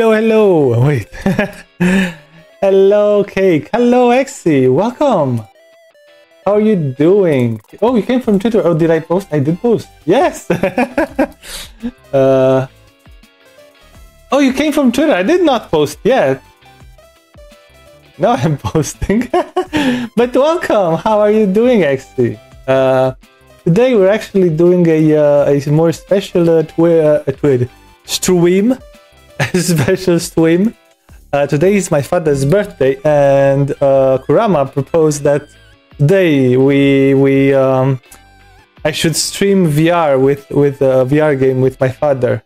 Hello, hello. Wait. hello, Cake. Hello, Exy. Welcome. How are you doing? Oh, you came from Twitter. Oh, did I post? I did post. Yes. uh, oh, you came from Twitter. I did not post yet. Now I'm posting. but welcome. How are you doing, Exy? Uh, today we're actually doing a, uh, a more special uh, twi- uh, twi- stream. special stream. Uh, today is my father's birthday, and uh, Kurama proposed that today we we um, I should stream VR with with a VR game with my father.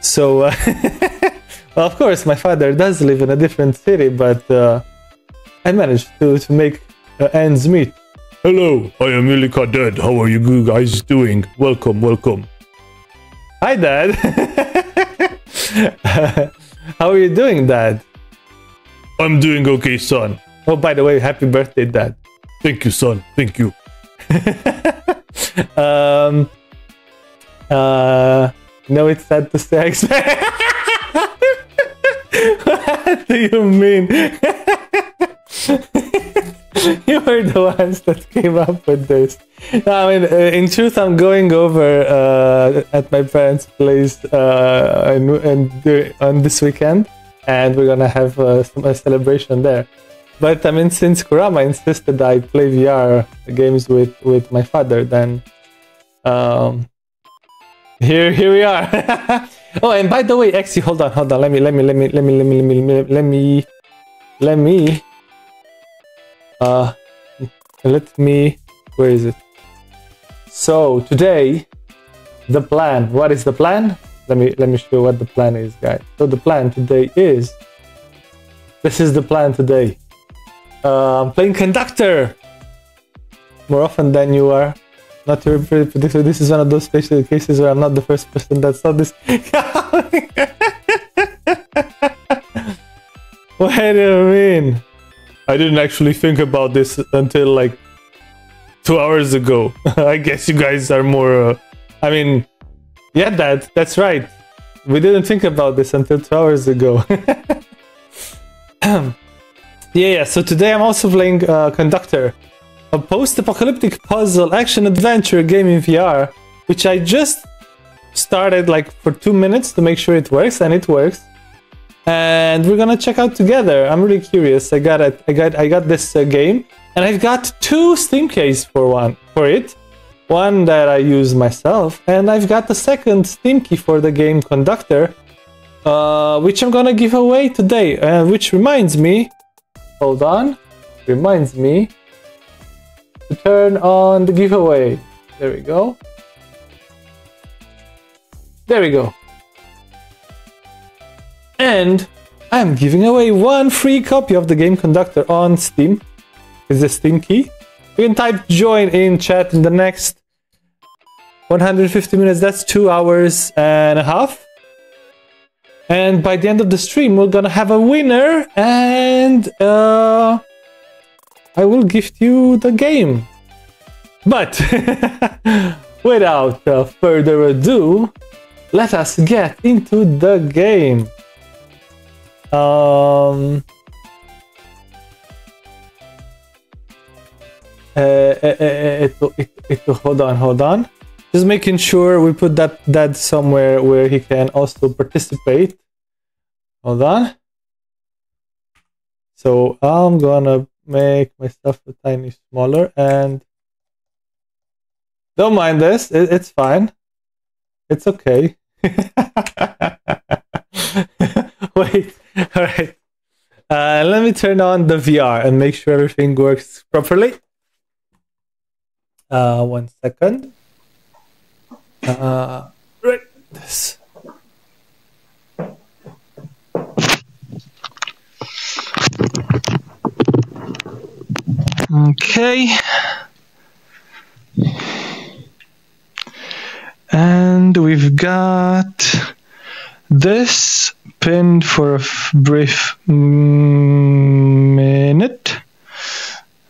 So, uh, well, of course, my father does live in a different city, but uh, I managed to to make uh, ends meet. Hello, I am Ilika Dad. How are you guys doing? Welcome, welcome. Hi, Dad. How are you doing, Dad? I'm doing okay, son. Oh, by the way, happy birthday, Dad. Thank you, son. Thank you. um, uh, no, it's sad to say. what do you mean? you were the ones that came up with this. No, I mean, uh, in truth, I'm going over uh, at my parents' place uh, on this weekend, and we're gonna have uh, some, a celebration there. But I mean, since Kurama insisted I play VR games with with my father, then um, here here we are. oh, and by the way, actually, hold on, hold on. Let me let me let me let me let me let me let me let me uh let me where is it? So today, the plan. What is the plan? Let me let me show you what the plan is, guys. So the plan today is. This is the plan today. Uh, I'm playing conductor more often than you are. Not your predictor. This is one of those special cases where I'm not the first person that saw this. what do you mean? I didn't actually think about this until like two hours ago. I guess you guys are more. Uh, I mean, yeah, Dad, that's right. We didn't think about this until two hours ago. yeah, yeah. So today I'm also playing uh, Conductor, a post-apocalyptic puzzle action adventure game in VR, which I just started like for two minutes to make sure it works, and it works. And we're gonna check out together. I'm really curious. I got it. I got. I got this uh, game, and I've got two Steam keys for one for it. One that I use myself, and I've got the second Steam key for the game Conductor, uh, which I'm gonna give away today. Uh, which reminds me, hold on, reminds me to turn on the giveaway. There we go. There we go. And I'm giving away one free copy of the game Conductor on Steam. Is the Steam key? You can type join in chat in the next 150 minutes. That's two hours and a half. And by the end of the stream, we're gonna have a winner, and uh, I will gift you the game. But without uh, further ado, let us get into the game. Um, uh, ito, ito, hold on, hold on. Just making sure we put that dad somewhere where he can also participate. Hold on. So I'm gonna make myself a tiny smaller and don't mind this. It, it's fine. It's okay. Wait. All right. Uh, let me turn on the VR and make sure everything works properly. Uh, one second. Uh, right. This. Okay. And we've got this pinned for a brief minute.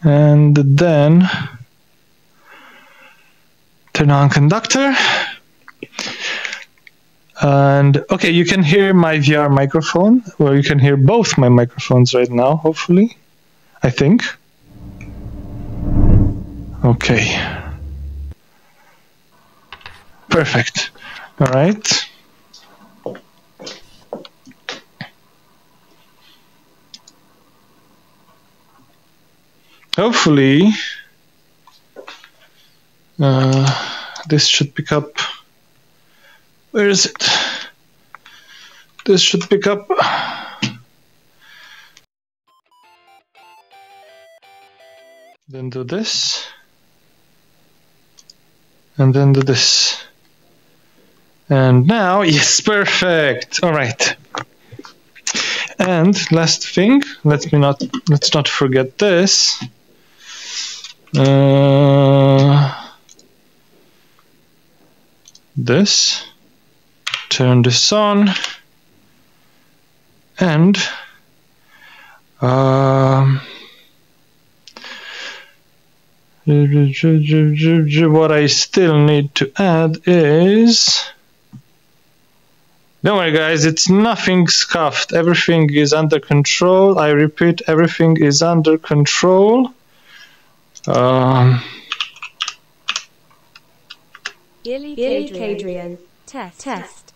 And then turn on conductor. And okay, you can hear my VR microphone, or you can hear both my microphones right now, hopefully. I think. Okay. Perfect. All right. Hopefully, uh, this should pick up. Where is it? This should pick up. Then do this. And then do this. And now, yes, perfect. All right. And last thing, let me not let's not forget this. Uh, this. Turn this on. And um, what I still need to add is don't worry guys, it's nothing scuffed. Everything is under control. I repeat, everything is under control. Um, Kadrian. Test. Test.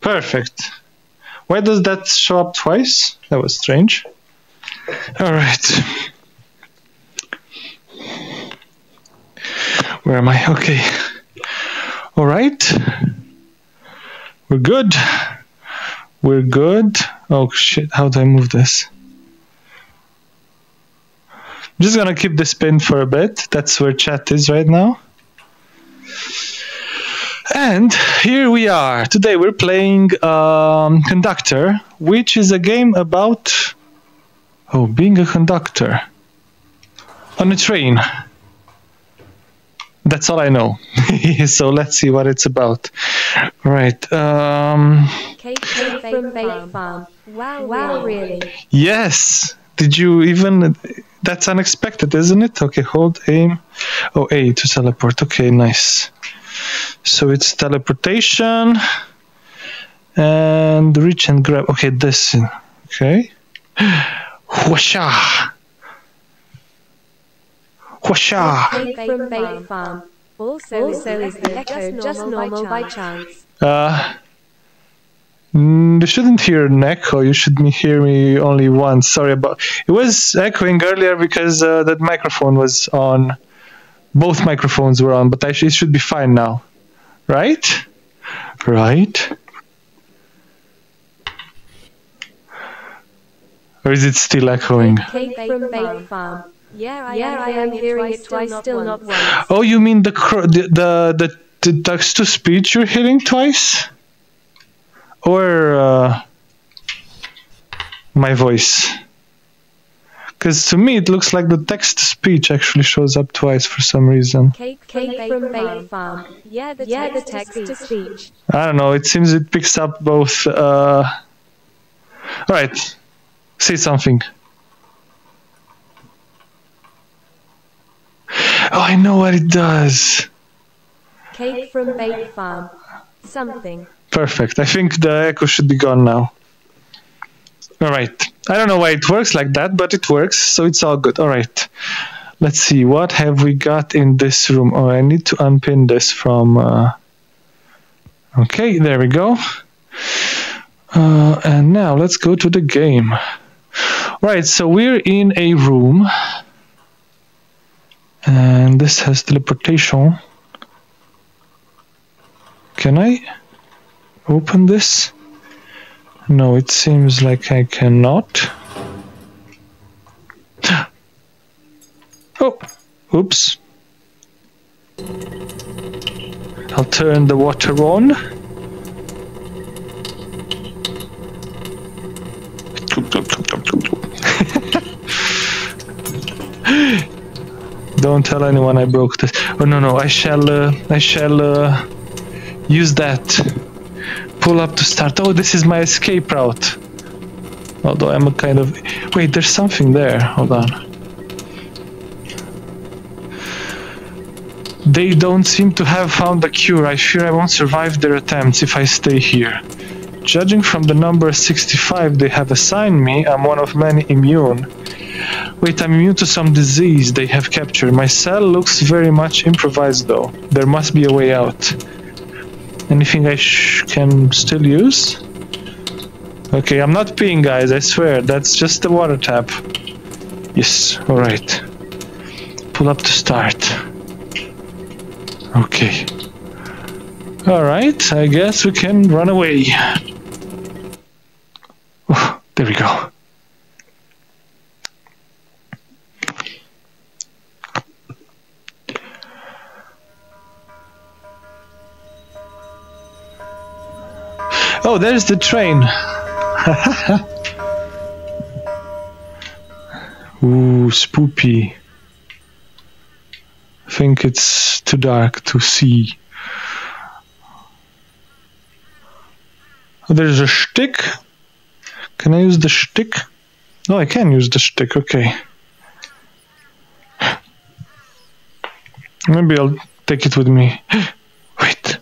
Perfect. Why does that show up twice? That was strange. All right. Where am I? Okay. All right. We're good. We're good. Oh shit, how do I move this? I'm just gonna keep this pinned for a bit. That's where chat is right now. And here we are. Today we're playing um, Conductor, which is a game about oh, being a conductor on a train. That's all I know. so let's see what it's about. Right. Um, Cake from Bake Farm. Wow, wow, really? yes. Did you even? That's unexpected, isn't it? Okay, hold aim. Oh, A to teleport. Okay, nice. So it's teleportation and reach and grab. Okay, this. Okay. Whoosha. Whoosha. Cake from Bake Farm. Also, also is the echo just normal by chance? Uh, you shouldn't hear an echo. You should me- hear me only once. Sorry about. It was echoing earlier because uh, that microphone was on. Both microphones were on, but I sh- it should be fine now, right? Right. Or is it still echoing? Cake from Bake Farm. Yeah, I, yeah, am, I am hearing it twice, still not once. Oh, you mean the cr- the the, the, the text to speech you're hearing twice, or uh, my voice? Because to me it looks like the text to speech actually shows up twice for some reason. Cake, cake from Bake Farm. Yeah, the yeah, text, the text to speech. I don't know. It seems it picks up both. Uh... All right, say something. Oh, I know what it does. Cake from Bake Farm. Something. Perfect. I think the echo should be gone now. All right. I don't know why it works like that, but it works, so it's all good. All right. Let's see. What have we got in this room? Oh, I need to unpin this from. Uh... Okay, there we go. Uh, and now let's go to the game. Right, so we're in a room. And this has teleportation. Can I open this? No, it seems like I cannot. Oh, oops. I'll turn the water on. Don't tell anyone I broke this. Oh no no, I shall uh, I shall uh, use that. Pull up to start. Oh, this is my escape route. Although I'm a kind of wait, there's something there. Hold on. They don't seem to have found a cure. I fear I won't survive their attempts if I stay here. Judging from the number 65 they have assigned me, I'm one of many immune. Wait, I'm immune to some disease they have captured. My cell looks very much improvised though. There must be a way out. Anything I can still use? Okay, I'm not peeing, guys, I swear. That's just the water tap. Yes, alright. Pull up to start. Okay. Alright, I guess we can run away. Oh, there we go. Oh, there's the train. Ooh, spoopy. I think it's too dark to see. Oh, there's a stick. Can I use the stick? No, I can use the stick. Okay. Maybe I'll take it with me. Wait.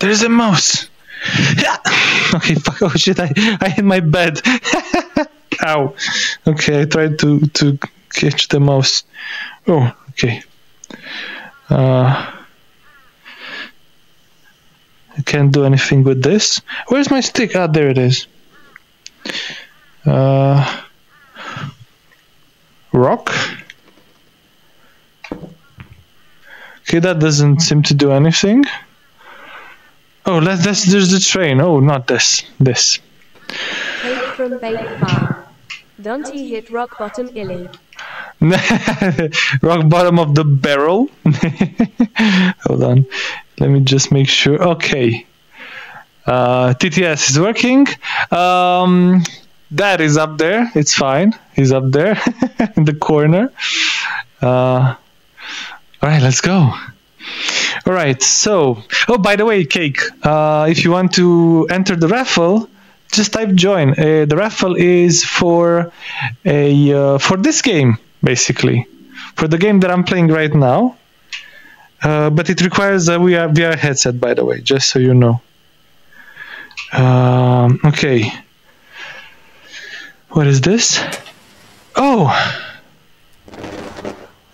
There's a mouse. Okay, fuck. Oh shit! I I hit my bed. Ow. Okay, I tried to to catch the mouse. Oh, okay. Uh, I can't do anything with this. Where's my stick? Ah, there it is. Uh, rock. Okay, that doesn't seem to do anything. Oh, let, that's there's the train. Oh, not this. This. Cake from Farm. Don't he hit rock bottom illy? Rock bottom of the barrel. Hold on. Let me just make sure. Okay. Uh, TTS is working. Um, that is up there. It's fine. He's up there in the corner. Uh, all right, let's go. All right. So, oh, by the way, Cake, uh, if you want to enter the raffle, just type join. Uh, the raffle is for a uh, for this game, basically, for the game that I'm playing right now. Uh, but it requires a VR, VR headset, by the way, just so you know. Um, okay. What is this? Oh.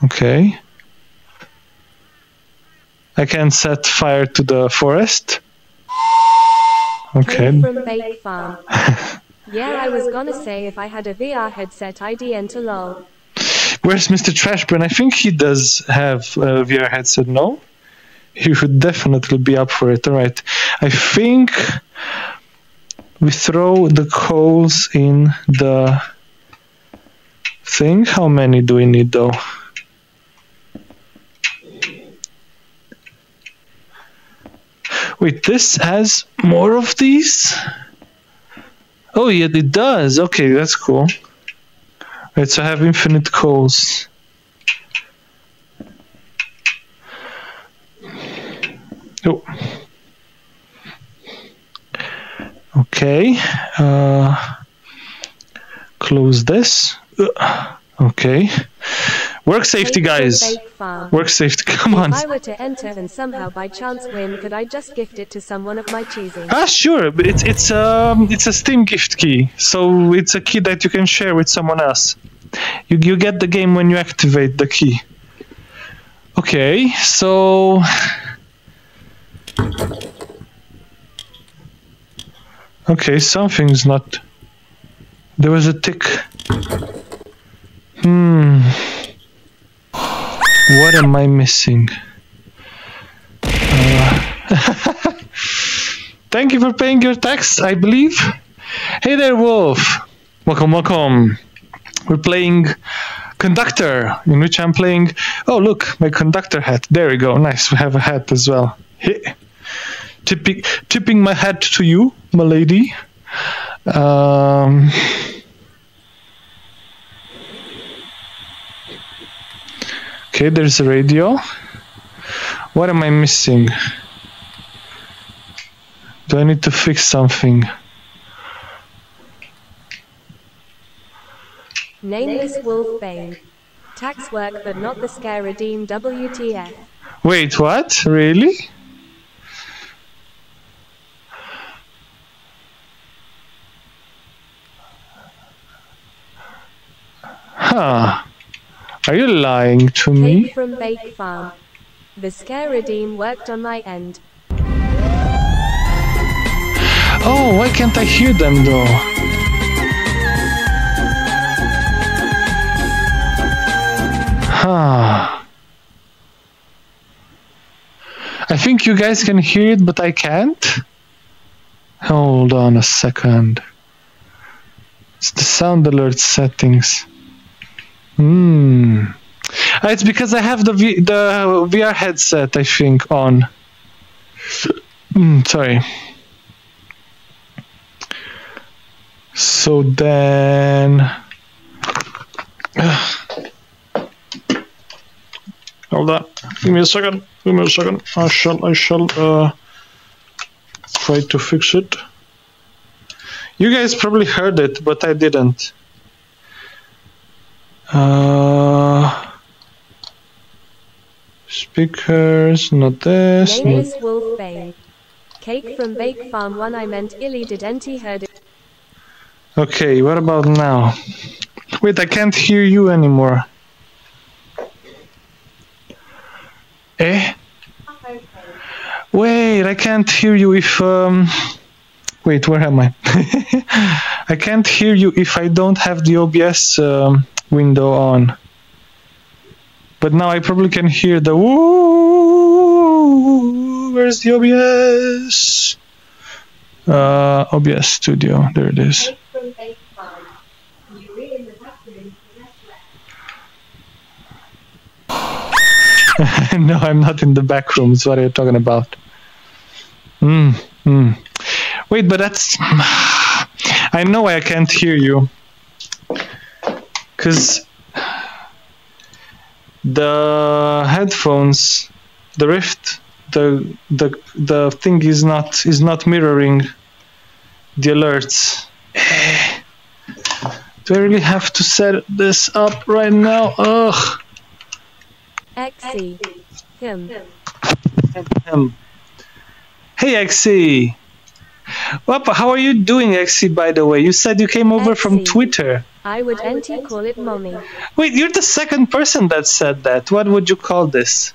Okay. I can set fire to the forest. Okay. From Bake Farm. Yeah, I was gonna say if I had a VR headset I'd enter lol. Where's Mr. Trashburn? I think he does have a VR headset, no? He would definitely be up for it. Alright. I think we throw the coals in the thing. How many do we need though? Wait, this has more of these? Oh, yeah, it does. Okay, that's cool. Right, so I have infinite coals. Oh. Okay. Uh, close this. Uh, Okay. Work safety, guys. Work safety. Come on. If I were to enter and somehow by chance win, could I just gift it to someone of my choosing? Ah, sure. but It's it's um it's a Steam gift key, so it's a key that you can share with someone else. You you get the game when you activate the key. Okay, so okay, something's not. There was a tick. Hmm. What am I missing? Thank you for paying your tax, I believe. Hey there, Wolf. Welcome, welcome. We're playing Conductor, in which I'm playing. Oh, look, my conductor hat. There we go. Nice. We have a hat as well. Hey. Tipping, tipping my hat to you, my lady. Um, okay, there's a radio. What am I missing? Do I need to fix something? Nameless Wolf Bane. Tax work but not the scare redeem WTF. Wait, what? Really? Huh. Are you lying to me? Cake from Bake Farm. The scare redeem worked on my end. Oh, why can't I hear them though? Huh. I think you guys can hear it, but I can't. Hold on a second. It's the sound alert settings. Hmm. Ah, it's because I have the v- the VR headset, I think, on. Mm, sorry. So then. Hold on. Give me a second. Give me a second. I shall. I shall. Uh, try to fix it. You guys probably heard it, but I didn't. Uh, speakers, not this. Not Nameless Wolf Bane. Cake from Bake Farm 1 I meant illy didn't he heard it. Okay, what about now? Wait, I can't hear you anymore. Eh? Wait, I can't hear you if um Wait, where am I? I can't hear you if I don't have the OBS um, window on. But now I probably can hear the. Where's the OBS? Uh, OBS Studio. There it is. no, I'm not in the back room. rooms. What are you talking about? Hmm. Hmm. Wait, but that's. I know I can't hear you. Because the headphones, the Rift, the the the thing is not is not mirroring the alerts. Do I really have to set this up right now? Ugh. XC. Him. Um, hey XC. What, how are you doing, XC, by the way? You said you came over from Twitter. I would anti call it mommy. Wait, you're the second person that said that. What would you call this?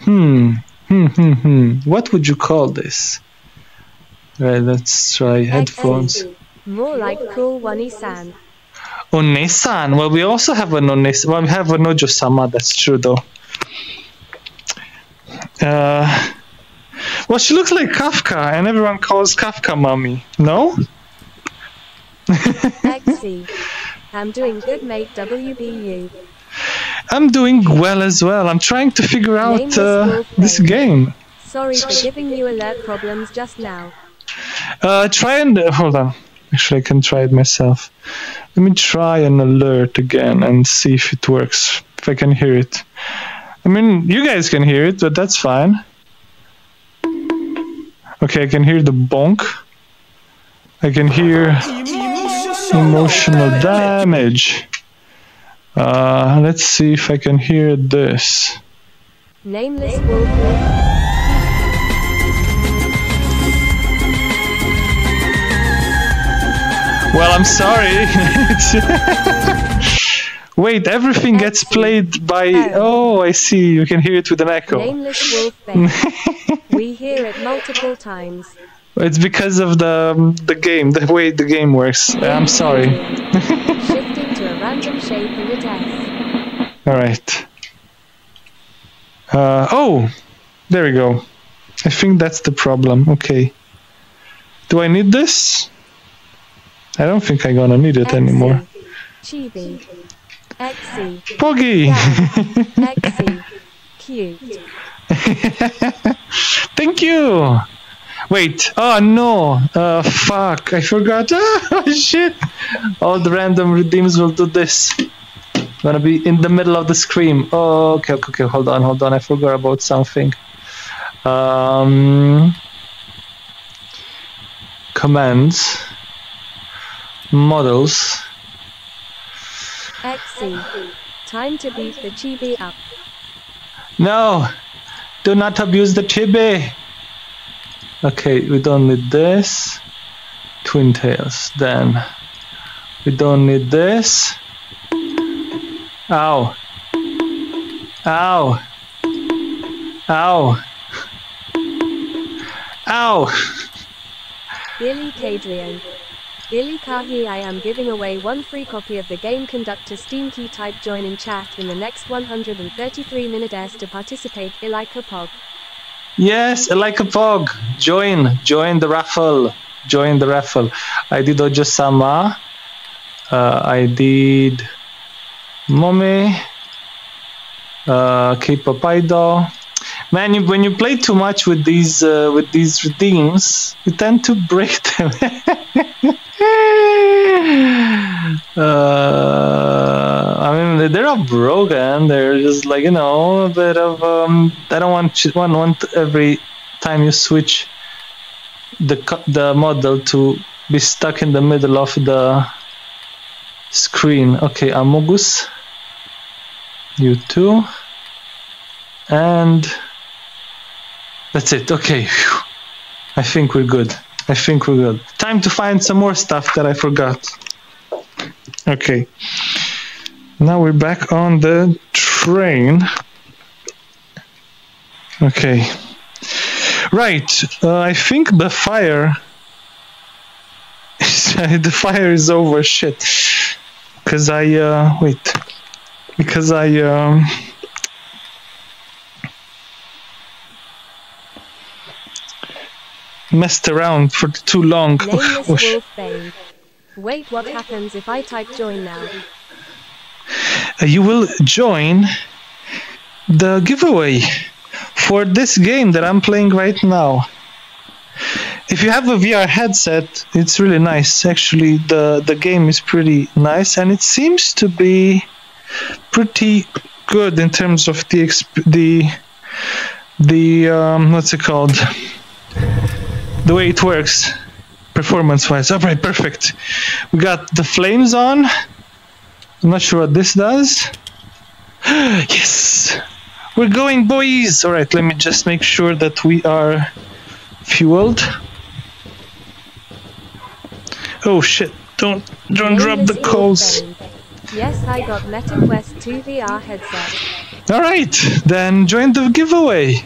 Hmm. Hmm, hmm, hmm. What would you call this? Right, let's try headphones. More like cool one san. Onesan. Well, we also have an Onesan. Well, we have an Ojo-sama. That's true, though. Uh, well, she looks like Kafka, and everyone calls Kafka mommy. No? XC. I'm doing good mate WBU. I'm doing well as well. I'm trying to figure out uh, this game. Sorry for giving you alert problems just now. Uh, try and uh, hold on. Actually, I can try it myself. Let me try an alert again and see if it works. If I can hear it. I mean, you guys can hear it, but that's fine. Okay, I can hear the bonk. I can hear emotional damage. Uh, let's see if I can hear this. Nameless Wolf. Well, I'm sorry. Wait, everything gets played by. Oh, I see. You can hear it with an echo. Nameless Wolf we hear it multiple times. It's because of the um, the game, the way the game works. I'm sorry. Shifting to a random shape in its S. All right. Uh, oh, there we go. I think that's the problem. Okay. Do I need this? I don't think I'm gonna need it anymore. Chibi. Exy. Poggy! Exy. Cute. Thank you! Wait, oh no! Uh, fuck, I forgot. Oh shit! All the random redeems will do this. Gonna be in the middle of the screen. Oh, okay, okay, okay, hold on, hold on, I forgot about something. Um, commands. models. XC. Time to beat the chibi up. No, do not abuse the chibi. Okay, we don't need this. Twin tails. Then we don't need this. Ow. Ow. Ow. Ow. Billy Cadrio. Billy Kahi I am giving away one free copy of the game conductor Steam key type join in chat in the next 133 minutes to participate Ilika Pog. Yes, like a pog. Join, join the raffle. Join the raffle. I did Ojo-sama. Uh, I did Mommy. Uh, K-pop idol. Man, you, when you play too much with these uh, with these redeems, you tend to break them. uh, I mean, they're not broken. They're just like you know a bit of. Um, I don't want one want every time you switch the the model to be stuck in the middle of the screen. Okay, Amogus. You too. And that's it. Okay. I think we're good. I think we're good. Time to find some more stuff that I forgot. Okay. Now we're back on the train. Okay. Right. Uh, I think the fire. the fire is over. Shit. Because I. Uh, wait. Because I. Um, messed around for too long. Nameless Wolf Bane. Wait, what happens if I type join now? Uh, you will join the giveaway for this game that I'm playing right now. If you have a VR headset, it's really nice. Actually, the the game is pretty nice, and it seems to be pretty good in terms of the exp- the the um, what's it called the way it works performance wise. All right, perfect. We got the flames on. I'm not sure what this does. yes, we're going, boys. All right, let me just make sure that we are fueled. Oh shit! Don't don't drop the coals. Yes, I got MetaQuest 2 VR headset. All right, then join the giveaway,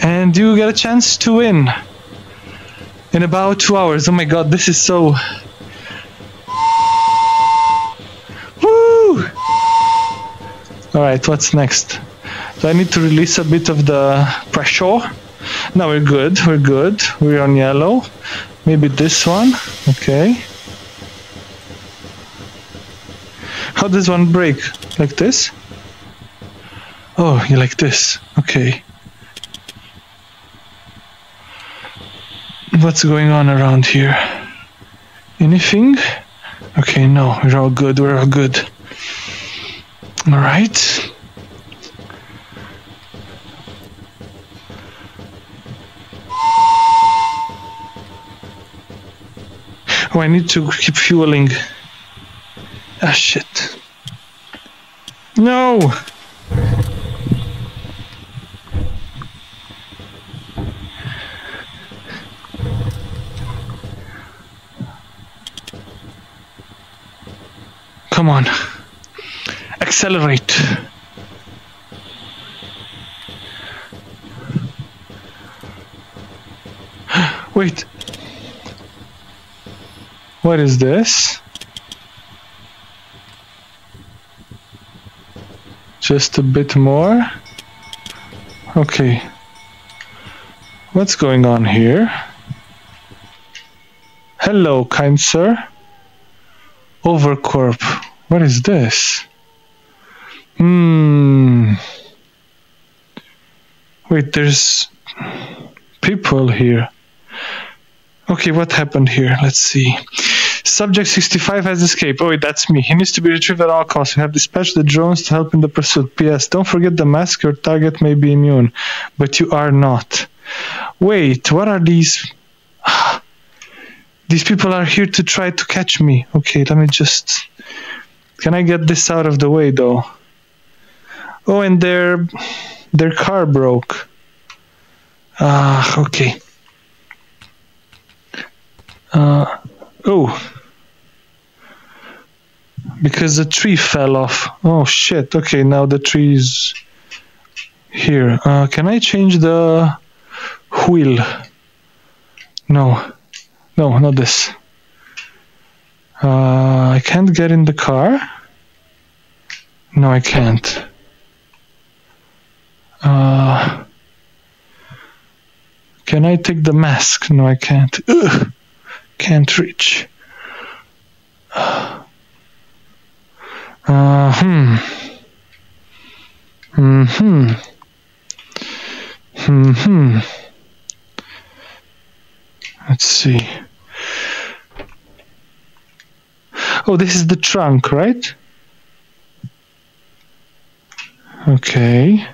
and you get a chance to win in about two hours. Oh my god, this is so. Woo! Alright, what's next? Do I need to release a bit of the pressure. Now we're good, we're good. We're on yellow. Maybe this one. Okay. How does one break? Like this? Oh, you like this. Okay. What's going on around here? Anything? Okay, no, we're all good, we're all good. Alright. Oh, I need to keep fueling. Ah, shit. No! Come on. Accelerate. Wait. What is this? Just a bit more. Okay. What's going on here? Hello, kind sir. Overcorp. What is this? Hmm. Wait, there's people here. Okay, what happened here? Let's see. Subject 65 has escaped. Oh, wait, that's me. He needs to be retrieved at all costs. We have dispatched the drones to help in the pursuit. P.S. Don't forget the mask. Your target may be immune, but you are not. Wait, what are these? These people are here to try to catch me. Okay, let me just. Can I get this out of the way though? Oh, and their their car broke. Ah, okay. Uh, oh. Because the tree fell off. Oh shit. Okay, now the tree is here. Uh, can I change the wheel? No. No, not this. Uh, I can't get in the car. No, I can't. Uh, can I take the mask? No, I can't. Ugh, can't reach. Uh, hmm. Hmm. Hmm. Hmm. Let's see. Oh, this is the trunk, right? Okay.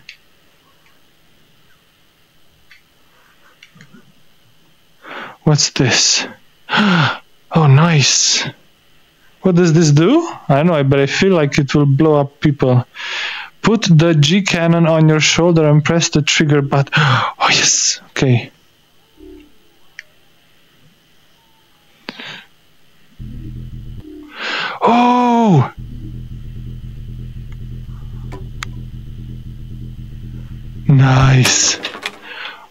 What's this? Oh, nice. What does this do? I don't know, but I feel like it will blow up people. Put the G cannon on your shoulder and press the trigger button. Oh, yes. Okay. Oh! Nice.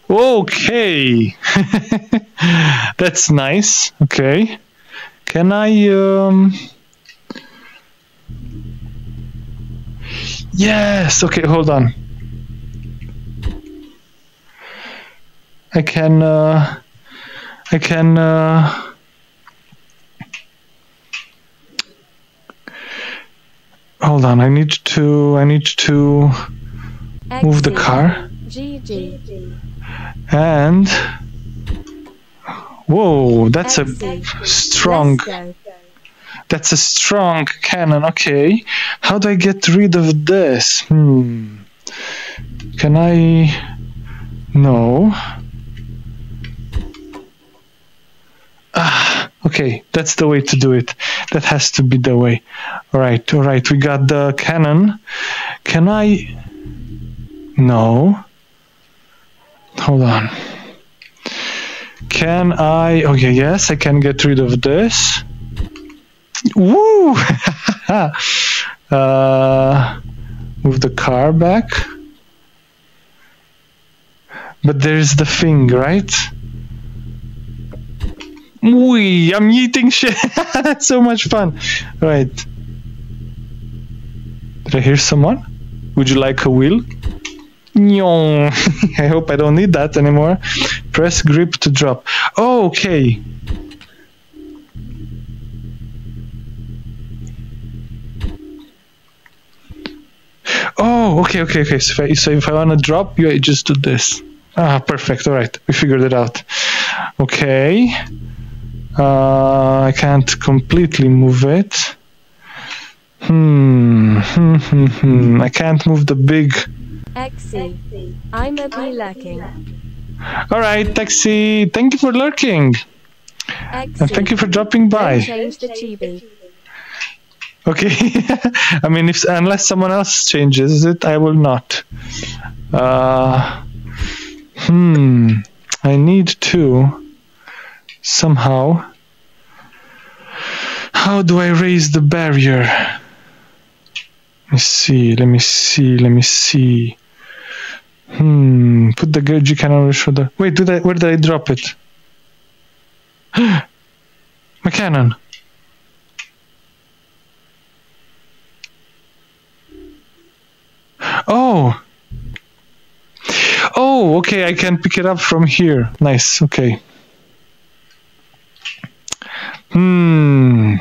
Okay. That's nice. Okay. Can I um Yes. Okay, hold on. I can uh I can uh Hold on. I need to I need to move the car. GG. And whoa, that's a strong that's a strong cannon. Okay. How do I get rid of this? Hmm. Can I No. Ah, okay, that's the way to do it. That has to be the way. Alright, alright, we got the cannon. Can I No. Hold on. Can I? Okay, yes, I can get rid of this. Woo! uh, move the car back. But there's the thing, right? Wee, I'm eating shit. That's so much fun. Right. Did I hear someone? Would you like a wheel? I hope I don't need that anymore. Press grip to drop. Oh, okay. Oh, okay, okay, okay. So if I, so I want to drop, you just do this. Ah, perfect. All right, we figured it out. Okay. Uh, I can't completely move it. Hmm. Hmm. Hmm. hmm. I can't move the big. XC. I'm a bee lurking. All right, taxi. Thank you for lurking. And thank you for dropping by. change the chibi. Okay. I mean, if unless someone else changes it, I will not. Uh, hmm. I need to somehow. How do I raise the barrier? Let me see. Let me see. Let me see. Hmm. Put the Gergi cannon on your shoulder. Wait. Did I? Where did I drop it? My cannon. Oh. Oh, okay, I can pick it up from here. Nice, okay. Hmm.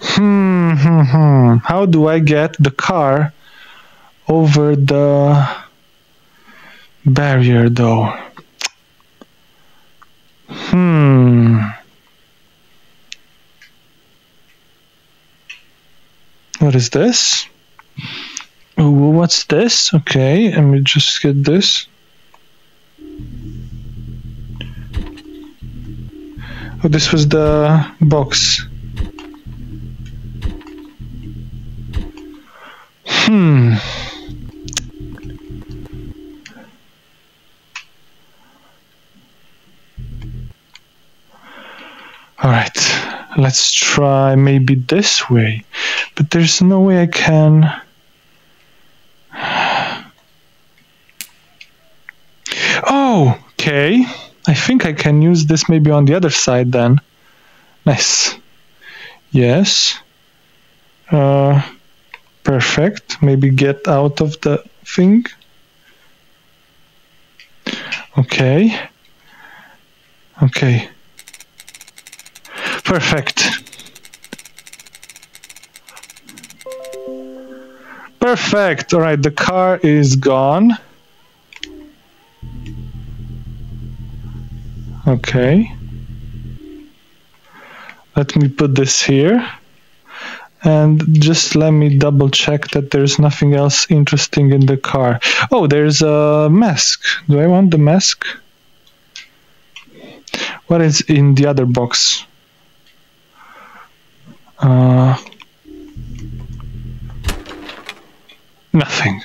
Hmm, hmm, hmm. How do I get the car over the barrier though? Hmm. What is this? Oh, what's this? Okay, let me just get this. Oh, this was the box. Hmm. All right, let's try maybe this way, but there's no way I can. Oh, okay. I think I can use this maybe on the other side then. Nice. Yes. Uh, perfect. Maybe get out of the thing. Okay. Okay. Perfect. Perfect. All right, the car is gone. Okay. Let me put this here. And just let me double check that there's nothing else interesting in the car. Oh, there's a mask. Do I want the mask? What is in the other box? Uh, nothing.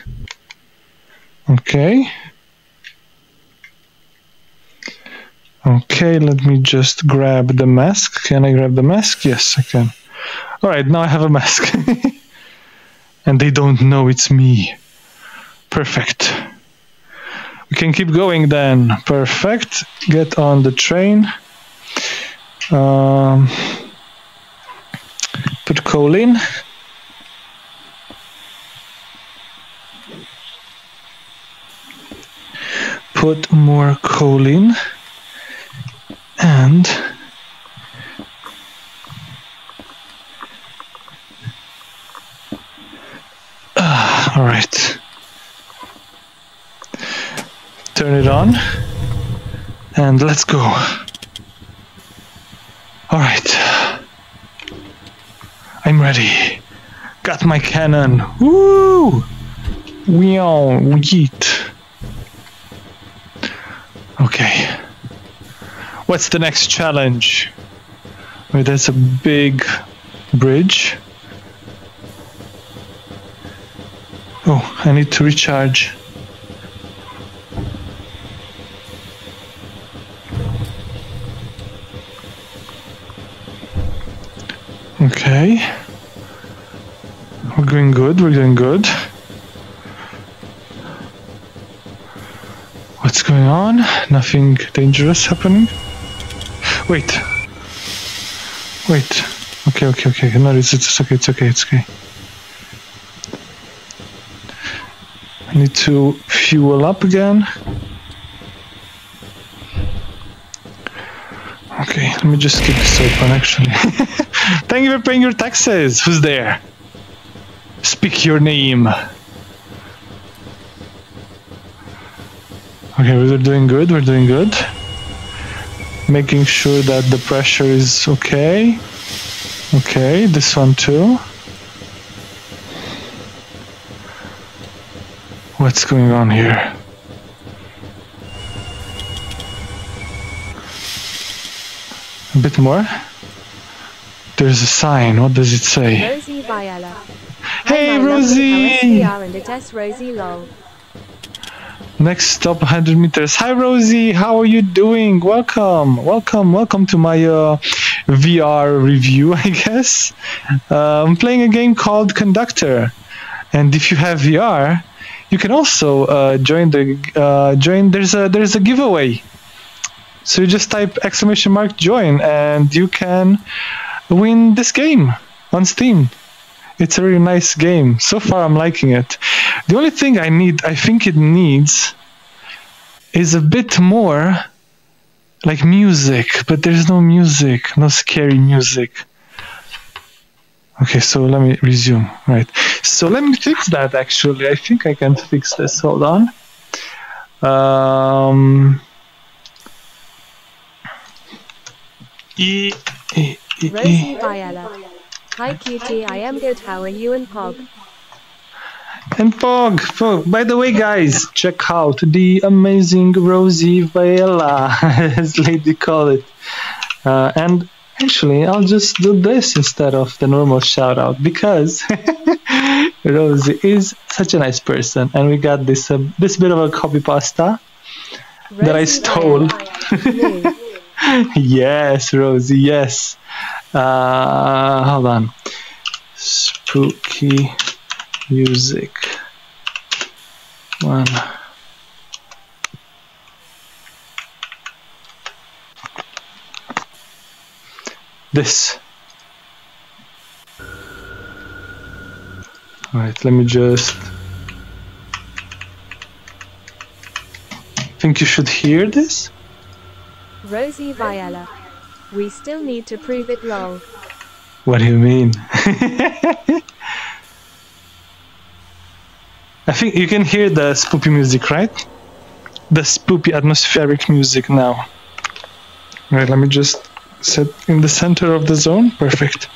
Okay. Okay, let me just grab the mask. Can I grab the mask? Yes, I can. Alright, now I have a mask. and they don't know it's me. Perfect. We can keep going then. Perfect. Get on the train. Um, put coal in. Put more coal in and uh, all right. Turn it on and let's go. All right. I'm ready. Got my cannon. Woo! Weow, yeet. Okay. What's the next challenge? There's a big bridge. Oh, I need to recharge. Okay. We're doing good, we're doing good. What's going on? Nothing dangerous happening? Wait. Wait. Okay, okay, okay. No, it's, it's okay, it's okay, it's okay. I need to fuel up again. Okay, let me just keep this open actually. Thank you for paying your taxes. Who's there? Speak your name. Okay, we're doing good, we're doing good. Making sure that the pressure is okay. Okay, this one too. What's going on here? A bit more. There's a sign. What does it say? Rosie Viella. Hey, Rosie! LSVR and it S Rosie lol. Next stop 100 meters. Hi Rosie, how are you doing? Welcome, welcome, welcome to my uh, VR review, I guess. Uh, I'm playing a game called Conductor, and if you have VR, you can also uh, join the uh, join. There's a there's a giveaway. So you just type exclamation mark join, and you can win this game on Steam. It's a really nice game. So far, I'm liking it. The only thing I need, I think it needs, is a bit more like music, but there's no music, no scary music. Okay, so let me resume. Right. So let me fix that actually. I think I can fix this. Hold on. Um. E, e, e, e. Hi cutie, I am good. How are you and Pog? And Pog, Pog. By the way, guys, check out the amazing Rosie Vela, as Lady called it. Uh, and actually, I'll just do this instead of the normal shout out because Rosie is such a nice person, and we got this uh, this bit of a copy pasta that I stole. yes, Rosie. Yes. Uh, hold on. Spooky music. One. This. Alright, let me just. Think you should hear this? Rosie Viella. We still need to prove it lol. What do you mean? I think you can hear the spoopy music, right? The spoopy atmospheric music now. Alright, let me just set in the center of the zone. Perfect.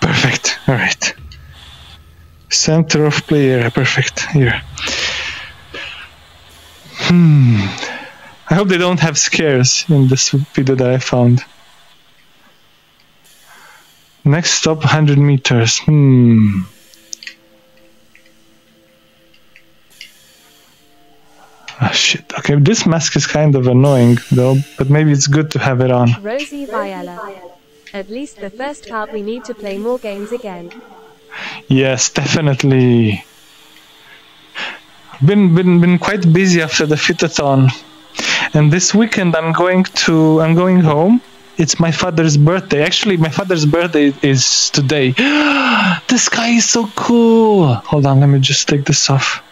Perfect. Alright. Center of play area. Perfect. Here. Hmm. I hope they don't have scares in this video that I found. Next stop 100 meters. Hmm. Ah, shit. Okay, this mask is kind of annoying though, but maybe it's good to have it on. Rosie Viella. At least the first part we need to play more games again. Yes, definitely. Been been been quite busy after the fitathon. And this weekend I'm going to I'm going home. It's my father's birthday. Actually, my father's birthday is today. the sky is so cool. Hold on, let me just take this off.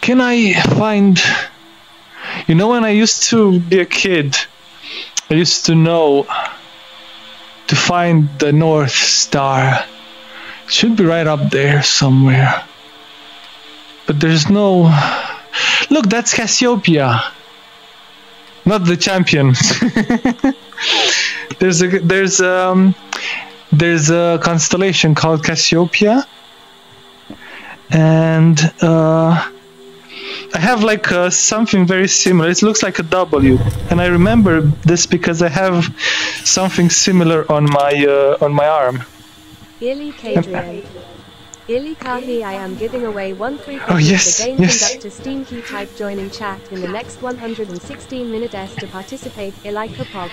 Can I find You know when I used to be a kid, I used to know to find the North Star. It should be right up there somewhere. But there's no. Look, that's Cassiopeia. Not the champion. there's a there's um there's a constellation called Cassiopeia, and uh, I have like uh, something very similar. It looks like a W, and I remember this because I have something similar on my uh, on my arm. Illy Kadrian. Illy Kahi I am giving away one free Oh, yes, the game yes. conductor Steam key type join in chat in the next 116 minute S to participate Ilika Pog.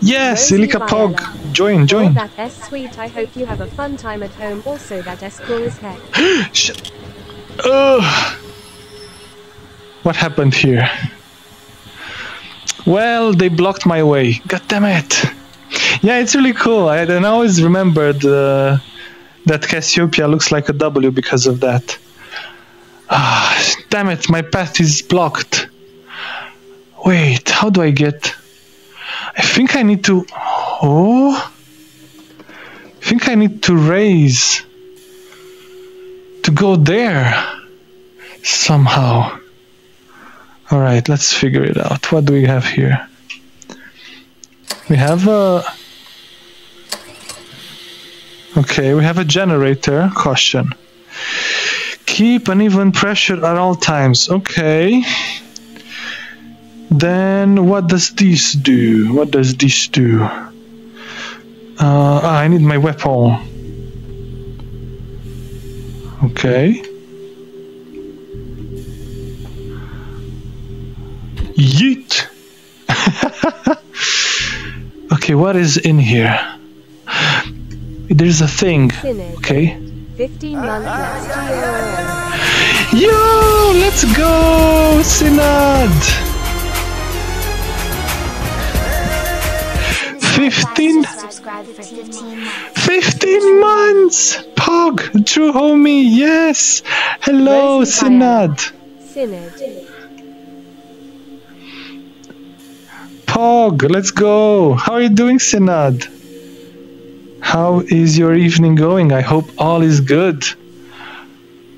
Yes, Rosie Ilika Pog, Viola. join, All join. that S sweet I hope you have a fun time at home also that S cool as heck. Shit. Ugh. What happened here? Well, they blocked my way. God damn it. Yeah, it's really cool. I and I always remembered uh, that Cassiopeia looks like a W because of that. Ah, damn it, my path is blocked. Wait, how do I get... I think I need to... Oh... I think I need to raise... To go there somehow. All right, let's figure it out. What do we have here? We have a. Okay, we have a generator. Caution. Keep an even pressure at all times. Okay. Then what does this do? What does this do? Uh, ah, I need my weapon. Okay. Yeet. okay, what is in here? There's a thing. Okay. 15 month next year. Yo, let's go, Synod. 15, 15 months. Pog, true homie, yes. Hello. Synod. Pog, let's go. How are you doing, Synod? How is your evening going? I hope all is good.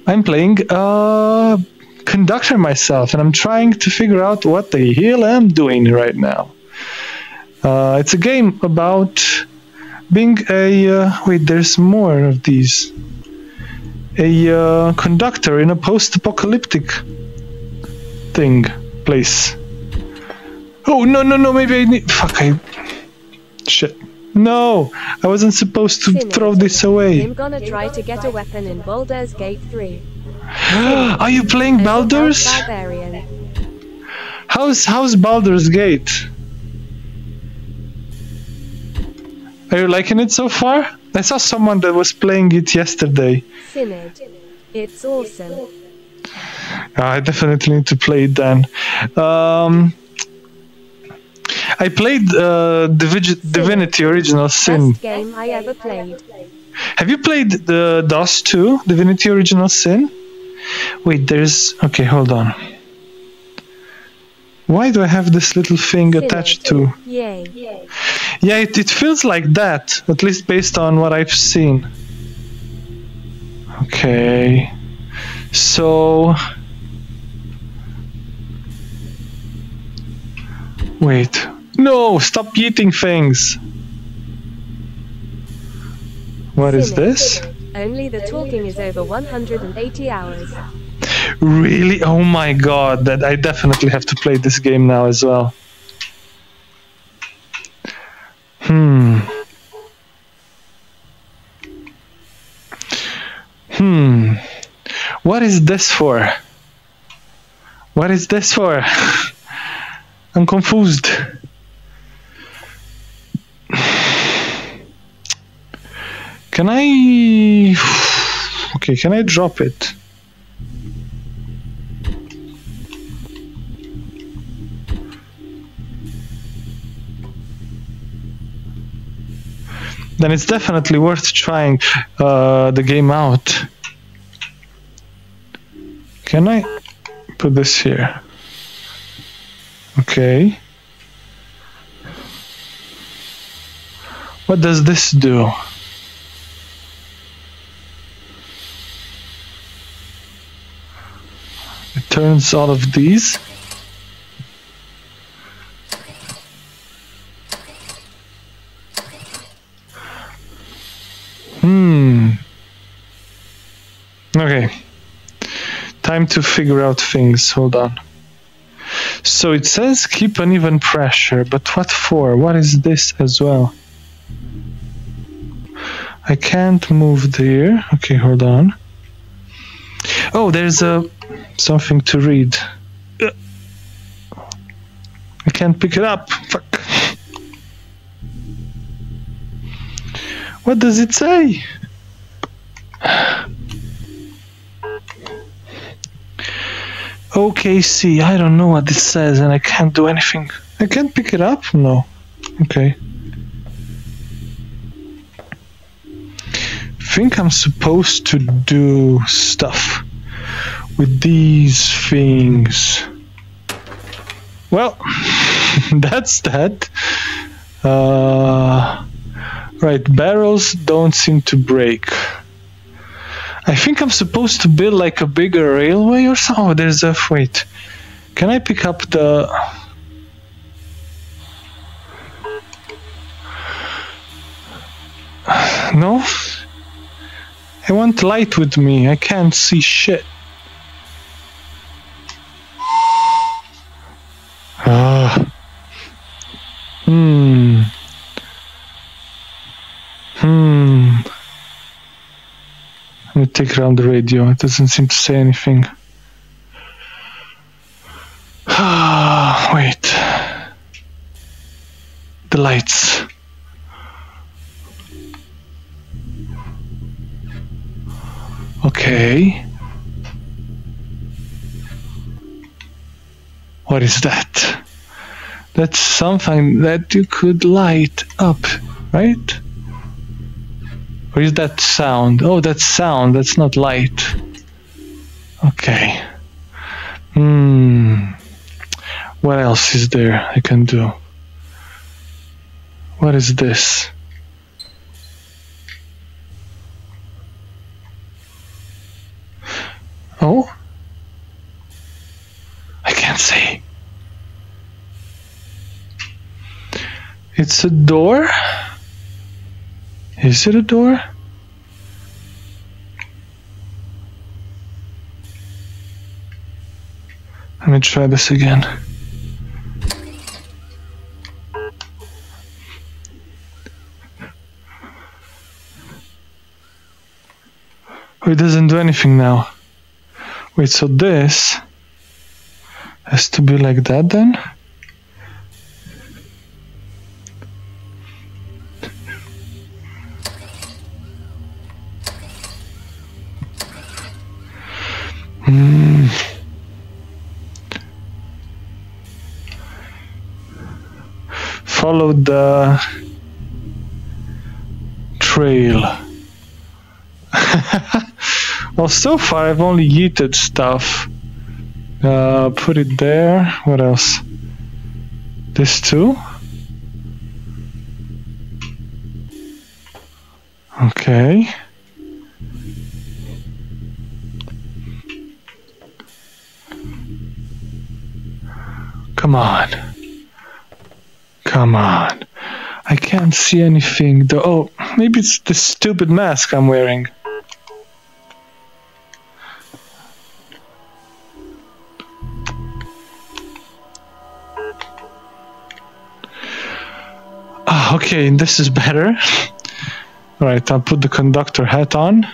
I'm playing uh, conductor myself, and I'm trying to figure out what the hell I'm doing right now. Uh, it's a game about being a uh, wait. There's more of these. A uh, conductor in a post-apocalyptic thing place. Oh no no no! Maybe I need. Fuck! I. Shit. No, I wasn't supposed to Finish. throw this away. I'm gonna try to get a weapon in Baldur's Gate 3. Are you playing Baldur's? Barbarian. How's how's Baldur's Gate? Are you liking it so far? I saw someone that was playing it yesterday. Synod. It's awesome. I definitely need to play it then. Um, I played uh, Divi- Divinity Original Sin. Best game I ever played. Have you played the DOS 2, Divinity Original Sin? Wait, there's. Okay, hold on. Why do I have this little thing attached to? Yay. Yeah, it, it feels like that, at least based on what I've seen. Okay. So. Wait. No! Stop eating things! What is this? Only the talking is over 180 hours. Really? Oh my god, that I definitely have to play this game now as well. Hmm. Hmm. What is this for? What is this for? I'm confused. Can I. Okay, can I drop it? then it's definitely worth trying uh, the game out. Can I put this here? Okay. What does this do? Turns all of these. Hmm. Okay. Time to figure out things. Hold on. So it says keep an even pressure, but what for? What is this as well? I can't move there. Okay, hold on. Oh, there's a something to read. I can't pick it up. Fuck. What does it say? OKC, I don't know what this says and I can't do anything. I can't pick it up? No. Okay. think I'm supposed to do stuff with these things. Well, that's that. Uh, right, barrels don't seem to break. I think I'm supposed to build like a bigger railway or something. Oh, there's a wait. Can I pick up the? No. I want light with me. I can't see shit. Ah. Hmm. Hmm. Let me take around the radio. It doesn't seem to say anything. Ah, wait. The lights. Okay. What is that? That's something that you could light up, right? Or is that sound? Oh, that's sound. That's not light. Okay. Hmm. What else is there I can do? What is this? Oh? I can't see. It's a door? Is it a door? Let me try this again. Oh, it doesn't do anything now. Wait, so this has to be like that then? Follow the trail. well, so far I've only yeeted stuff. Uh, put it there. What else? This too? Okay. Come on. Come on. I can't see anything. Oh, maybe it's the stupid mask I'm wearing. Ah, okay, this is better. Alright, I'll put the conductor hat on.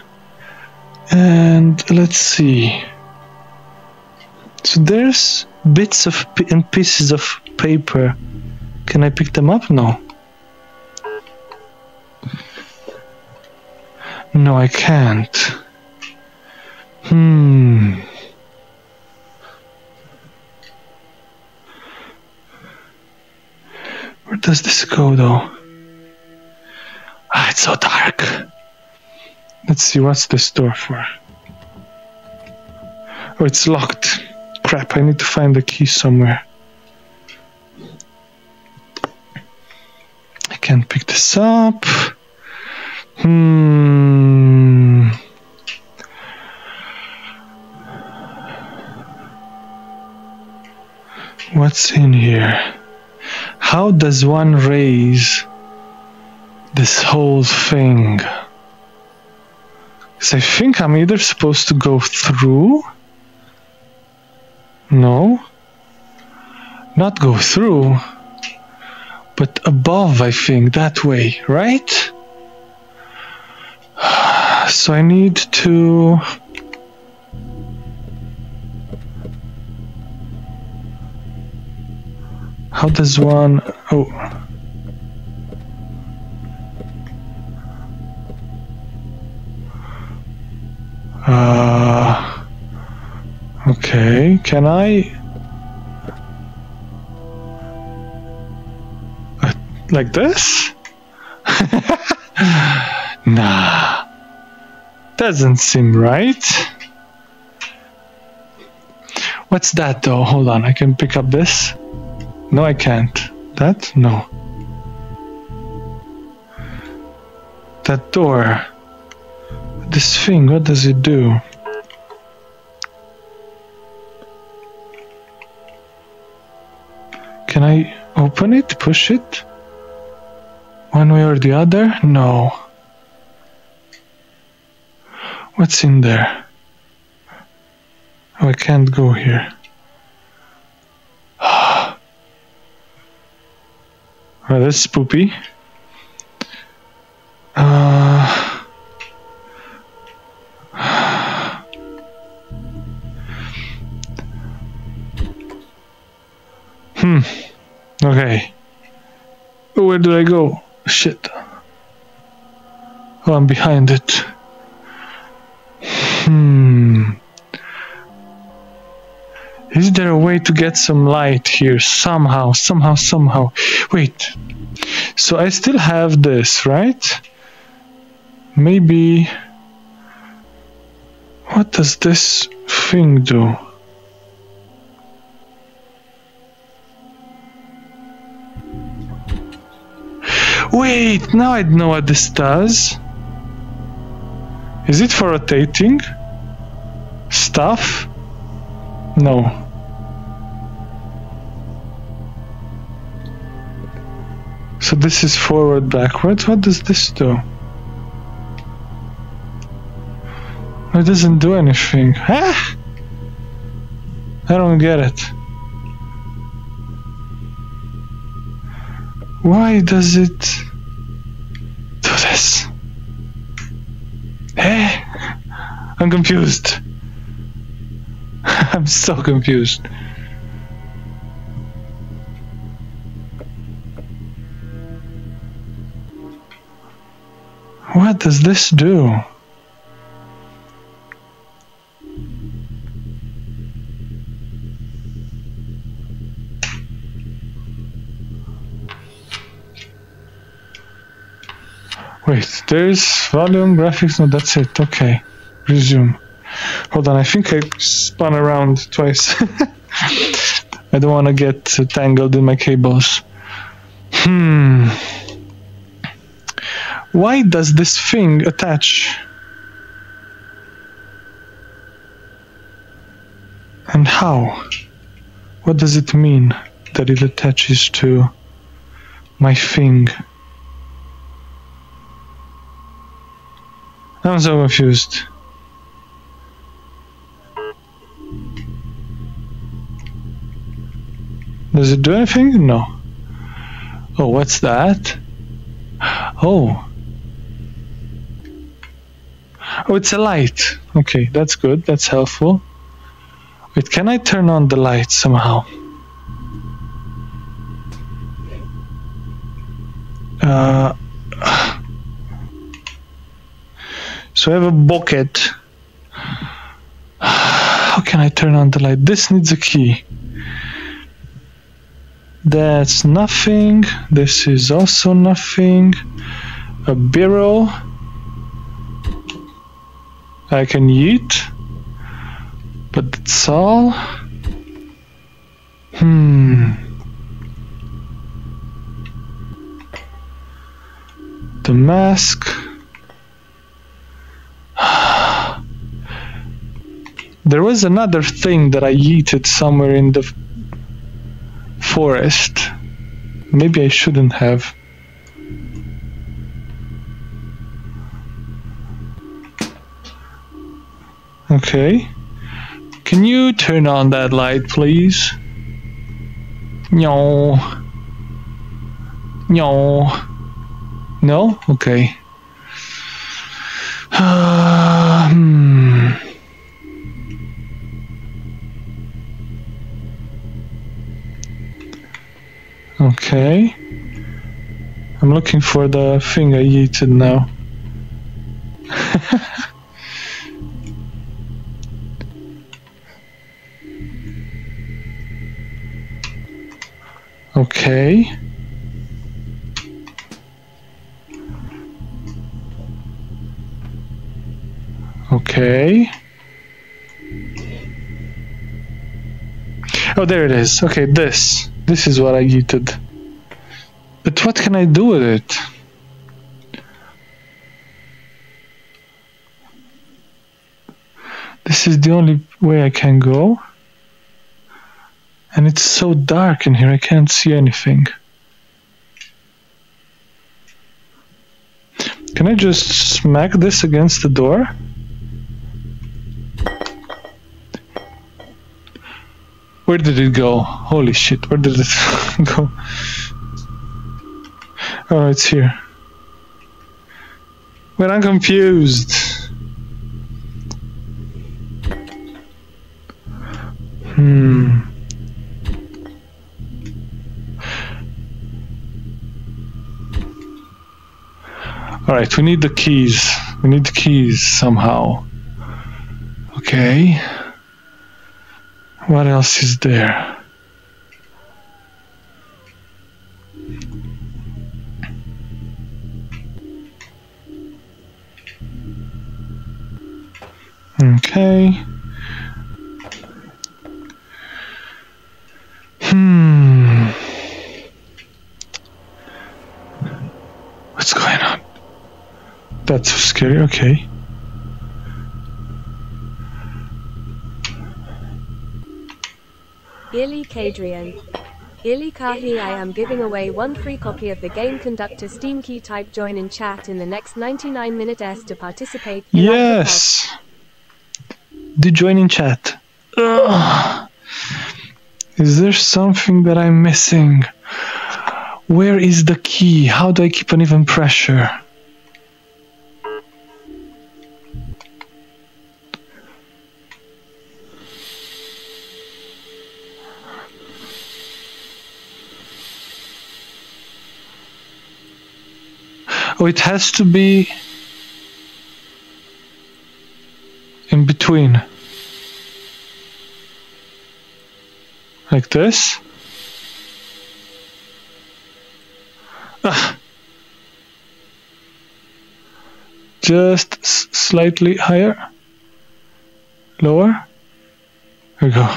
And let's see. So there's bits of and pieces of paper. Can I pick them up? No. No, I can't. Hmm. Where does this go though? Ah, it's so dark. Let's see, what's this door for? Oh, it's locked. Crap, I need to find the key somewhere. I can't pick this up. Hmm. What's in here? How does one raise this whole thing? Because I think I'm either supposed to go through. No. Not go through. But above, I think, that way, right? So I need to. How does one. Oh. Uh, okay, can I? Uh, like this? nah. Doesn't seem right. What's that though? Hold on, I can pick up this. No, I can't. That? No. That door. This thing, what does it do? Can I open it? Push it? One way or the other? No. What's in there? Oh, I can't go here. oh, that's spoopy. Uh, hmm. Okay. Where do I go? Shit. Oh, I'm behind it. Hmm. Is there a way to get some light here somehow, somehow, somehow? Wait. So I still have this, right? Maybe. What does this thing do? Wait, now I know what this does. Is it for rotating stuff? No. So this is forward, backwards. What does this do? It doesn't do anything. Ah! I don't get it. Why does it do this? Eh? I'm confused. I'm so confused. What does this do? Wait, there's volume, graphics, no, that's it. Okay, resume. Hold on, I think I spun around twice. I don't want to get tangled in my cables. Hmm. Why does this thing attach? And how? What does it mean that it attaches to my thing? I'm so confused. Does it do anything? No. Oh, what's that? Oh. Oh, it's a light. Okay, that's good. That's helpful. Wait, can I turn on the light somehow? Uh, so I have a bucket. How can I turn on the light? This needs a key. That's nothing. This is also nothing. A barrel. I can eat. But that's all. Hmm. The mask. There was another thing that I yeeted somewhere in the forest. Maybe I shouldn't have. Okay. Can you turn on that light, please? No. No. No? Okay. Hmm. Okay. I'm looking for the thing I yeeted now. okay. Okay. Oh, there it is. Okay, this. This is what I yeeted. But what can I do with it? This is the only way I can go. And it's so dark in here, I can't see anything. Can I just smack this against the door? Where did it go? Holy shit, where did it go? Oh, it's here. But I'm confused. Hmm. Alright, we need the keys. We need the keys somehow. Okay. What else is there? Okay. Hmm. What's going on? That's scary. Okay. Illy Kadrian. Illy Kahi I am giving away one free copy of the Game Conductor Steam Key type join in chat in the next 99 minutes to participate. Yes. The join in chat. Ugh. Is there something that I'm missing? Where is the key? How do I keep an even pressure? Oh, it has to be in between. Like this. Ah. Just slightly higher. Lower. There we go.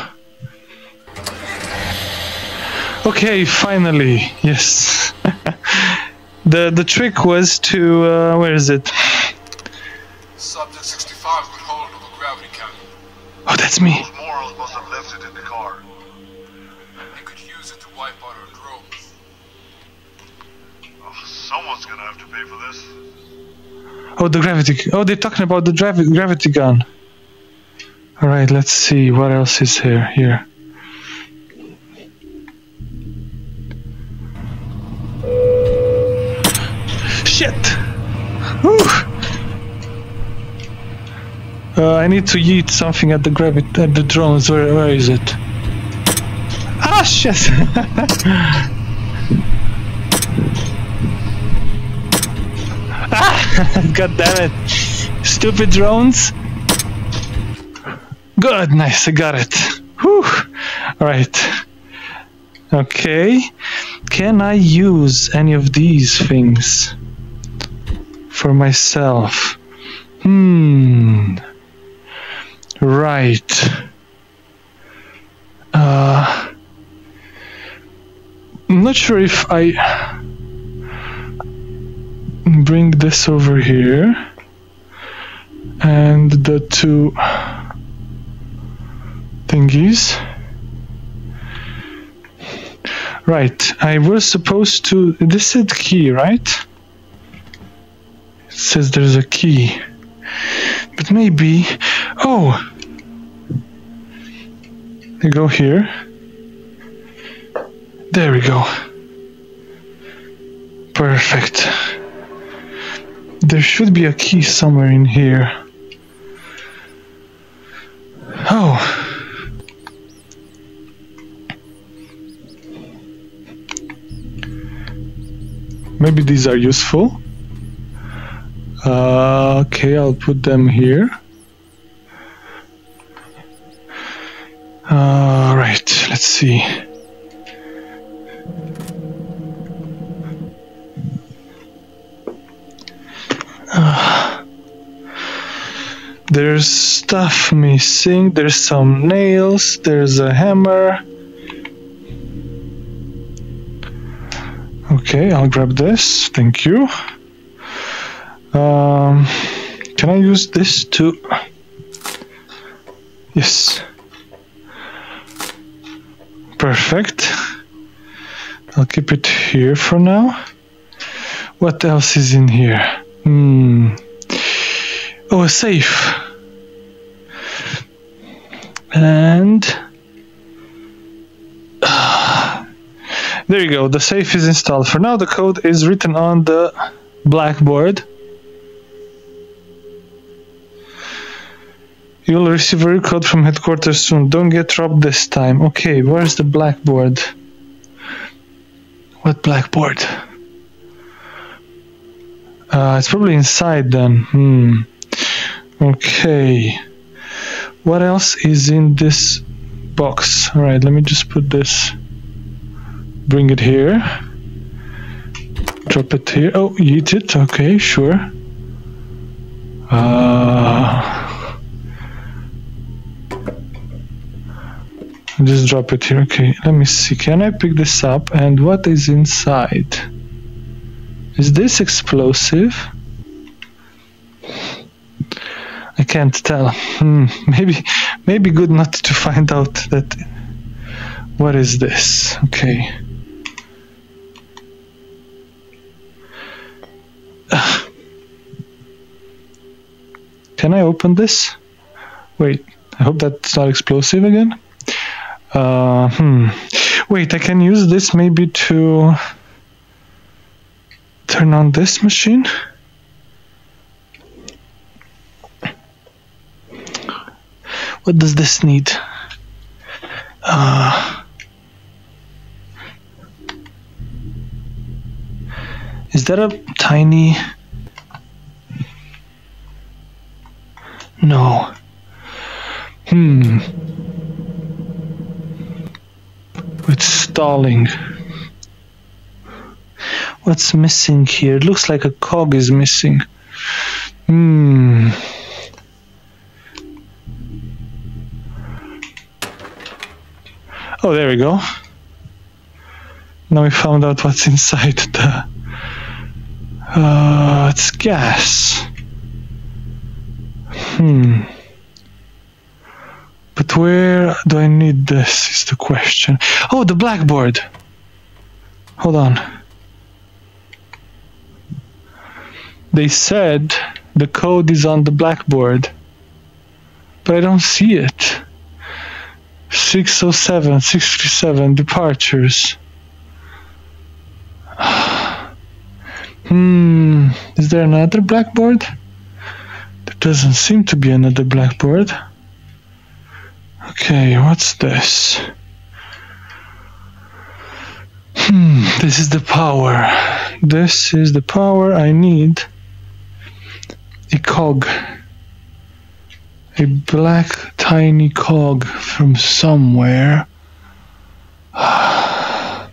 Okay, finally, yes. the the trick was to uh, where is it? Subject 65 with hold of a gravity cannon. Oh, that's me. Those morons must have left it in the car. They could use it to wipe out our drones. Oh, someone's gonna have to pay for this. Oh, the gravity. Oh, they're talking about the gravi- gravity gun. All right, let's see what else is here. Here. Uh, I need to yeet something at the gravity at the drones. Where where is it? Ah shit! God damn it. Stupid drones. Good, nice, I got it. Whew. Alright. Okay. Can I use any of these things for myself? Hmm. Right. Uh, I'm not sure if I bring this over here and the two thingies right I was supposed to this is the key right says there's a key but maybe oh I go here there we go perfect there should be a key somewhere in here. Oh. Maybe these are useful. Uh, okay, I'll put them here. All right, let's see. There's stuff missing. There's some nails. There's a hammer. Okay, I'll grab this. Thank you. Um, can I use this to? Yes. Perfect. I'll keep it here for now. What else is in here? Hmm. Oh, a safe. And there you go. The safe is installed. For now, the code is written on the blackboard. You'll receive a code from headquarters soon. Don't get robbed this time. Okay, where's the blackboard? What blackboard? Uh, it's probably inside then. Hmm. Okay. What else is in this box? Alright, let me just put this. Bring it here. Drop it here. Oh, eat it. Okay, sure. Uh, just drop it here. Okay, let me see. Can I pick this up? And what is inside? Is this explosive? I can't tell. Hmm, maybe, maybe good not to find out that. What is this? Okay. Can I open this? Wait, I hope that's not explosive again. Uh, hmm. Wait, I can use this maybe to turn on this machine. What does this need? Uh, is that a tiny? No. Hmm. It's stalling. What's missing here? It looks like a cog is missing. Hmm. Oh, there we go. Now we found out what's inside the. Uh, it's gas. Hmm. Where do I need this is the question. Oh, the blackboard. Hold on. They said the code is on the blackboard, but I don't see it. 607, 637 departures. Hmm, is there another blackboard? There doesn't seem to be another blackboard. Okay, what's this? Hmm, this is the power. This is the power I need. A cog. A black tiny cog from somewhere. hmm.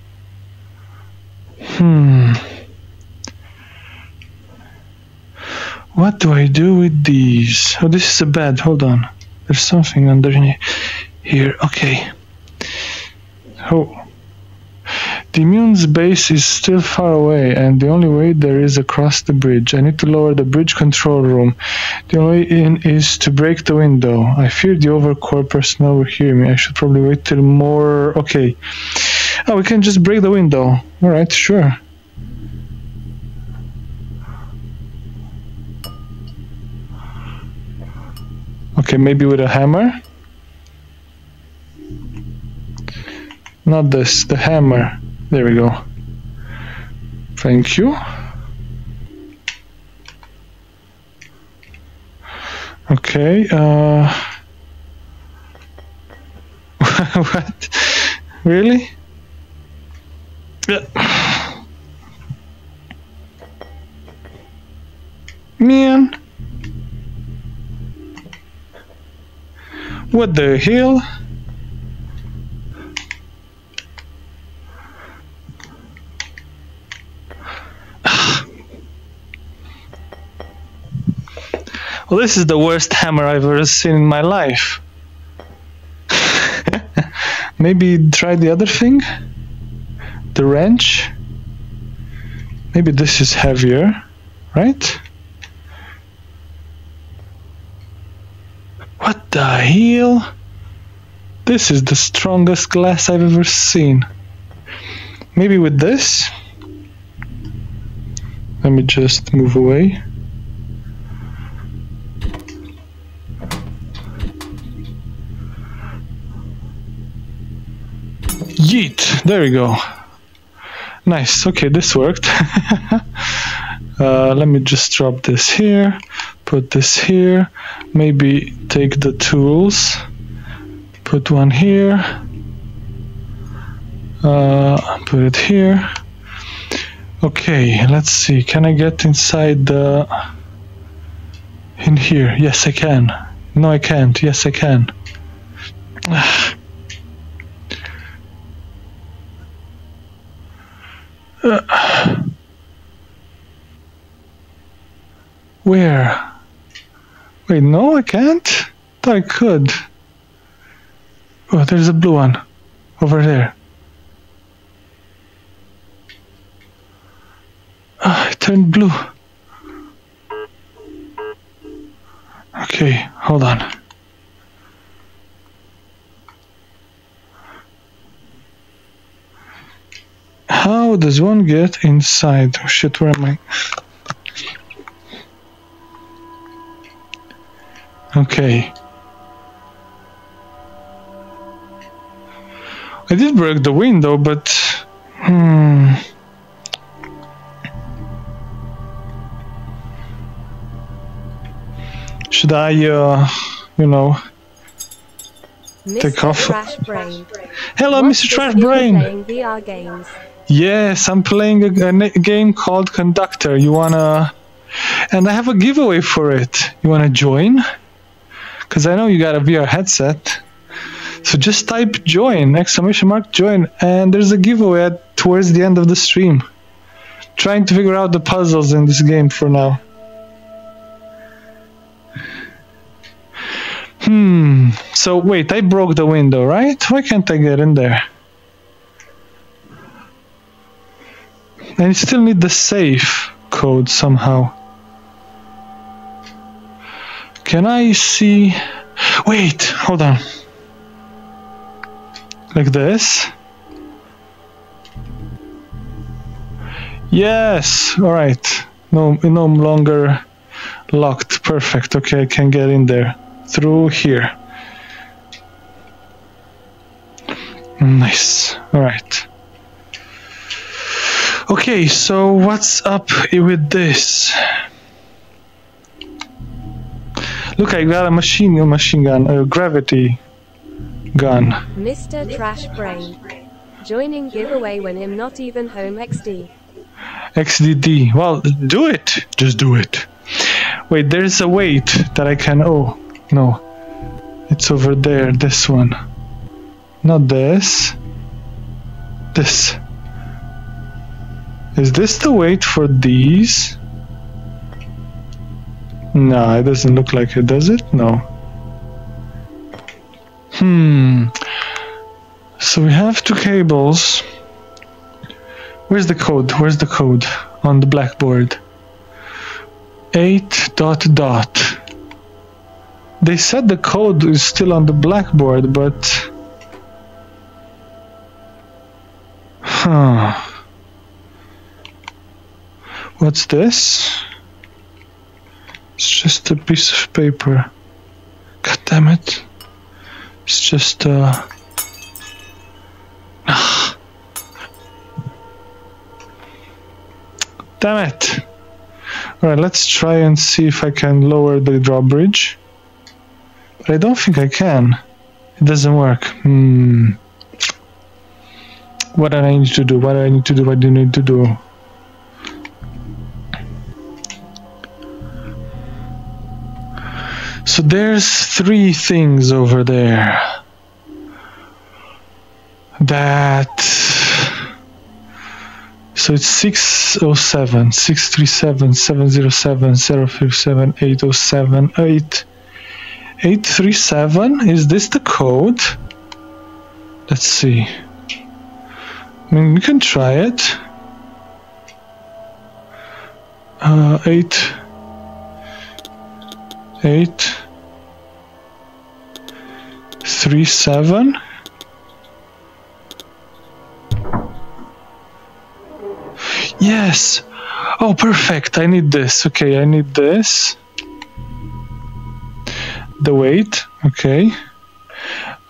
What do I do with these? Oh, this is a bed. Hold on. There's something underneath here. Okay. Oh. The immune's base is still far away, and the only way there is across the bridge. I need to lower the bridge control room. The only way in is to break the window. I fear the Overcorp personnel will hear me. I should probably wait till more. Okay. Oh, we can just break the window. Alright, sure. Okay, maybe with a hammer. Not this, the hammer. There we go. Thank you. Okay, uh... what? Really? Yeah. Man. What the hell? Well, this is the worst hammer I've ever seen in my life. Maybe try the other thing? The wrench? Maybe this is heavier, right? What the hell? This is the strongest glass I've ever seen. Maybe with this? Let me just move away. Yeet! There we go. Nice. Okay, this worked. uh, let me just drop this here, put this here, maybe take the tools, put one here, uh, put it here. Okay, let's see. Can I get inside the. in here? Yes, I can. No, I can't. Yes, I can. Uh, where? Wait, no, I can't? I could. Oh, there's a blue one. Over there. Ah, it turned blue. Okay, hold on. How does one get inside? Oh shit, where am I? Okay. I did break the window, but... Hmm... Should I, uh, you know... Mr. Take off. Trash Brain. Hello, What's Mr. Trash Brain! Playing VR games. Yes, I'm playing a, a game called Conductor. You wanna? And I have a giveaway for it. You wanna join? Cause I know you got a VR headset. So just type join exclamation mark join, and there's a giveaway at, towards the end of the stream. Trying to figure out the puzzles in this game for now. Hmm. So wait, I broke the window, right? Why can't I get in there? And I still need the safe code somehow. Can I see? Wait, hold on. Like this? Yes, alright. No, no longer locked. Perfect. Okay, I can get in there through here. Nice. Alright. Okay, so what's up with this? Look, I got a machine, a machine gun, a gravity gun. Mr. Trash Brain. Joining giveaway when I'm not even home XD. XDD. Well, do it. Just do it. Wait, there's a weight that I can. Oh, no. It's over there. This one. Not this. This. Is this the weight for these? No, it doesn't look like it, does it? No. Hmm. So we have two cables. Where's the code? Where's the code on the blackboard? 8 dot dot. They said the code is still on the blackboard, but. Huh. What's this? It's just a piece of paper. God damn it. It's just uh Damn it. Alright, let's try and see if I can lower the drawbridge. But I don't think I can. It doesn't work. Hmm. What do I need to do? What do I need to do? What do I need to do? So there's three things over there that so it's 607 637 707 057 807 8 837 is this the code? Let's see. I mean we can try it. Uh, 8 8 3 7 Yes. Oh, perfect. I need this. Okay, I need this. The weight. Okay.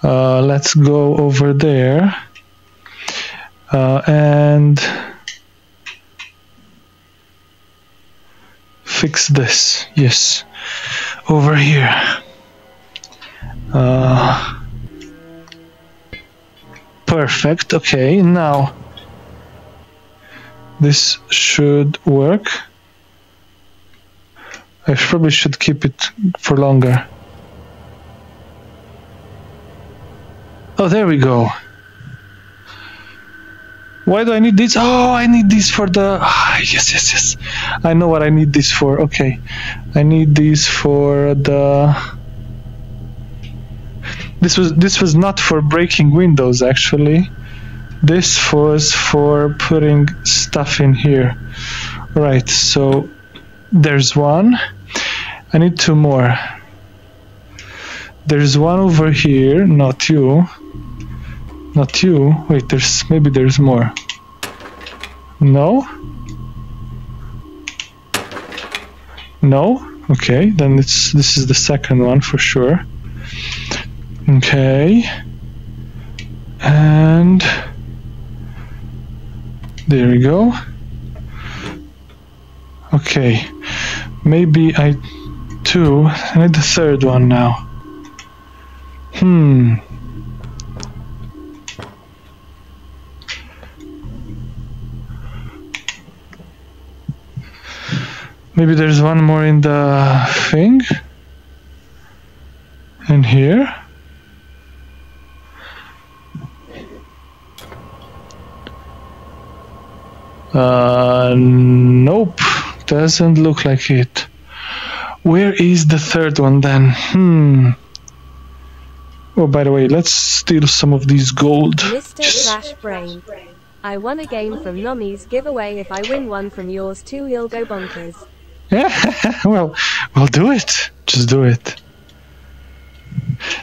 Uh, let's go over there. Uh, and fix this. Yes. Over here. Uh, perfect. Okay, now this should work. I probably should keep it for longer. Oh, there we go. Why do I need this? Oh, I need this for the. Ah, yes, yes, yes. I know what I need this for. Okay. I need this for the. This was this was not for breaking windows actually. This was for putting stuff in here. Right, so there's one. I need two more. There's one over here, not you. Not you. Wait, there's maybe there's more. No? No? Okay, then it's this is the second one for sure. Okay. And there we go. Okay. Maybe I two. I need the third one now. Hmm. Maybe there's one more in the thing. in here. Uh, nope, doesn't look like it. Where is the third one then? Hmm. Oh, by the way, let's steal some of these gold. Mr. Just- Trash Brain. I won a game from Nomi's giveaway. If I win one from yours too, you'll go bonkers. Yeah, well, we'll do it. Just do it.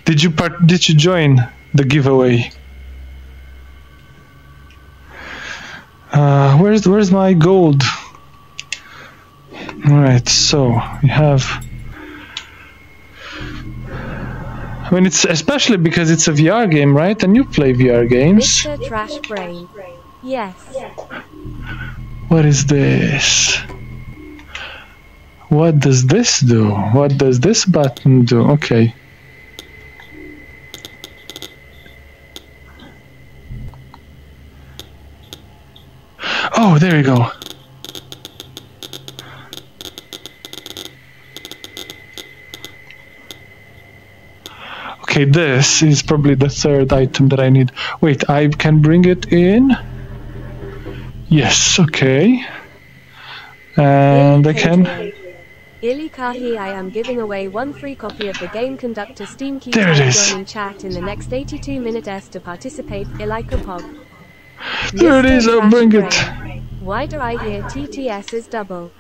Did you part? Did you join the giveaway? Uh, where's where's my gold? All right, so we have. I mean, it's especially because it's a VR game, right? And you play VR games. Mr. Trash Brain. Yes. What is this? What does this do? What does this button do? Okay. Oh, there you go. Okay, this is probably the third item that I need. Wait, I can bring it in? Yes, okay. And I can. Ilikahi, I am giving away one free copy of the Game Conductor Steam key There it to is. chat in the next 82 minute S to participate. Ilika Pog. There it is, I'll bring it. Why do I hear TTS is double?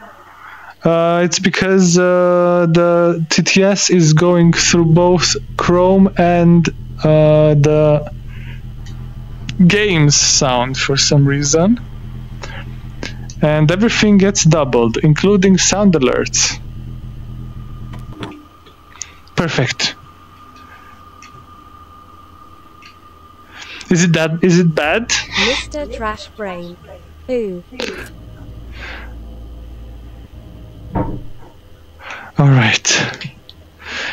Uh, it's because uh, the TTS is going through both Chrome and uh, the games sound for some reason. And everything gets doubled, including sound alerts. Perfect. Is it that? Is it bad? Mr. Trash Brain. Ooh. All right.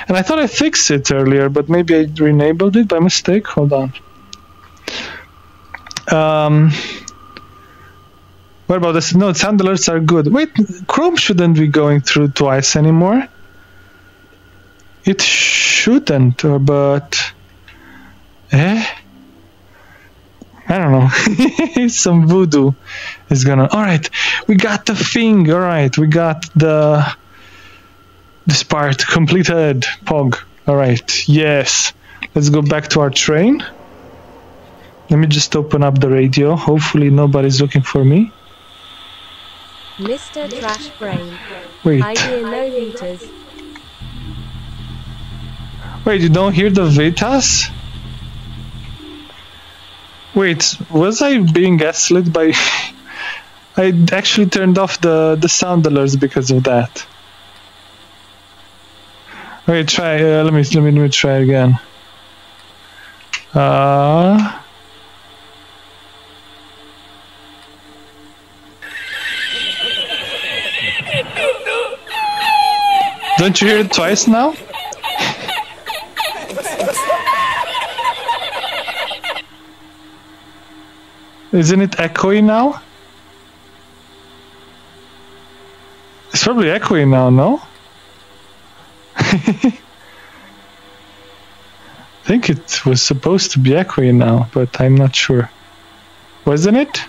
And I thought I fixed it earlier, but maybe I re-enabled it by mistake. Hold on. Um, what about this? No, sound alerts are good. Wait, Chrome shouldn't be going through twice anymore. It shouldn't, but eh? I don't know. Some voodoo is gonna. All right, we got the thing. All right, we got the this part completed. Pog. All right. Yes. Let's go back to our train. Let me just open up the radio. Hopefully nobody's looking for me. Mr. Trash Brain. Wait. I hear no. Wait, you don't hear the Vitas? Wait, was I being gaslit by I actually turned off the the sound alerts because of that. Okay, try. Uh, let me let me let me try again. Uh. Don't you hear it twice now? Isn't it echoing now? It's probably echoing now, no? I think it was supposed to be echoing now, but I'm not sure. Wasn't it?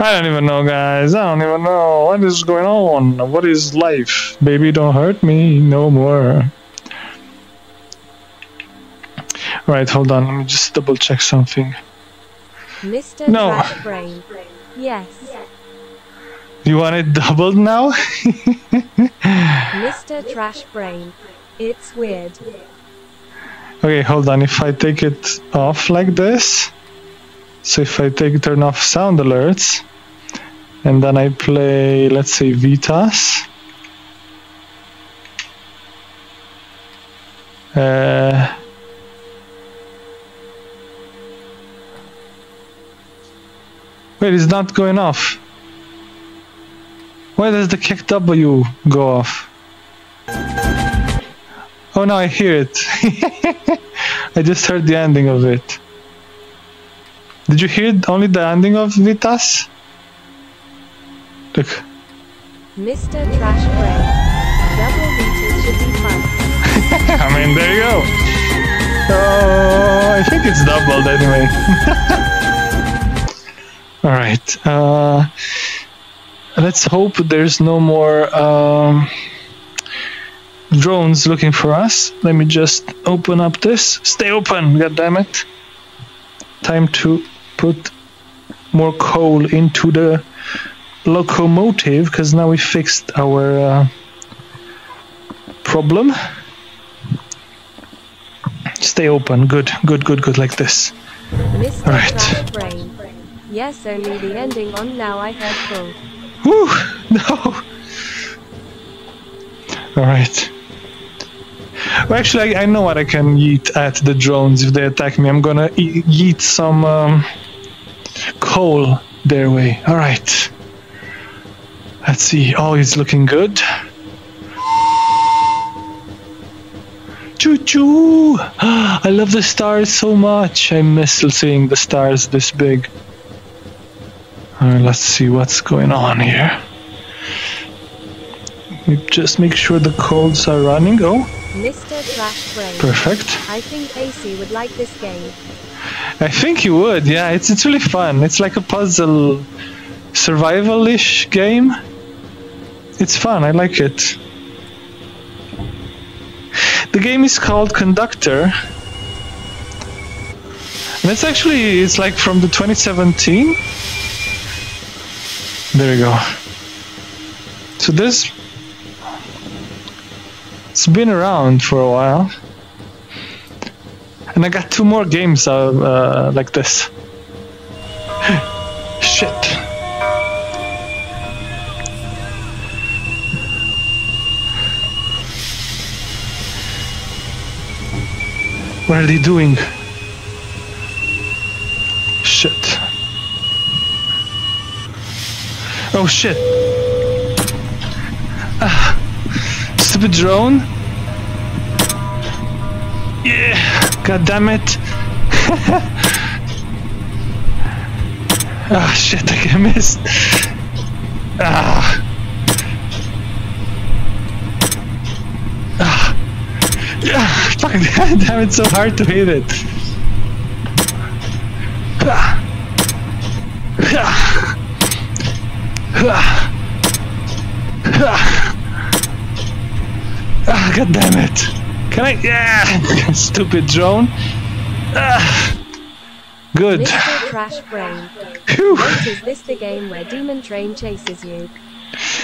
I don't even know, guys. I don't even know what is going on. What is life? Baby, don't hurt me no more. Right, hold on. Let me just double check something. Mr. No. Trash Brain. Yes. You want it doubled now? Mr. Trash Brain. It's weird. Okay, hold on. If I take it off like this, so if I take turn off sound alerts, and then I play, let's say, Vitas. Uh, wait, it's not going off. Why does the kick W go off? Oh no, I hear it. I just heard the ending of it. Did you hear only the ending of Vitas? Look. Mr. Trash Brain. Double meters should be fun. I mean, there you go. Oh, I think it's doubled anyway. All right. Uh, let's hope there's no more um, drones looking for us. Let me just open up this. Stay open, God damn it! Time to put more coal into the locomotive because now we fixed our uh, problem. Stay open. Good, good, good, good, like this. Mr. Alright. Brain. Yes, only the ending on now I heard full. Whew, no. All right. Well, actually, I, I know what I can yeet at the drones if they attack me. I'm gonna e- yeet some um, coal their way. All right. Let's see. Oh, it's looking good. Choo choo! I love the stars so much. I miss seeing the stars this big. Alright, let's see what's going on here. You just make sure the codes are running. Oh, Mr. Trash Brain. perfect. I think AC would like this game. I think you would. Yeah, it's it's really fun. It's like a puzzle, survival-ish game. It's fun. I like it. The game is called Conductor. And it's actually it's like from the 2017. There we go. So this it's been around for a while. And I got two more games uh, uh, like this. Shit. What are they doing? Shit. Oh shit. Ah. Stupid drone. Yeah. God damn it. Ah, shit, I get missed. Ah. Ah. Yeah, fuck, damn it, so hard to hit it. Ah. God damn it. Can I? Yeah! Stupid drone. Ah. Good. Mr. Trash Brain. Phew. Is this the game where Demon Train chases you?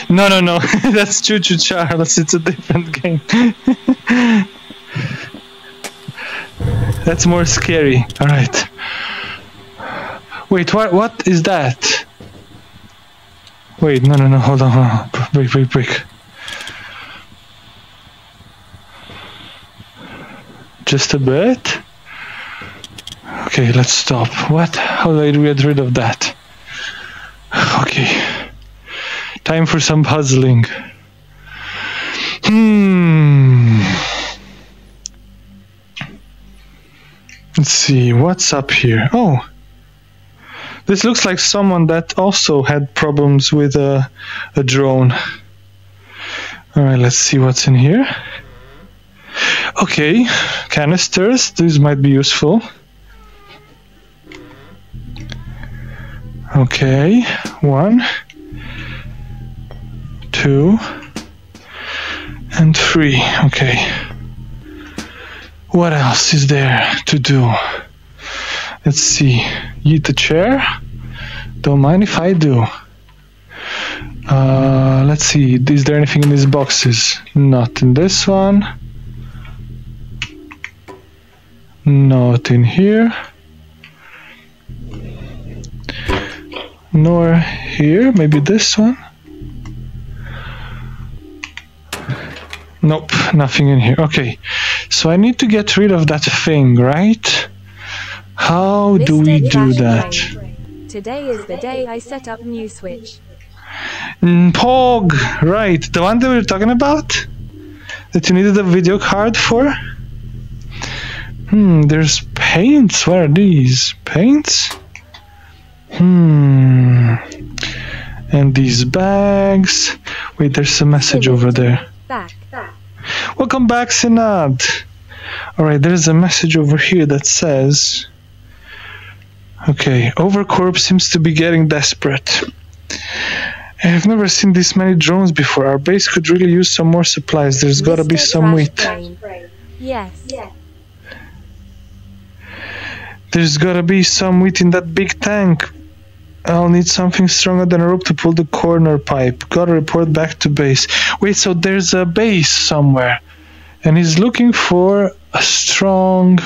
No, no, no. That's Choo Choo Charles. It's a different game. That's more scary. All right. Wait, what? What is that? Wait, no, no, no. Hold on, hold on. Break, break, break. Just a bit. Okay, let's stop. What? How do I get rid of that? Okay. Time for some puzzling. Hmm. Let's see, what's up here? Oh. This looks like someone that also had problems with a, a drone. Alright, let's see what's in here. Okay, canisters, these might be useful. Okay, one, two, and three. Okay. What else is there to do? Let's see. Eat the chair. Don't mind if I do. Uh, let's see. Is there anything in these boxes? Not in this one. Not in here. Nor here. Maybe this one. Nope, nothing in here. Okay, so I need to get rid of that thing, right? How do we do that? Today is the day I set up new Switch. Mm, Pog, right? The one that we were talking about? That you needed a video card for? Hmm, there's paints. What are these? Paints? Hmm. And these bags. Wait, there's a message over there. Back, Back. Welcome back, Sinad. Alright, there's a message over here that says. Okay, Overcorp seems to be getting desperate. I have never seen this many drones before. Our base could really use some more supplies. There's gotta be some Trash wheat. Brain. Yes. There's gotta be some wheat in that big tank. I'll need something stronger than a rope to pull the corner pipe. Gotta report back to base. Wait, so there's a base somewhere. And he's looking for a strong.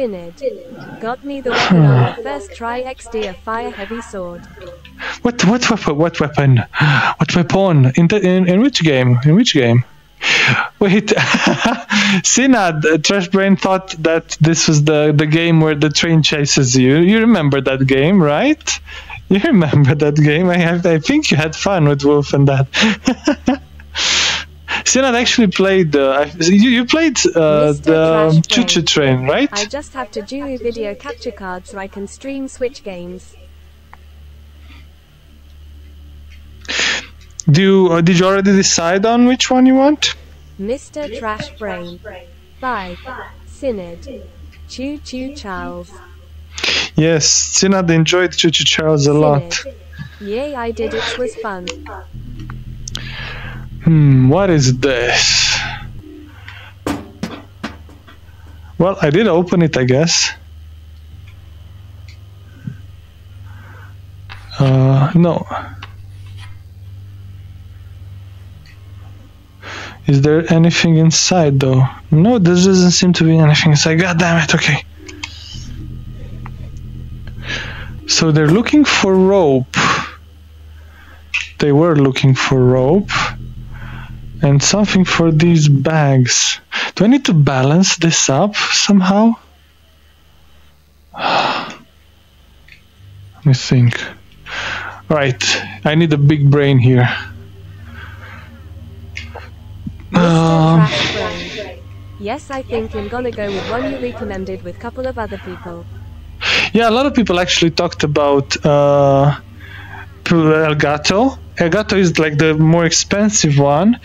Synod. Got me the hmm. weapon on the first try XD a fire heavy sword. What what weapon? What weapon? What weapon? In the in, in which game? In which game? Wait, Sinad, Trash Brain thought that this was the, the game where the train chases you. You remember that game, right? You remember that game? I have, I think you had fun with Wolf and that. Sinad actually played. Uh, you, you played uh, the Choo Choo Train, right? I just have to do a video capture card so I can stream Switch games. Do you, uh, did you already decide on which one you want? Mr. Trash Brain. Bye. Synod. Choo Choo Charles. Yes, Sinad enjoyed Choo Choo Charles a lot. Yay, I did it was fun. Hmm, what is this? Well, I did open it, I guess. Uh, no. Is there anything inside though? No, there doesn't seem to be anything inside. God damn it, okay. So they're looking for rope. They were looking for rope and something for these bags. Do I need to balance this up somehow? Let me think. Right, I need a big brain here. Um, Yes, I think I'm gonna go with one you recommended with a couple of other people. yeah, a lot of people actually talked about uh, Elgato. Elgato is like the more expensive one,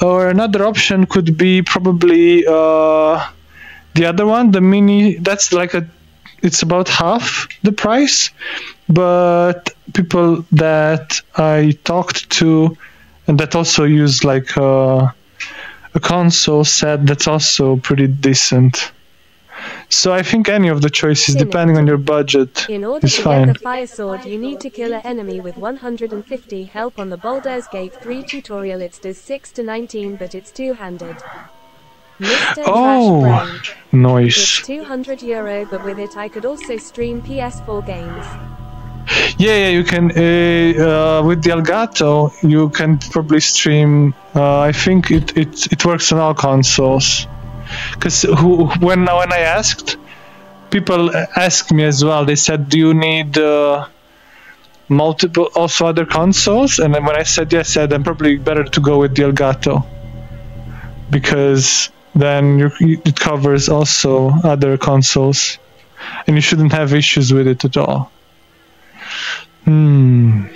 or another option could be probably uh, the other one, the mini. That's like a, it's about half the price, but people that I talked to and that also use like uh, a console said that's also pretty decent. So I think any of the choices, depending on your budget, In order is to fine. get the fire sword, you need to kill an enemy with 150 help on the Baldur's Gate 3 tutorial. It does 6 to 19, but it's two-handed. Mr. Oh, Brain. It's Noise. 200 euro, but with it I could also stream PS4 games. Yeah, yeah, you can. Uh, uh, with the Elgato, you can probably stream. Uh, I think it, it it works on all consoles. Because when when I asked, people asked me as well. They said, "Do you need uh, multiple also other consoles?" And then when I said yes, I said, "Then probably better to go with the Elgato because then you, it covers also other consoles, and you shouldn't have issues with it at all." Hmm.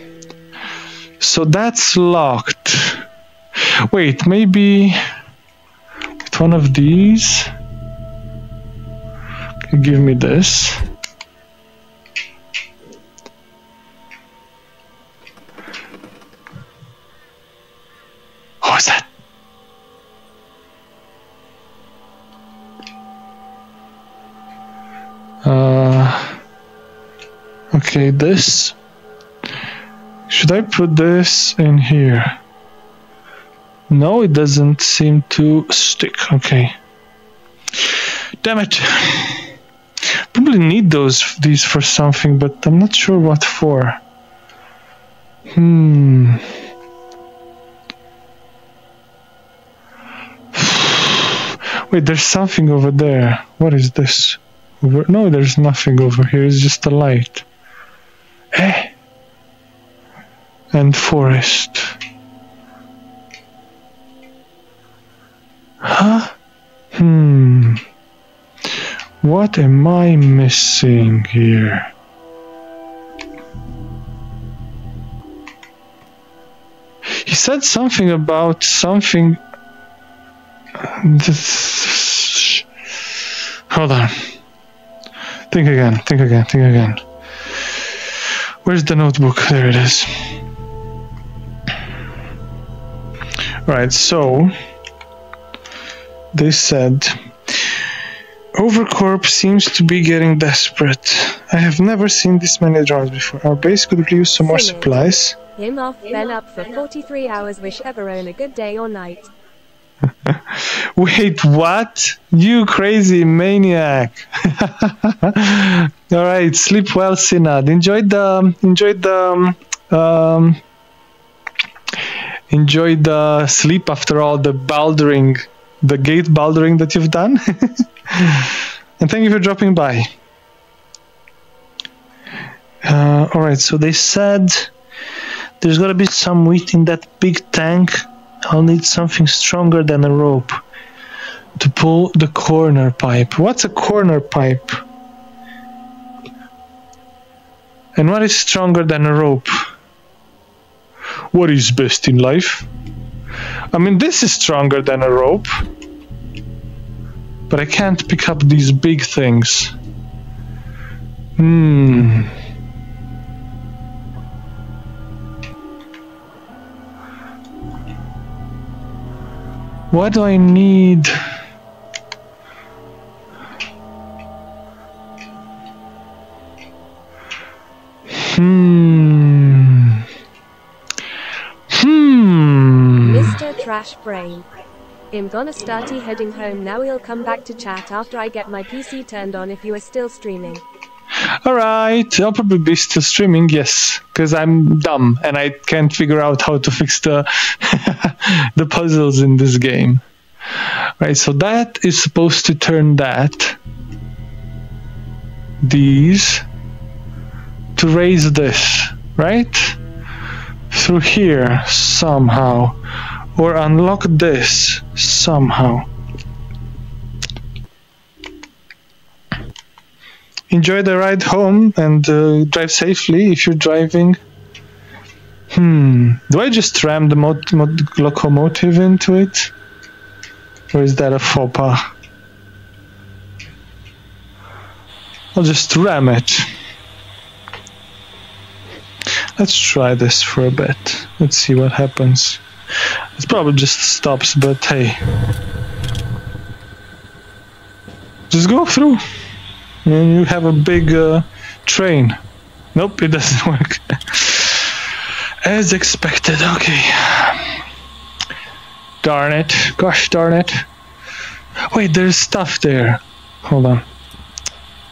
So that's locked. Wait, maybe one of these. Give me this. What that? Uh, okay, this. Should I put this in here? No, it doesn't seem to stick. Okay. Damn it. Probably need those these for something, but I'm not sure what for. Hmm. Wait, there's something over there. What is this? Over no, there's nothing over here. It's just a light. Eh? and forest. Huh? Hmm. What am I missing here? He said something about something. Hold on. Think again, think again, think again. Where's the notebook? There it is. Right, so they said Overcorp seems to be getting desperate. I have never seen this many drones before. Our base could use some more supplies. Him off, then up for 43 hours. Wish everyone a good day or night. Wait, what? You crazy maniac! All right, sleep well, Sinad. Enjoy the enjoy the um, enjoy the sleep after all the bouldering, the gate bouldering that you've done. and thank you for dropping by. Uh, all right, so they said there's gotta be some wheat in that big tank. I'll need something stronger than a rope to pull the corner pipe. What's a corner pipe? And what is stronger than a rope? What is best in life? I mean, this is stronger than a rope. But I can't pick up these big things. Hmm. What do I need? Hmm. Trash Brain. I'm gonna starty heading home now. We'll come back to chat after I get my PC turned on if you are still streaming. All right, I'll probably be still streaming, yes, because I'm dumb and I can't figure out how to fix the the puzzles in this game. Right, so that is supposed to turn that these to raise this, right? Through here somehow, or unlock this somehow. enjoy the ride home and uh, drive safely if you're driving. Hmm. Do I just ram the mot- mot- locomotive into it? Or is that a faux pas? I'll just ram it. Let's try this for a bit. Let's see what happens. It probably just stops, but hey. Just go through and you have a big uh, train. Nope, it doesn't work. As expected, okay. Darn it. Gosh darn it. Wait, there's stuff there. Hold on. Oh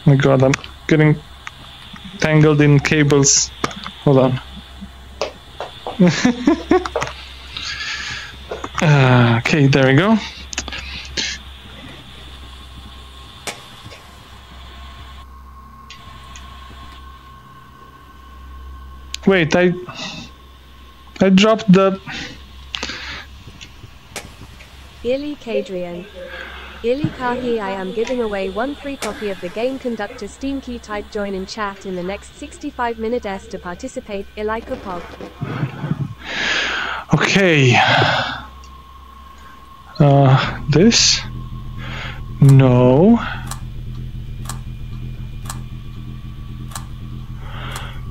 my god, I'm getting tangled in cables. Hold on. uh, okay, there we go. Wait, I I dropped the Illy Kadrian. Illy Kahi I am giving away one free copy of the game conductor Steam key type join in chat in the next 65 minute S to participate Ilika Pog. Okay. Uh this? No.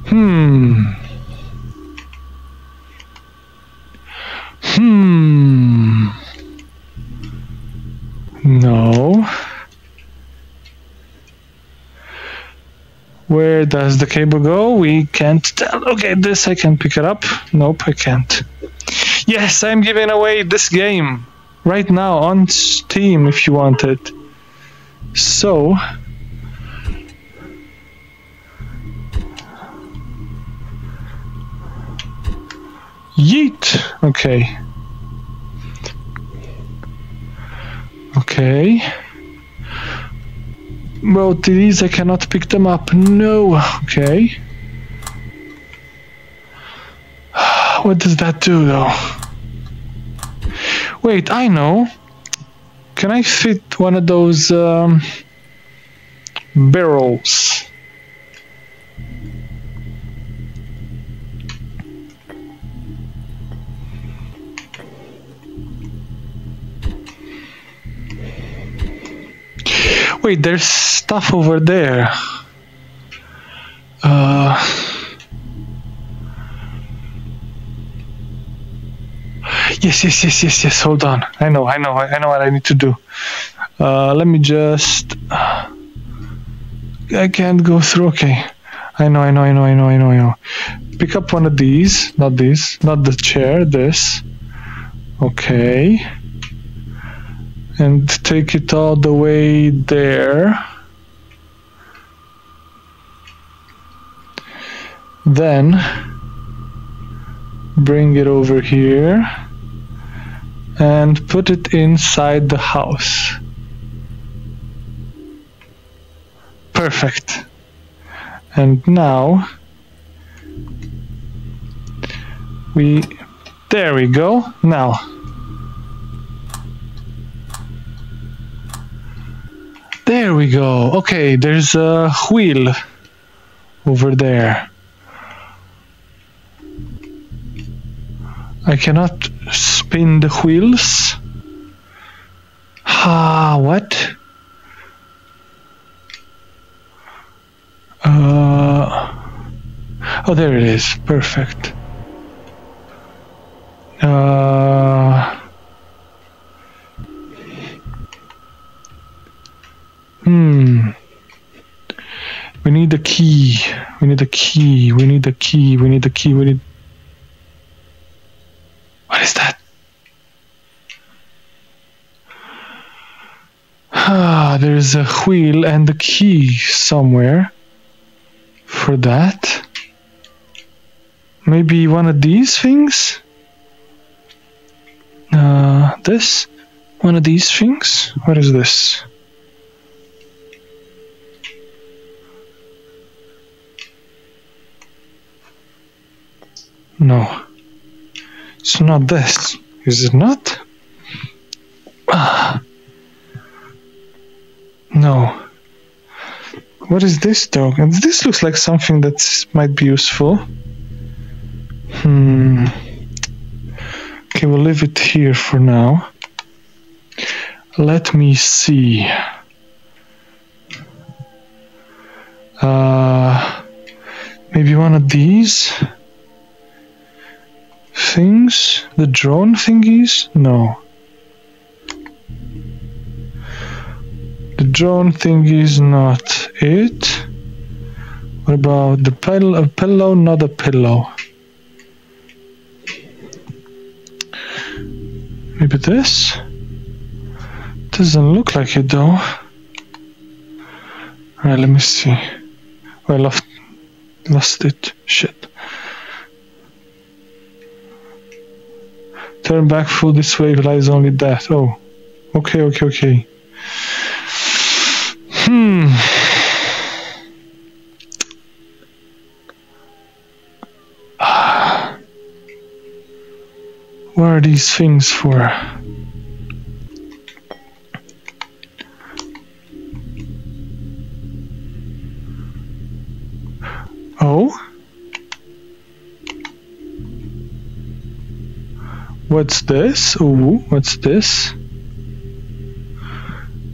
Hmm. Hmm. No. Where does the cable go? We can't tell. Okay, this I can pick it up. Nope, I can't. Yes, I'm giving away this game right now on Steam if you want it. So, Yeet! Okay. Okay. Well, these I cannot pick them up. No. Okay. What does that do though? Wait, I know. Can I fit one of those um, barrels? Wait, there's stuff over there. Uh... yes, yes, yes, yes, yes. Hold on. I know, I know, I know what I need to do. Uh, let me just. I can't go through. Okay. I know, I know, I know, I know, I know, I know. Pick up one of these. Not this. Not the chair. This. Okay. And take it all the way there. Then bring it over here and put it inside the house. Perfect. And now we there we go. Now there we go. Okay, there's a wheel over there. I cannot spin the wheels. Ah, what? Uh, oh, there it is. Perfect. Uh, hmm. We need the key. We need the key. We need the key. We need the key. We need. What is that? Ah, there's a wheel and a key somewhere for that. Maybe one of these things? Uh, this? One of these things? What is this? No. It's not this. Is it not? No. What is this though? And this looks like something that might be useful. Hmm. Okay, we'll leave it here for now. Let me see. Uh, maybe one of these things? The drone thingies? No. The drone thing is not it. What about the pillow? A pillow, not a pillow. Maybe this? Doesn't look like it though. Alright, let me see. I lost, lost it. Shit. Turn back through this way lies only death. Oh. Okay, okay, okay. Hmm. What are these things for? Oh? What's this? Ooh, what's this?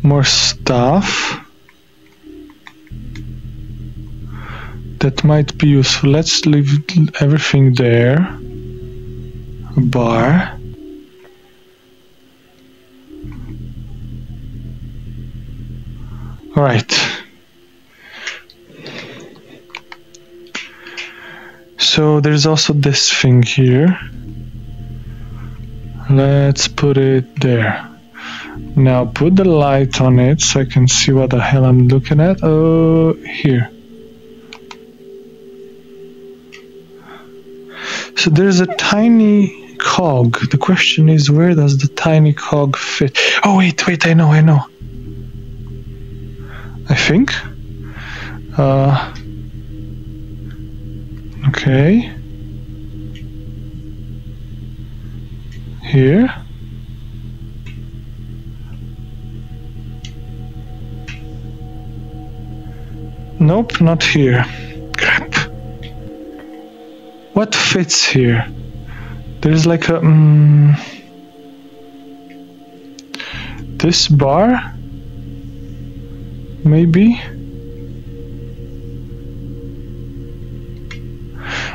More stuff. That might be useful. Let's leave everything there. Bar. All right. So there's also this thing here. Let's put it there. Now put the light on it so I can see what the hell I'm looking at. Oh, here. So there's a tiny cog. The question is, where does the tiny cog fit? Oh, wait, wait, I know, I know. I think. Uh, okay. Here. Nope, not here. Crap. What fits here? There's like a. Um, this bar? maybe.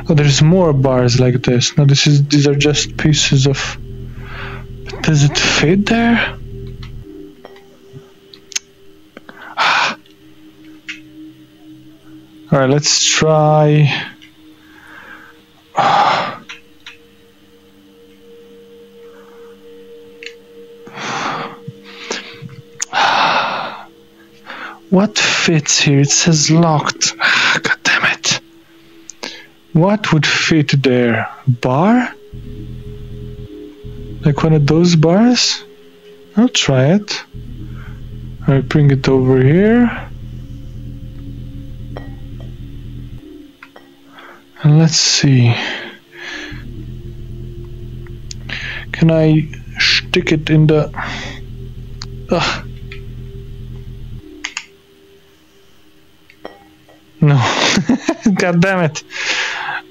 Oh, there's more bars like this. No, this is these are just pieces of. Does it fit there? All right, let's try. What fits here? It says locked. Ah, God damn it. What would fit there? Bar? Like one of those bars? I'll try it. I'll bring it over here. And let's see. Can I stick it in the. Ugh. No. God damn it.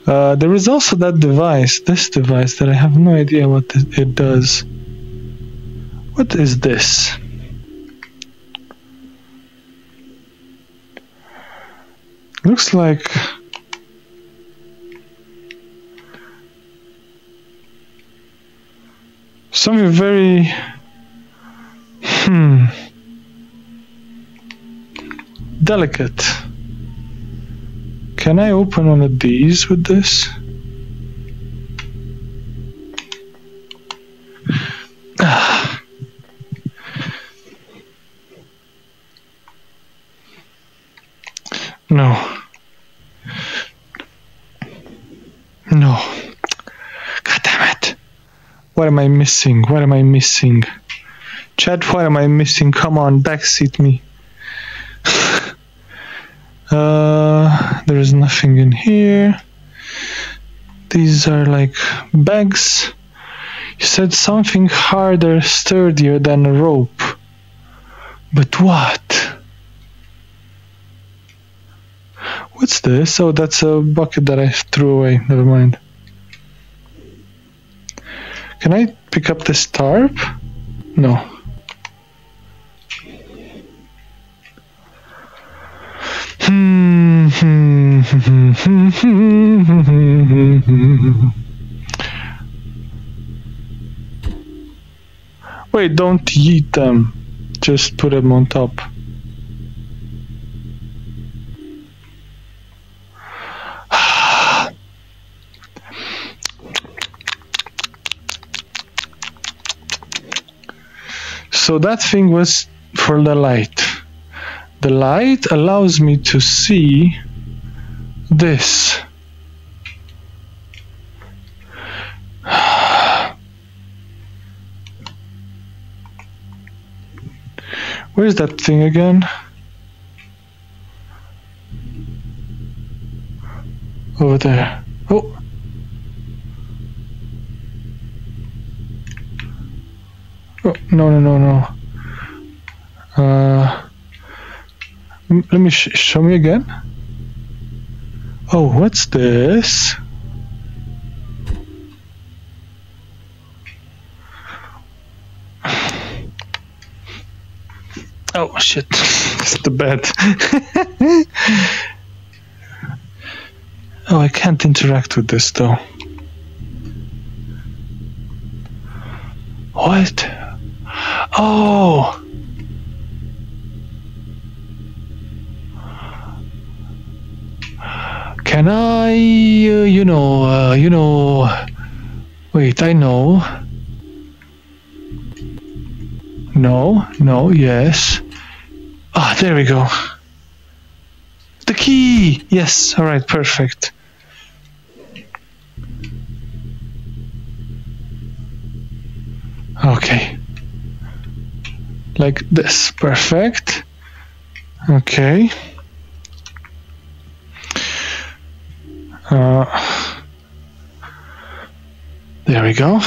Uh, there is also that device, this device, that I have no idea what it does. What is this? Looks like. Something very. Hmm. Delicate. Can I open one of these with this? No. No. God damn it. What am I missing? What am I missing? Chad, what am I missing? Come on, backseat me. Uh, there is nothing in here. These are like bags. You said something harder, sturdier than a rope. But what? What's this? Oh, that's a bucket that I threw away. Never mind. Can I pick up this tarp? No. Wait, don't eat them. Just put them on top. So that thing was for the light. The light allows me to see this. Where's that thing again? Over there. Oh. Oh, no, no, no, no. Uh, let me sh- show me again. Oh, what's this? Oh shit, it's the bed. oh, I can't interact with this though. What? Oh! Can I, uh, you know, uh, you know, wait, I know. No, no, yes. Ah, there we go. The key! Yes, alright, perfect. Okay. Like this, perfect. Okay. Uh, there we go.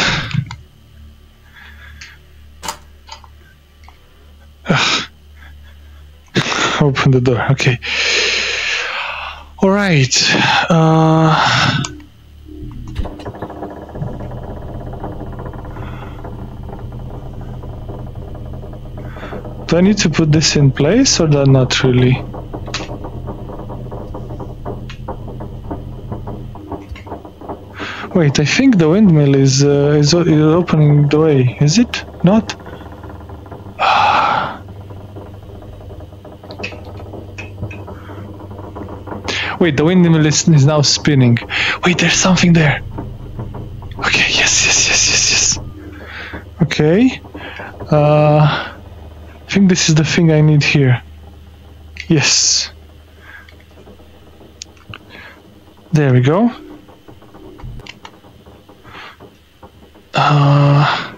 Open the door. Okay. All right. Uh, Do I need to put this in place or that not really? Wait, I think the windmill is uh, is, is opening the way. Is it not? Wait, the windmill is, is now spinning. Wait, there's something there. Okay, yes, yes, yes, yes, yes. Okay. Uh, I think this is the thing I need here. Yes. There we go. Uh,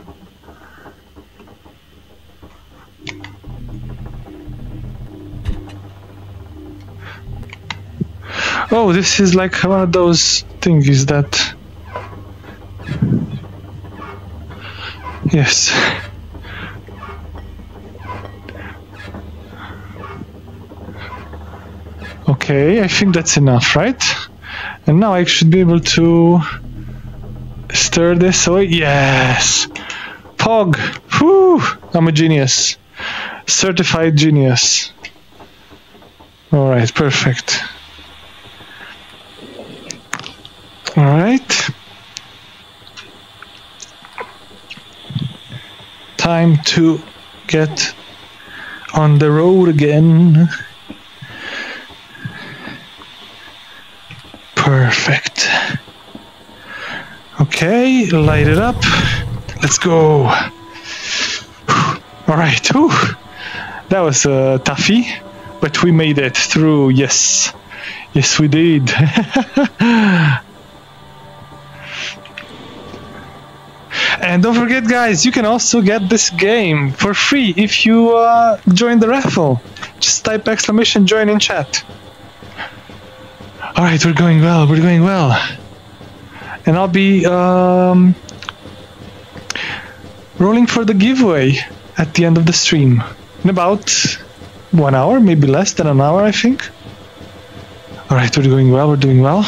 oh, this is like one of those things that. Yes. Okay, I think that's enough, right? And now I should be able to stir this away. Yes! Pog! Whew! I'm a genius. Certified genius. Alright, perfect. Alright. Time to get on the road again. Perfect. Okay, light it up. Let's go. All right. That was uh, toughy, but we made it through. Yes, yes, we did. and don't forget, guys, you can also get this game for free if you uh, join the raffle. Just type exclamation join in chat. All right, we're going well. We're going well. And I'll be um, rolling for the giveaway at the end of the stream in about one hour, maybe less than an hour, I think. All right, we're doing well. We're doing well.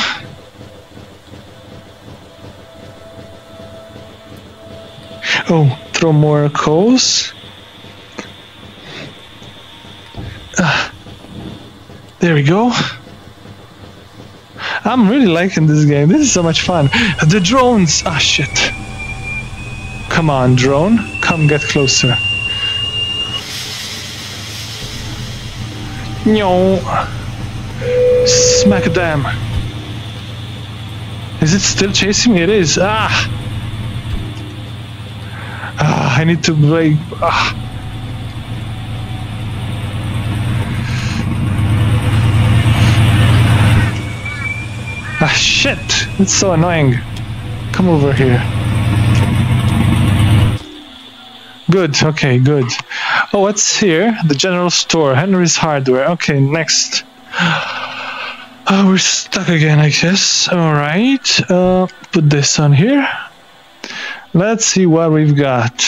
Oh, throw more coals. Ah, there we go. I'm really liking this game. This is so much fun. The drones. Ah, shit. Come on, drone. Come get closer. No. Smack them. Is it still chasing me? It is. Ah. Ah, I need to break. Ah. Ah, shit! It's so annoying. Come over here. Good, okay, good. Oh, what's here? The general store, Henry's Hardware. Okay, next. Oh, we're stuck again, I guess. Alright, uh, put this on here. Let's see what we've got.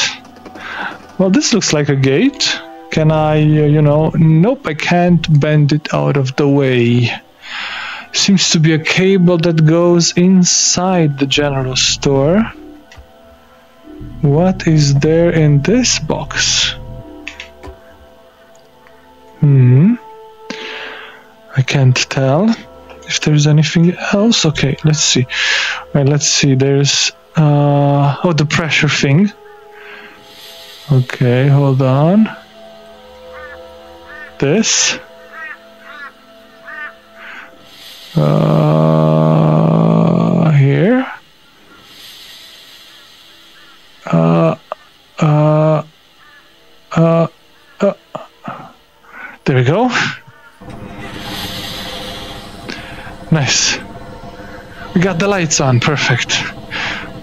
Well, this looks like a gate. Can I, uh, you know, nope, I can't bend it out of the way. Seems to be a cable that goes inside the general store. What is there in this box? Hmm. I can't tell if there's anything else. Okay, let's see. Right, let's see. There's uh oh the pressure thing. Okay, hold on. This. Uh, here. Uh, uh, uh, uh. There we go. Nice. We got the lights on. Perfect.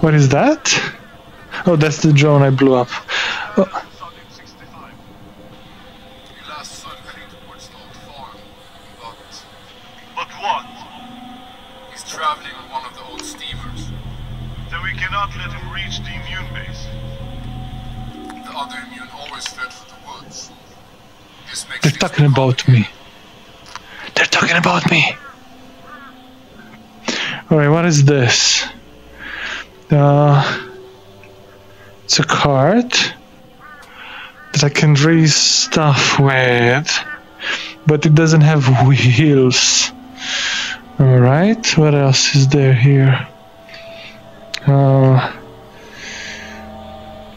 What is that? Oh, that's the drone I blew up. Oh, they're talking about me. They're talking about me. Alright, what is this? Uh, it's a cart. that I can raise stuff with, but it doesn't have wheels. Alright, what else is there here? Uh,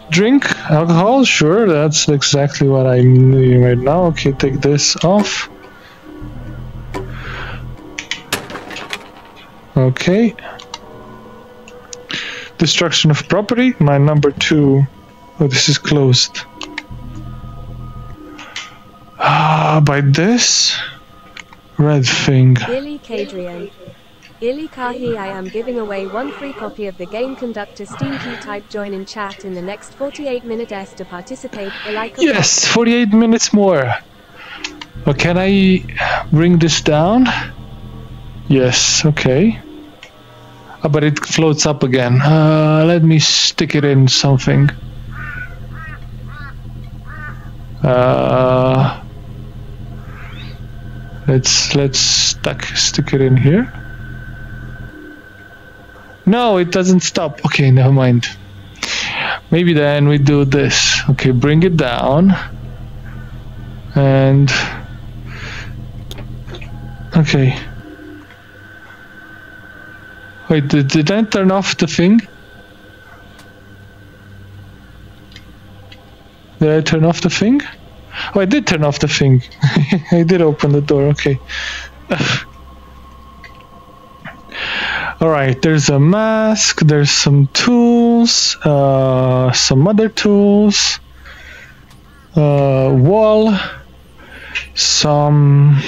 drink alcohol, sure, that's exactly what I'm doing right now. Okay, take this off. Okay. Destruction of property, my number two. Oh, this is closed. Ah, by this red thing. Illy Kadrian. Illy Kahi I am giving away one free copy of the game conductor Steam key type join in chat in the next 48 minutes to participate. Like Yes, 48 minutes more. Oh, can I bring this down? Yes, okay. Ah, but it floats up again. Uh, let me stick it in something. Uh, let's let's stuck stick it in here. No, it doesn't stop. Okay, never mind. Maybe then we do this. Okay, bring it down. And okay. Wait, did, did I turn off the thing? Did I turn off the thing? Oh, I did turn off the thing. I did open the door, okay. Alright, there's a mask, there's some tools, uh, some other tools, uh, wall, some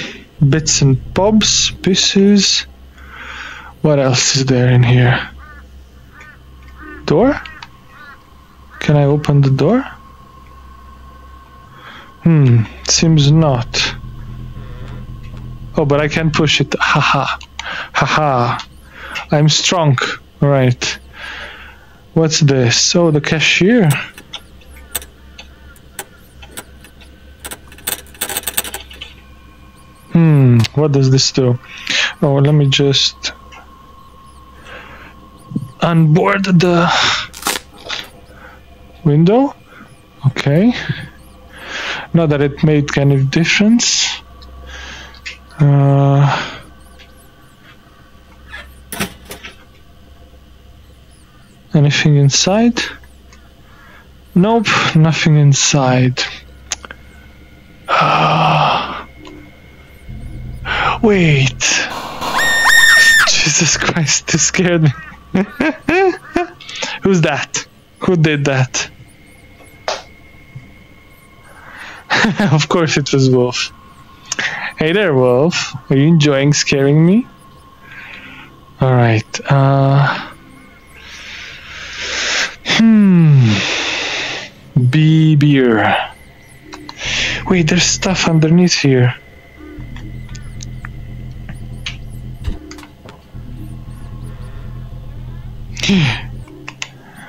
bits and bobs, pieces. What else is there in here? Door? Can I open the door? Hmm, seems not. Oh, but I can push it. Haha. Haha. I'm strong. Right. What's this? Oh, the cashier. Hmm, what does this do? Oh, let me just unboard the window. Okay. Not that it made any difference. Uh, anything inside? Nope, nothing inside. Wait. Jesus Christ, this scared me. Who's that? Who did that? of course it was Wolf. Hey there, Wolf. Are you enjoying scaring me? Alright, uh. Hmm. B beer. Wait, there's stuff underneath here.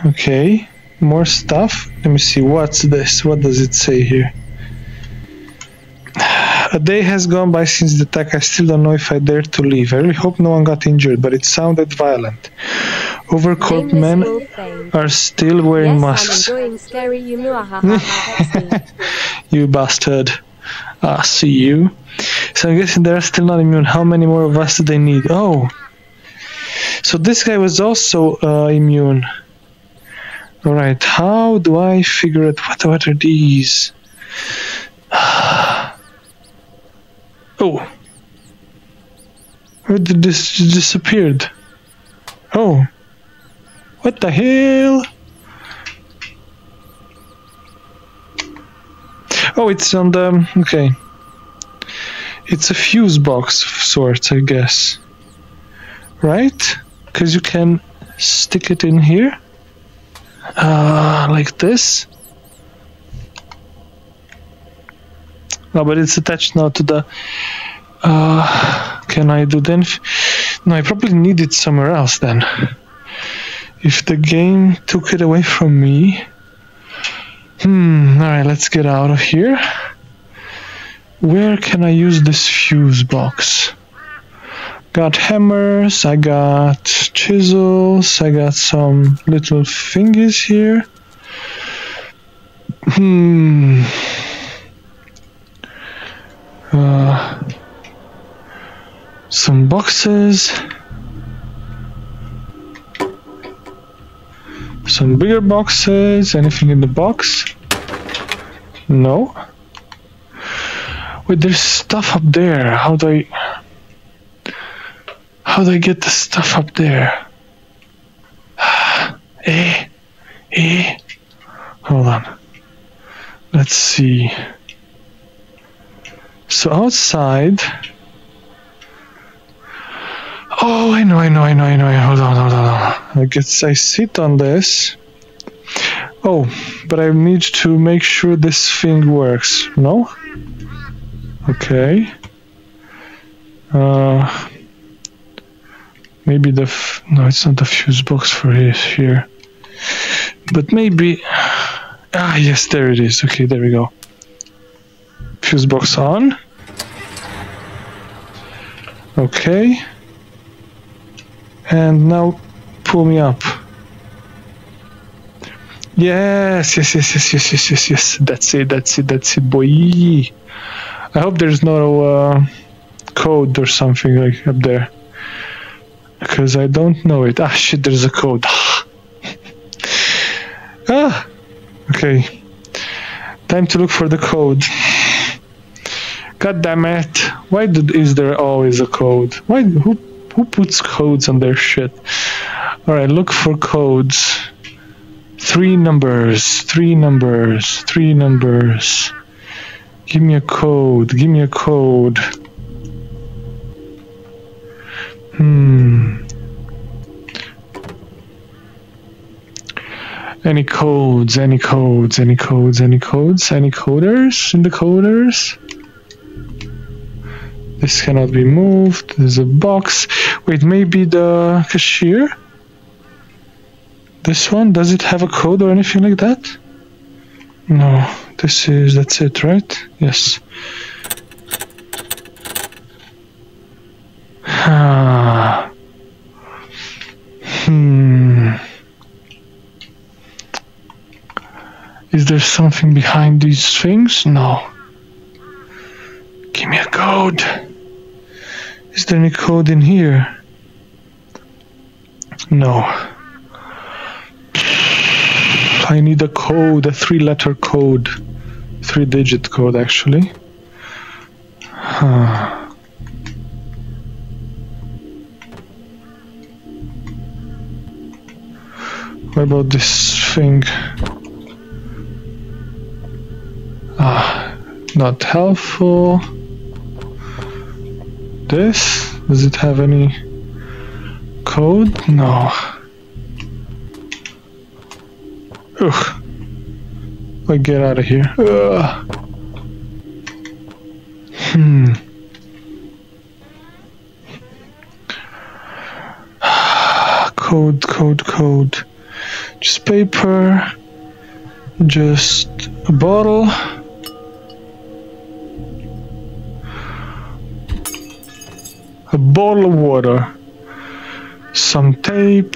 okay, more stuff. Let me see, what's this? What does it say here? A day has gone by since the attack. I still don't know if I dare to leave. I really hope no one got injured, but it sounded violent. Overcorp men are still wearing yes, masks. I'm enjoying scary you bastard. Ah, see you. So I'm guessing they're still not immune. How many more of us do they need? Oh. So this guy was also uh, immune. Alright, how do I figure out what, what are these? Oh. Where did this disappeared? Oh. What the hell? Oh, it's on the. Okay. It's a fuse box of sorts, I guess. Right? Because you can stick it in here. Uh, like this. No, but it's attached now to the. Uh, can I do then? No, I probably need it somewhere else then. If the game took it away from me. Hmm, alright, let's get out of here. Where can I use this fuse box? Got hammers, I got chisels, I got some little fingers here. Hmm. Uh, some boxes. Some bigger boxes. Anything in the box? No. Wait, there's stuff up there. How do I... How do I get the stuff up there? eh? Eh? Hold on. Let's see. So outside... Oh, I know, I know, I know, I know. Hold on, hold on, hold on. I guess I sit on this. Oh, but I need to make sure this thing works. No? Okay. Uh, maybe the no, it's not the fuse box for here. But maybe ah yes, there it is. Okay, there we go. Fuse box on. Okay. And now pull me up. Yes, yes, yes, yes, yes, yes, yes, yes. That's it, that's it, that's it, boy. I hope there's no uh, code or something like up there. Because I don't know it. Ah, shit, there's a code. ah, okay. Time to look for the code. God damn it. Why is there always a code? Why, who, who puts codes on their shit? Alright, look for codes. Three numbers, three numbers, three numbers. Give me a code, give me a code. Hmm. Any codes, any codes, any codes, any codes, any coders in the coders? This cannot be moved. There's a box. Wait, maybe the cashier? This one, does it have a code or anything like that? No, this is, that's it, right? Yes. Ah. Hmm. Is there something behind these things? No. Give me a code. Is there any code in here? No. I need a code, a three letter code. Three digit code, actually. Huh. What about this thing? Ah, not helpful. This? Does it have any code? No. Ugh. Like, get out of here. Ugh. Hmm. code, code, code. Just paper. Just a bottle. A bottle of water. Some tape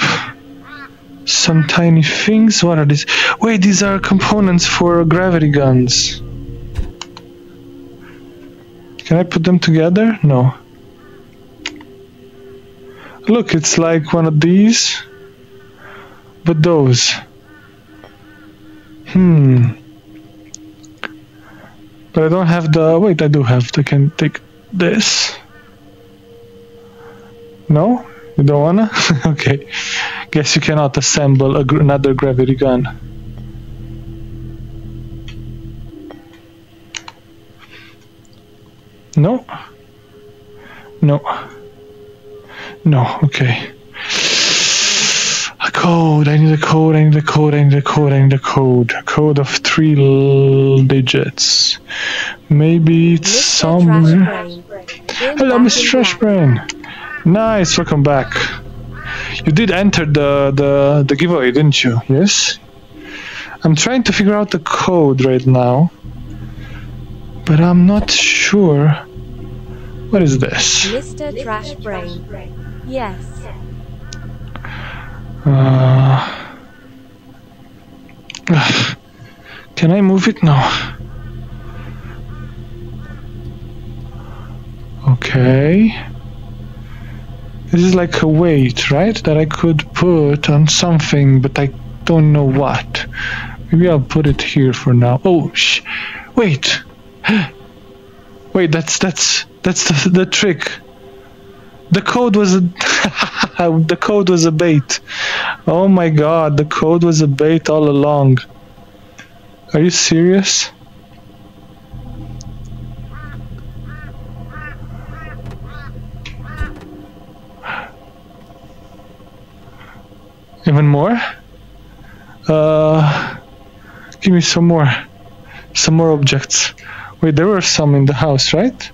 some tiny things. What are these? Wait, these are components for gravity guns. Can I put them together? No. Look, it's like one of these, but those. Hmm. But I don't have the. Wait, I do have. I can take this. No? You don't wanna? okay. Guess you cannot assemble a gr another gravity gun. No? No. No, okay. A code, I need a code, I need a code, I need a code, I need a code. A code of three digits. Maybe it's Mr. somewhere. Hello, Mr. Trash. Brain. Nice, welcome back. You did enter the, the, the giveaway, didn't you? Yes? I'm trying to figure out the code right now. But I'm not sure. What is this? Mr. Trash Brain. Yes. Uh, can Can I move it? No. Okay. This is like a weight, right? That I could put on something, but I don't know what. Maybe I'll put it here for now. Oh, shh. Wait. Wait, that's that's that's the, the trick. The code was a the code was a bait. Oh my god, the code was a bait all along. Are you serious? Even more? Uh, give me some more. Some more objects. Wait, there were some in the house, right?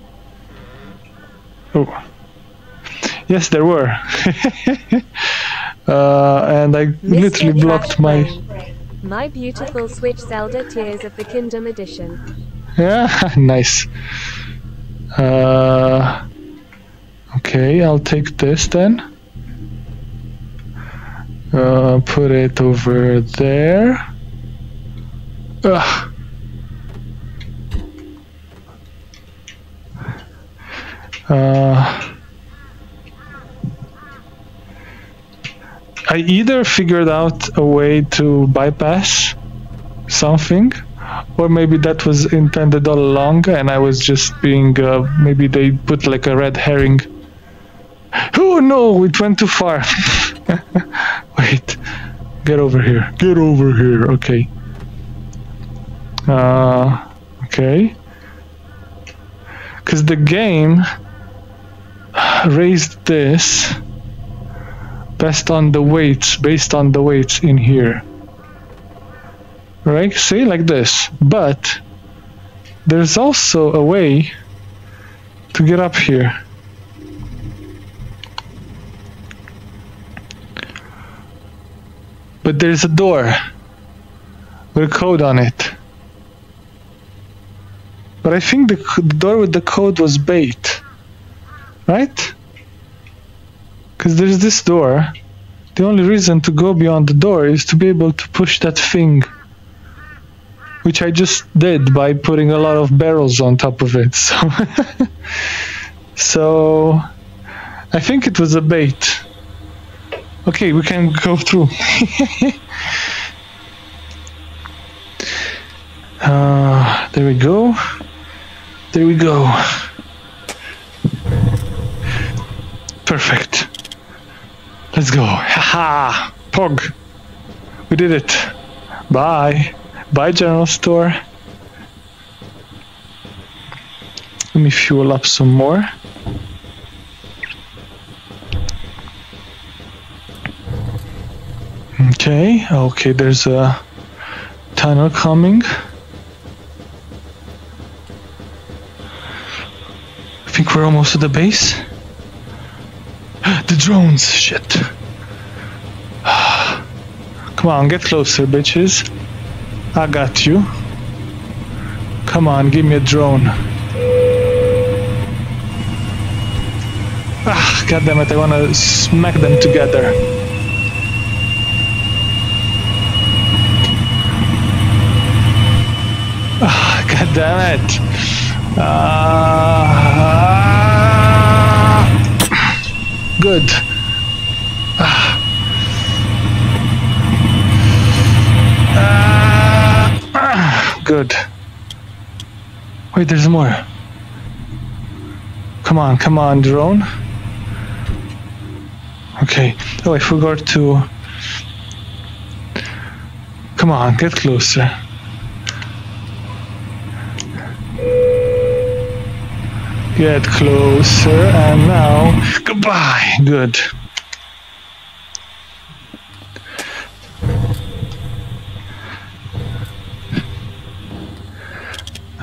Oh. Yes, there were. uh, and I literally Mr. blocked my. My beautiful Switch Zelda Tears of the Kingdom edition. Yeah, nice. Uh, okay, I'll take this then. Uh, put it over there. Ugh. Uh, I either figured out a way to bypass something, or maybe that was intended all along and I was just being, uh, maybe they put like a red herring. Oh no, it went too far. Wait, get over here. Get over here. Okay. Uh, okay. Because the game raised this based on the weights, based on the weights in here. Right? See, like this. But there's also a way to get up here. But there's a door with a code on it. But I think the, the door with the code was bait. Right? Because there's this door. The only reason to go beyond the door is to be able to push that thing. Which I just did by putting a lot of barrels on top of it. So, so I think it was a bait. Okay, we can go through. uh, there we go. There we go. Perfect. Let's go. Haha! Pog! We did it. Bye. Bye, General Store. Let me fuel up some more. Okay, okay, there's a tunnel coming. I think we're almost at the base. The drones, shit. Come on, get closer, bitches. I got you. Come on, give me a drone. Ah, God damn it, I wanna smack them together. Ah, God damn it. Ah, good. Ah, good. Wait, there's more. Come on, come on, drone. Okay. Oh, I forgot to. Come on, get closer. Get closer, and now, goodbye. Good.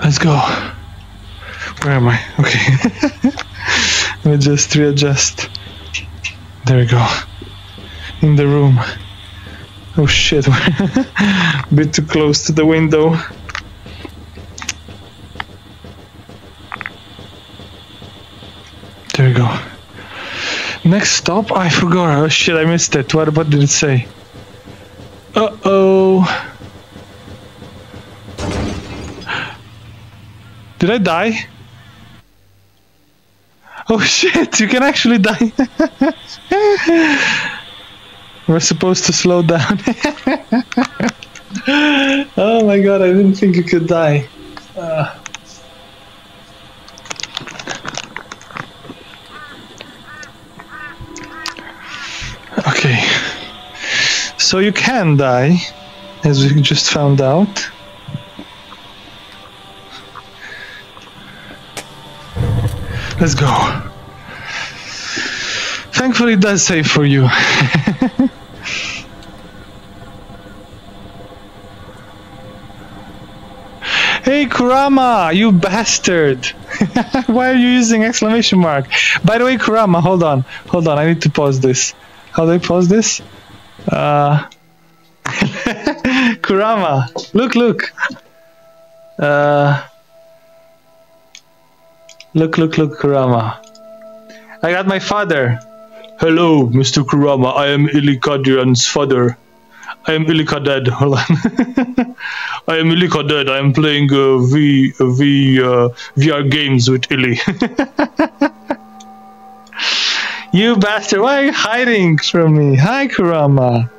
Let's go. Where am I? Okay. Let me just readjust. There we go. In the room. Oh shit, a bit too close to the window. There we go. Next stop, I forgot. Oh shit, I missed it. What, what did it say? Uh oh. Did I die? Oh shit, you can actually die. We're supposed to slow down. oh my god, I didn't think you could die. Uh. Okay. So you can die, as we just found out. Let's go. Thankfully, it does save for you. hey, Kurama, you bastard! Why are you using exclamation mark? By the way, Kurama, hold on, hold on. I need to pause this. How do I pause this? Uh, Kurama, look, look. Uh, look, look, look, Kurama. I got my father. Hello, Mr. Kurama. I am Illy Kadrian's father. I am Ilikadad. Hold on. I am Ilikadad. I am playing uh, V V uh, VR games with Ili. You bastard! Why are you hiding from me? Hi, Kurama.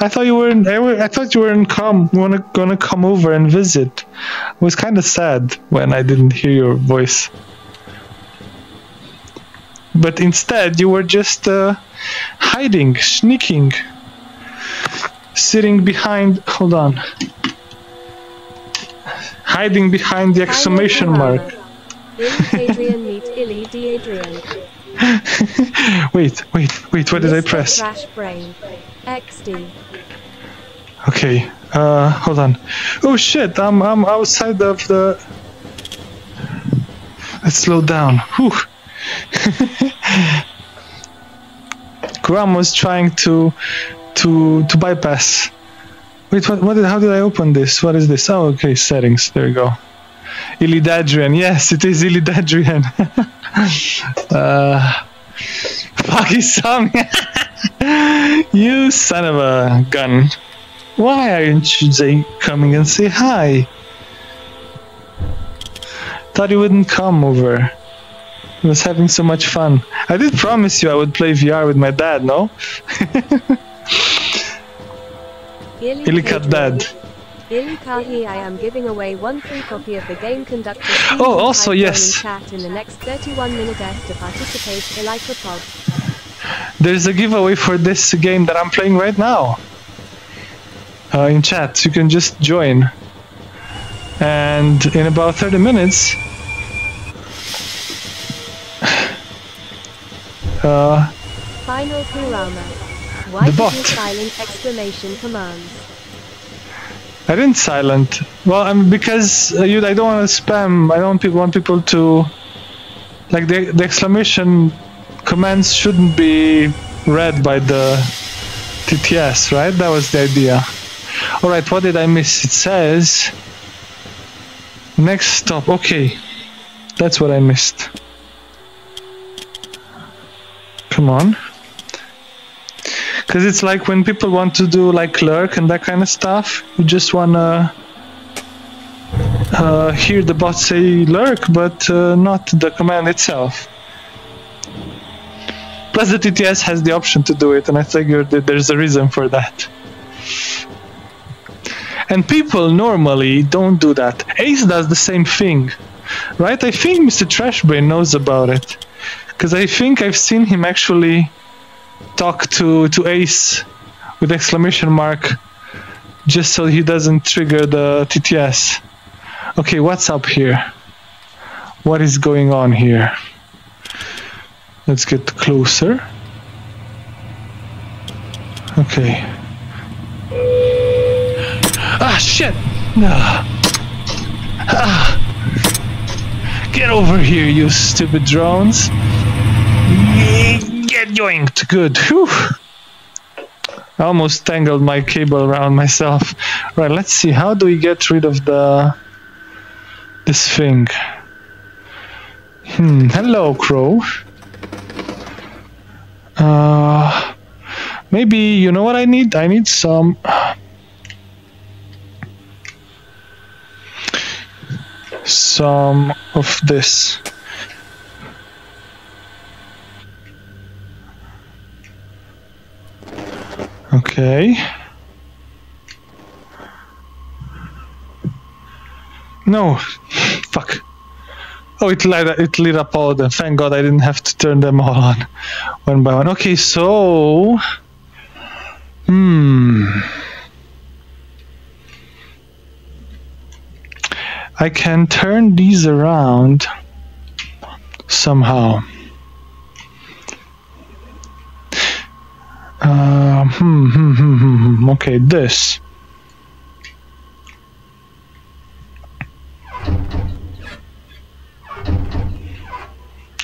I thought you weren't. I, I thought you weren't come. Wanna gonna come over and visit. I was kind of sad when I didn't hear your voice. But instead, you were just uh, hiding, sneaking, sitting behind. Hold on. Hiding behind the exclamation mark. wait, wait, wait. What did I press? Crash Brain. XD. Okay. Uh, hold on. Oh shit! I'm I'm outside of the. Let's slow down. Whew. Graham was trying to to to bypass. Wait, what? What? Did, how did I open this? What is this? Oh, okay, settings. There you go. Illidadrian. Yes, it is Illidadrian. uh, fuck, saw me. you son of a gun. Why aren't you coming and say hi? Thought you wouldn't come over. I was having so much fun. I did promise you I would play VR with my dad, no? Illicat dad. Illy Kahi, I am giving away one free copy of the game conductor. Oh, also, yes. In chat in the next 31 minute S to participate. Elika Pod. There's a giveaway for this game that I'm playing right now. Uh, in chat, you can just join. And in about 30 minutes, uh, Final Kurama. Why The bot. you silent exclamation commands? I didn't silent. Well, I'm because uh, you. I don't want to spam. I don't want people to like the the exclamation commands shouldn't be read by the TTS, right? That was the idea. All right, what did I miss? It says next stop. Okay, that's what I missed. Come on. Because it's like when people want to do like lurk and that kind of stuff, you just wanna uh, hear the bot say lurk, but uh, not the command itself. Plus, the TTS has the option to do it, and I figured that there's a reason for that. And people normally don't do that. Ace does the same thing, right? I think Mr. Trashbrain knows about it. Because I think I've seen him actually talk to, to Ace with exclamation mark just so he doesn't trigger the TTS. Okay, what's up here? What is going on here? Let's get closer. Okay. Ah, shit! Ah. Ah. Get over here, you stupid drones! Yoinked! Good. Whew. I almost tangled my cable around myself. Right, let's see. How do we get rid of the this thing? Hmm. Hello, crow. Uh, maybe you know what I need? I need some. some of this. Okay. No, fuck. Oh, it lit, it lit up all of them. Thank God I didn't have to turn them all on one by one. Okay, so. Hmm. I can turn these around somehow. Uh, hmm, hmm, hmm, hmm, hmm. Okay, this.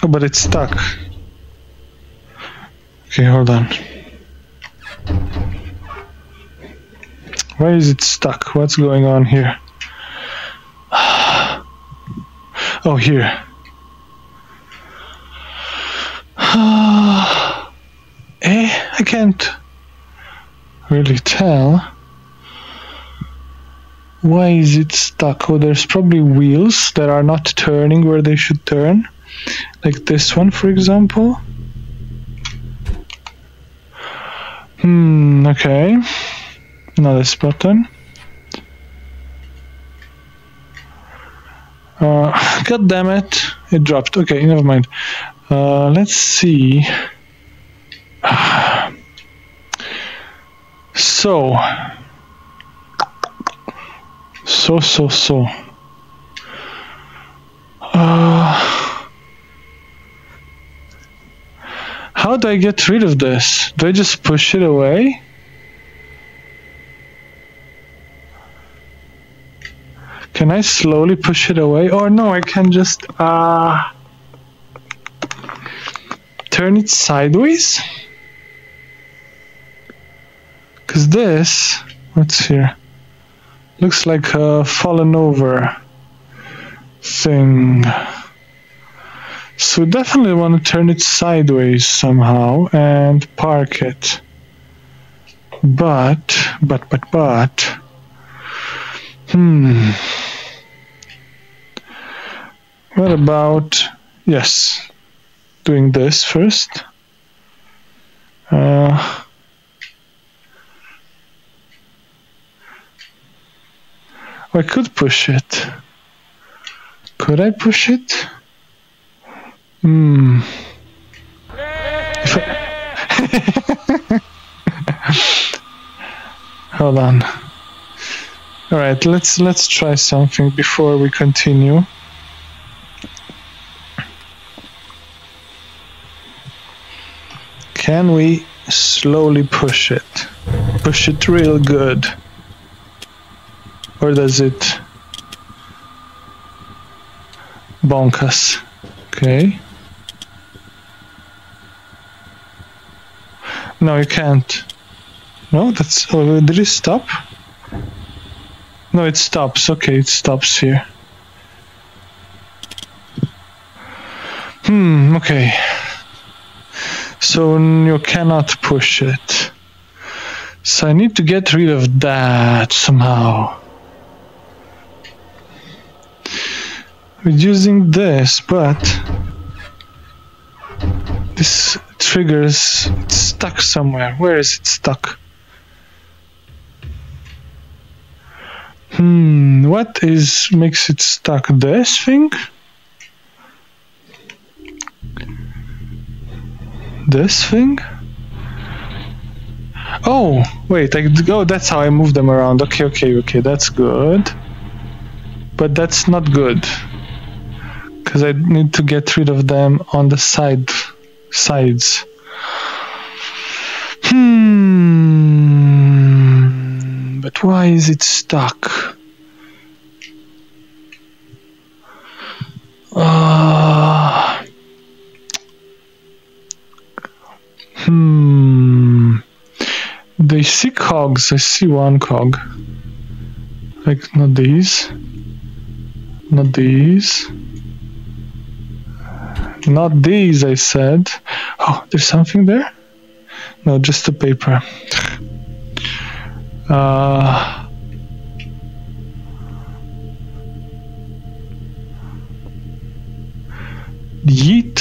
Oh, but it's stuck. Okay, hold on. Why is it stuck? What's going on here? Oh, here. eh, I can't really tell. Why is it stuck? Oh, there's probably wheels that are not turning where they should turn. Like this one, for example. Hmm, okay. Now this button. Uh, God damn it. It dropped. Okay, never mind. Uh, let's see. So. So, so, so. Uh, how do I get rid of this? Do I just push it away? Can I slowly push it away? Or no, I can just uh, turn it sideways? Because this, what's here? Looks like a fallen over thing. So definitely want to turn it sideways somehow and park it. But, but, but, but, hmm. What about, yes, doing this first. Uh, I could push it. Could I push it? Hmm. I- Hold on. All right, let's let's try something before we continue. Can we slowly push it? Push it real good. Or does it bonk us? Okay. No, you can't. No, that's. Oh, did it stop? No, it stops. Okay, it stops here. Hmm, okay. So you cannot push it. So I need to get rid of that somehow. We're using this, but this triggers it's stuck somewhere. Where is it stuck? Hmm, what is makes it stuck? This thing? This thing? Oh, wait, I oh that's how I move them around. Okay, okay, okay, that's good. But that's not good. Because I need to get rid of them on the side sides. Hmm. But why is it stuck? Ah. hmm. They see cogs. I see one cog. Like not these. Not these. Not these, I said. Oh, there's something there? No, just the paper. Uh, Yeet.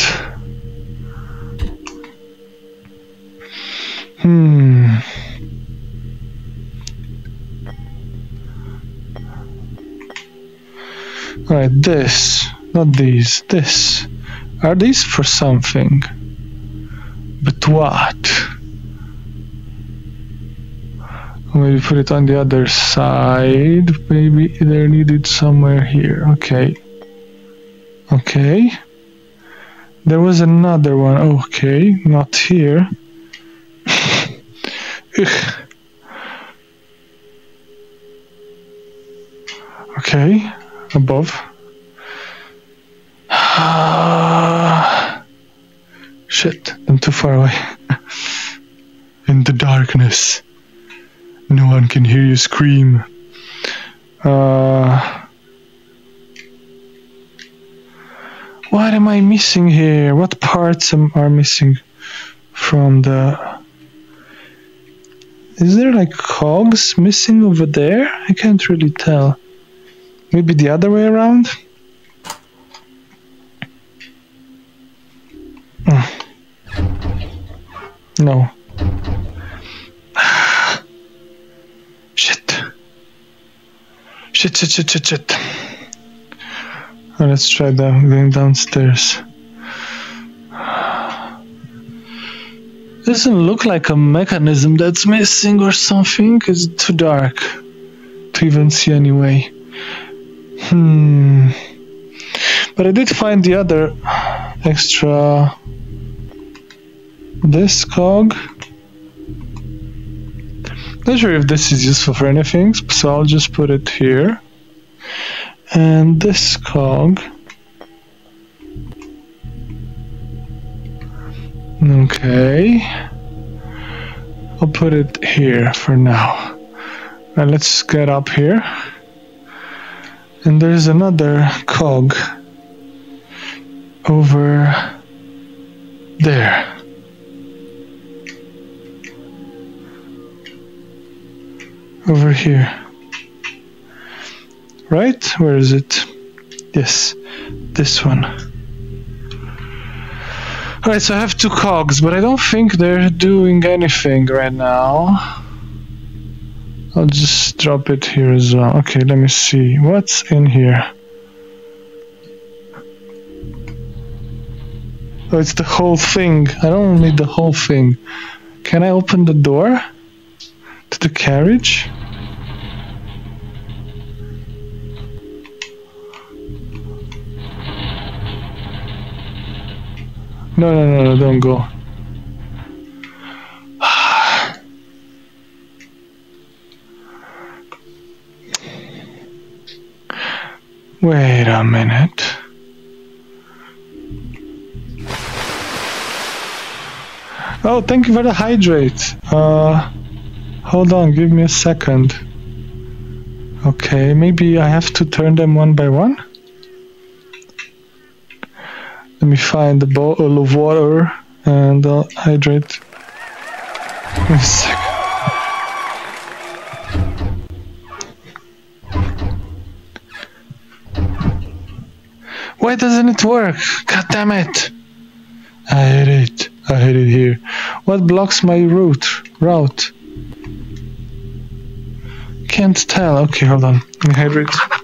Hmm. Alright, this. Not these. This. Are these for something? But what? Maybe put it on the other side. Maybe they're needed somewhere here. Okay. Okay. There was another one. Okay, not here. Okay, above. Ah, shit, I'm too far away. In the darkness, no one can hear you scream. Uh, what am I missing here? What parts am, are missing from the. Is there like cogs missing over there? I can't really tell. Maybe the other way around? No. shit. Shit, shit, shit, shit, shit. Let's try that. Going downstairs. Doesn't look like a mechanism that's missing or something. It's too dark to even see anyway. Hmm. But I did find the other extra. This cog. Not sure if this is useful for anything, so I'll just put it here. And this cog. Okay. I'll put it here for now. Now let's get up here. And there's another cog over there. Over here. Right? Where is it? Yes, this one. Alright, so I have two cogs, but I don't think they're doing anything right now. I'll just drop it here as well. Okay, let me see. What's in here? Oh, it's the whole thing. I don't need the whole thing. Can I open the door to the carriage? No, no, no, no, don't go. Wait a minute. Oh, thank you for the hydrate. Uh, hold on, give me a second. Okay, maybe I have to turn them one by one? Let me find a bottle of water and I'll hydrate. Me a second. Why doesn't it work? God damn it! I hate it. I hate it here. What blocks my route? Route. Can't tell. Okay, hold on. Let me hydrate.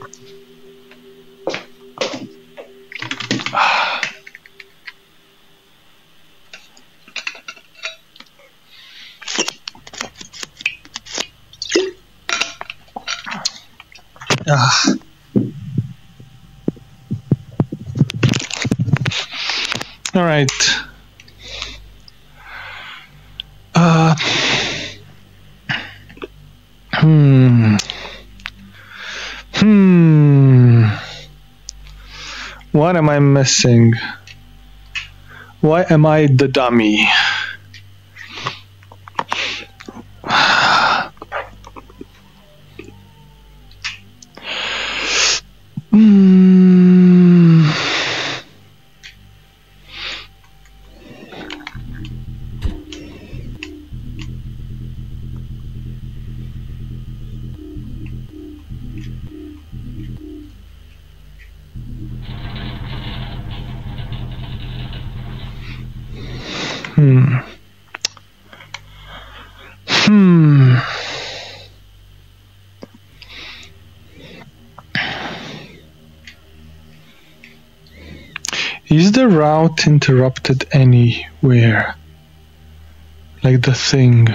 Ah. All right. Uh, hmm. Hmm. What am I missing? Why am I the dummy? Route interrupted anywhere? Like the thing.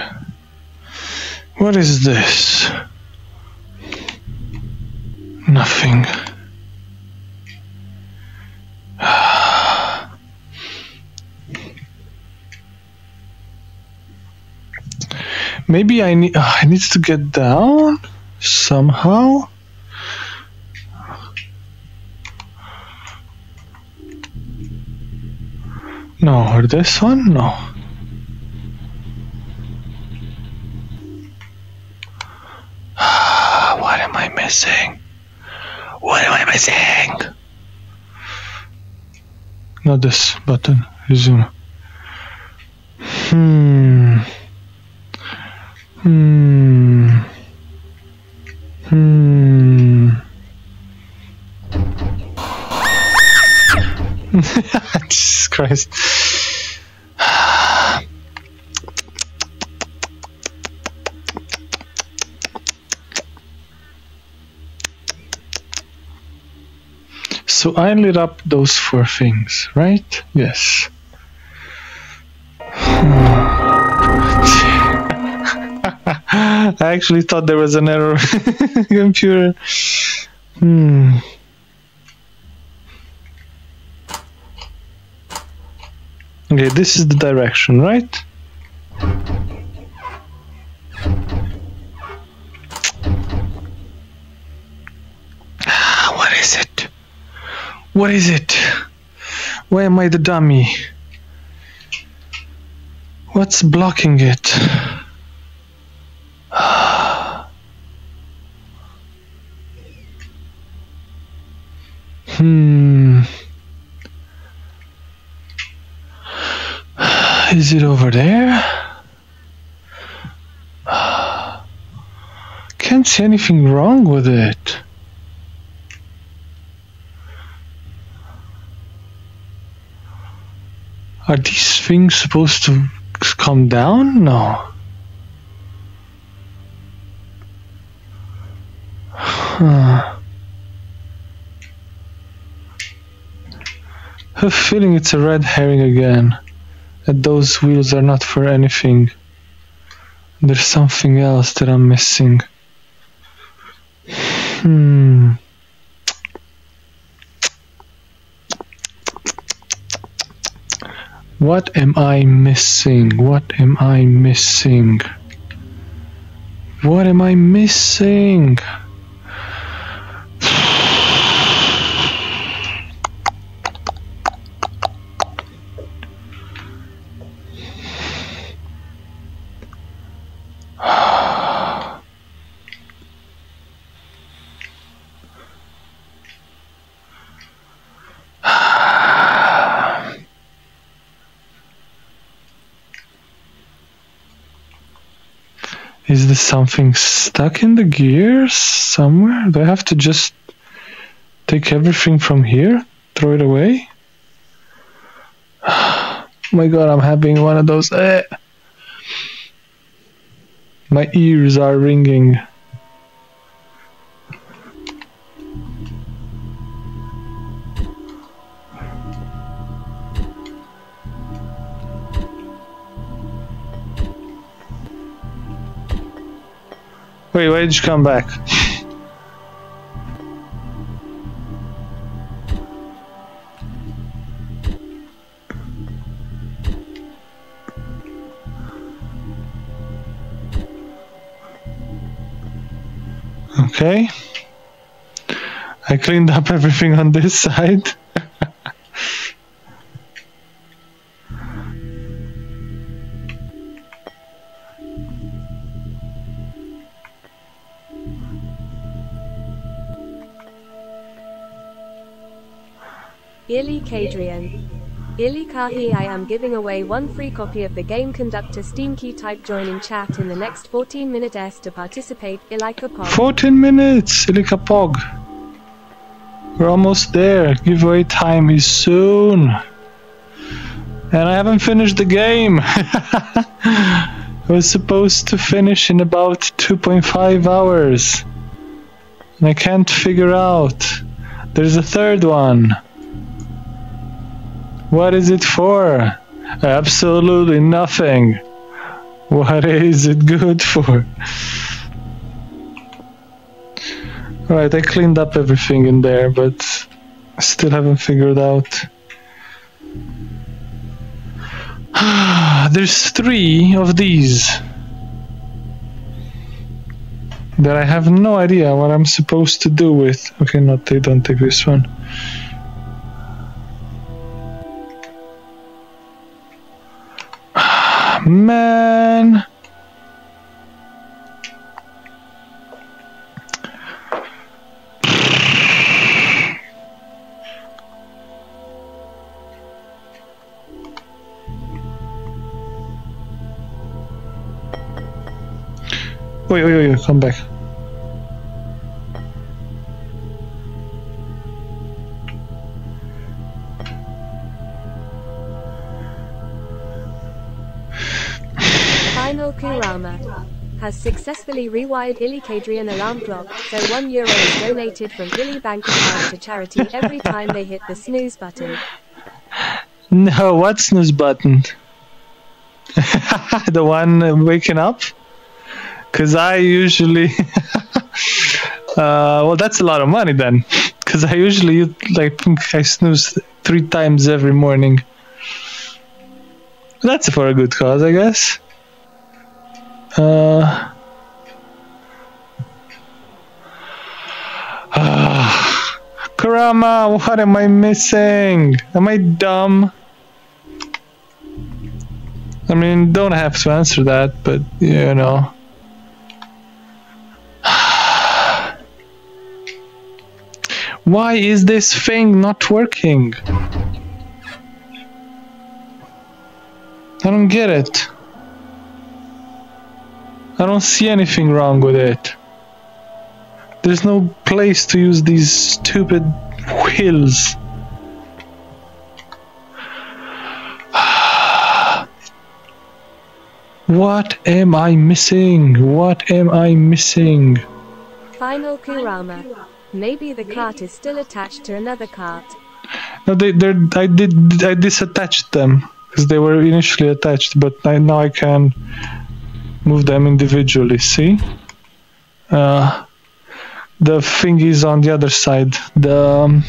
What is this? Nothing. Maybe I need. I need to get down somehow. No, or this one? No. what am I missing? What am I missing? Not this button. Resume. Hmm. Hmm. Hmm. Jesus Christ. So I lit up those four things, right? Yes. I actually thought there was an error computer. Hmm. Okay, this is the direction, right? Ah, What is it? What is it? Why am I the dummy? What's blocking it? Hmm. Is it over there? Can't see anything wrong with it. Are these things supposed to come down? No. Huh. I have a feeling it's a red herring again. That those wheels are not for anything. There's something else that I'm missing. Hmm. What am I missing? What am I missing? What am I missing? Is there something stuck in the gears somewhere? Do I have to just take everything from here? Throw it away? My god, I'm having one of those. eh. My ears are ringing. Wait, why did you come back? Okay. I cleaned up everything on this side. Illy Kadrian. Illy Kahi I am giving away one free copy of the game conductor Steam key type join in chat in the next 14 minute S to participate Ilika Pod. 14 minutes, Ilika Pog. We're almost there. Giveaway time is soon. And I haven't finished the game. I was supposed to finish in about 2.5 hours. And I can't figure out. There's a third one. What is it for? Absolutely nothing. What is it good for? Alright, I cleaned up everything in there, but I still haven't figured out. There's three of these that I have no idea what I'm supposed to do with. Okay, no, they don't take this one. Man. Wait, wait, wait, come back. Kurama has successfully rewired Illy Kadrian alarm clock, so one euro is donated from Illy bank account to charity every time they hit the snooze button. No, what snooze button? the one waking up? Because I usually. uh, well, that's a lot of money then. Because I usually like I snooze three times every morning. That's for a good cause, I guess. Uh. Ah, Kurama, what am I missing? Am I dumb? I mean, don't have to answer that, but you know. Why is this thing not working? I don't get it. I don't see anything wrong with it. There's no place to use these stupid wheels. What am I missing? What am I missing? Final Kurama. Maybe the cart is still attached to another cart. No, they, they're, I did, I disattached them because they were initially attached, but I, now I can move them individually. See, uh, the thing is on the other side. The um,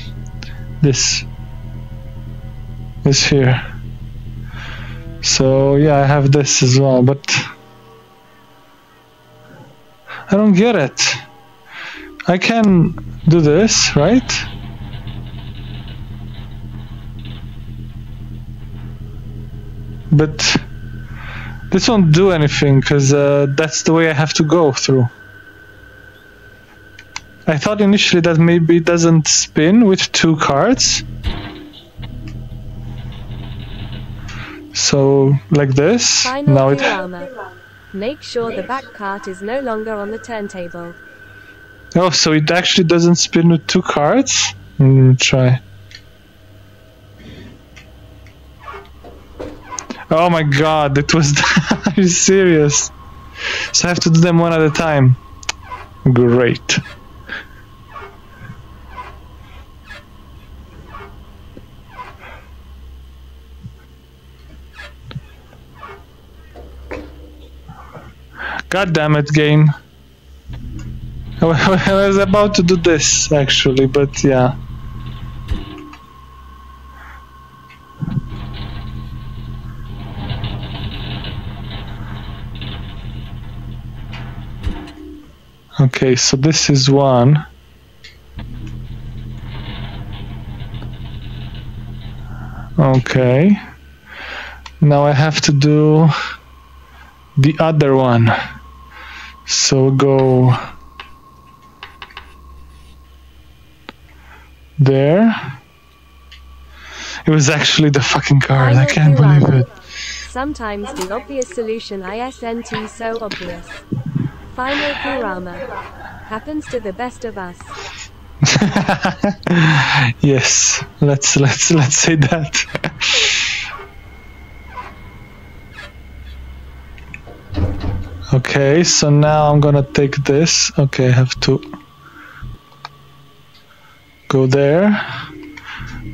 this is here. So yeah, I have this as well, but I don't get it. I can do this, right? But this won't do anything because uh, that's the way I have to go through. I thought initially that maybe it doesn't spin with two cards. So, like this. Final now it. Kurama. Make sure the back cart is no longer on the turntable. Oh, so it actually doesn't spin with two cards? Mm, try. Oh my god, it was. Are you serious? So I have to do them one at a time. Great. God damn it, game. I was about to do this actually, but yeah. Okay, so this is one. Okay. Now I have to do the other one. So go there. It was actually the fucking card. I can't believe it. Sometimes the obvious solution isn't so obvious. Final Kurama happens to the best of us. yes, let's let's let's say that. okay, so now I'm gonna take this. Okay, I have to go there,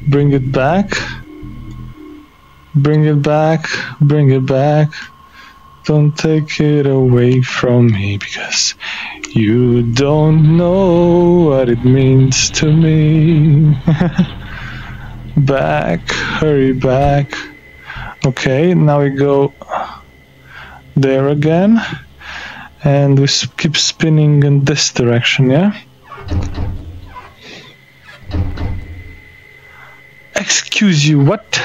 bring it back, bring it back, bring it back. Don't take it away from me because you don't know what it means to me. back, hurry back. Okay, now we go there again and we keep spinning in this direction yeah excuse you what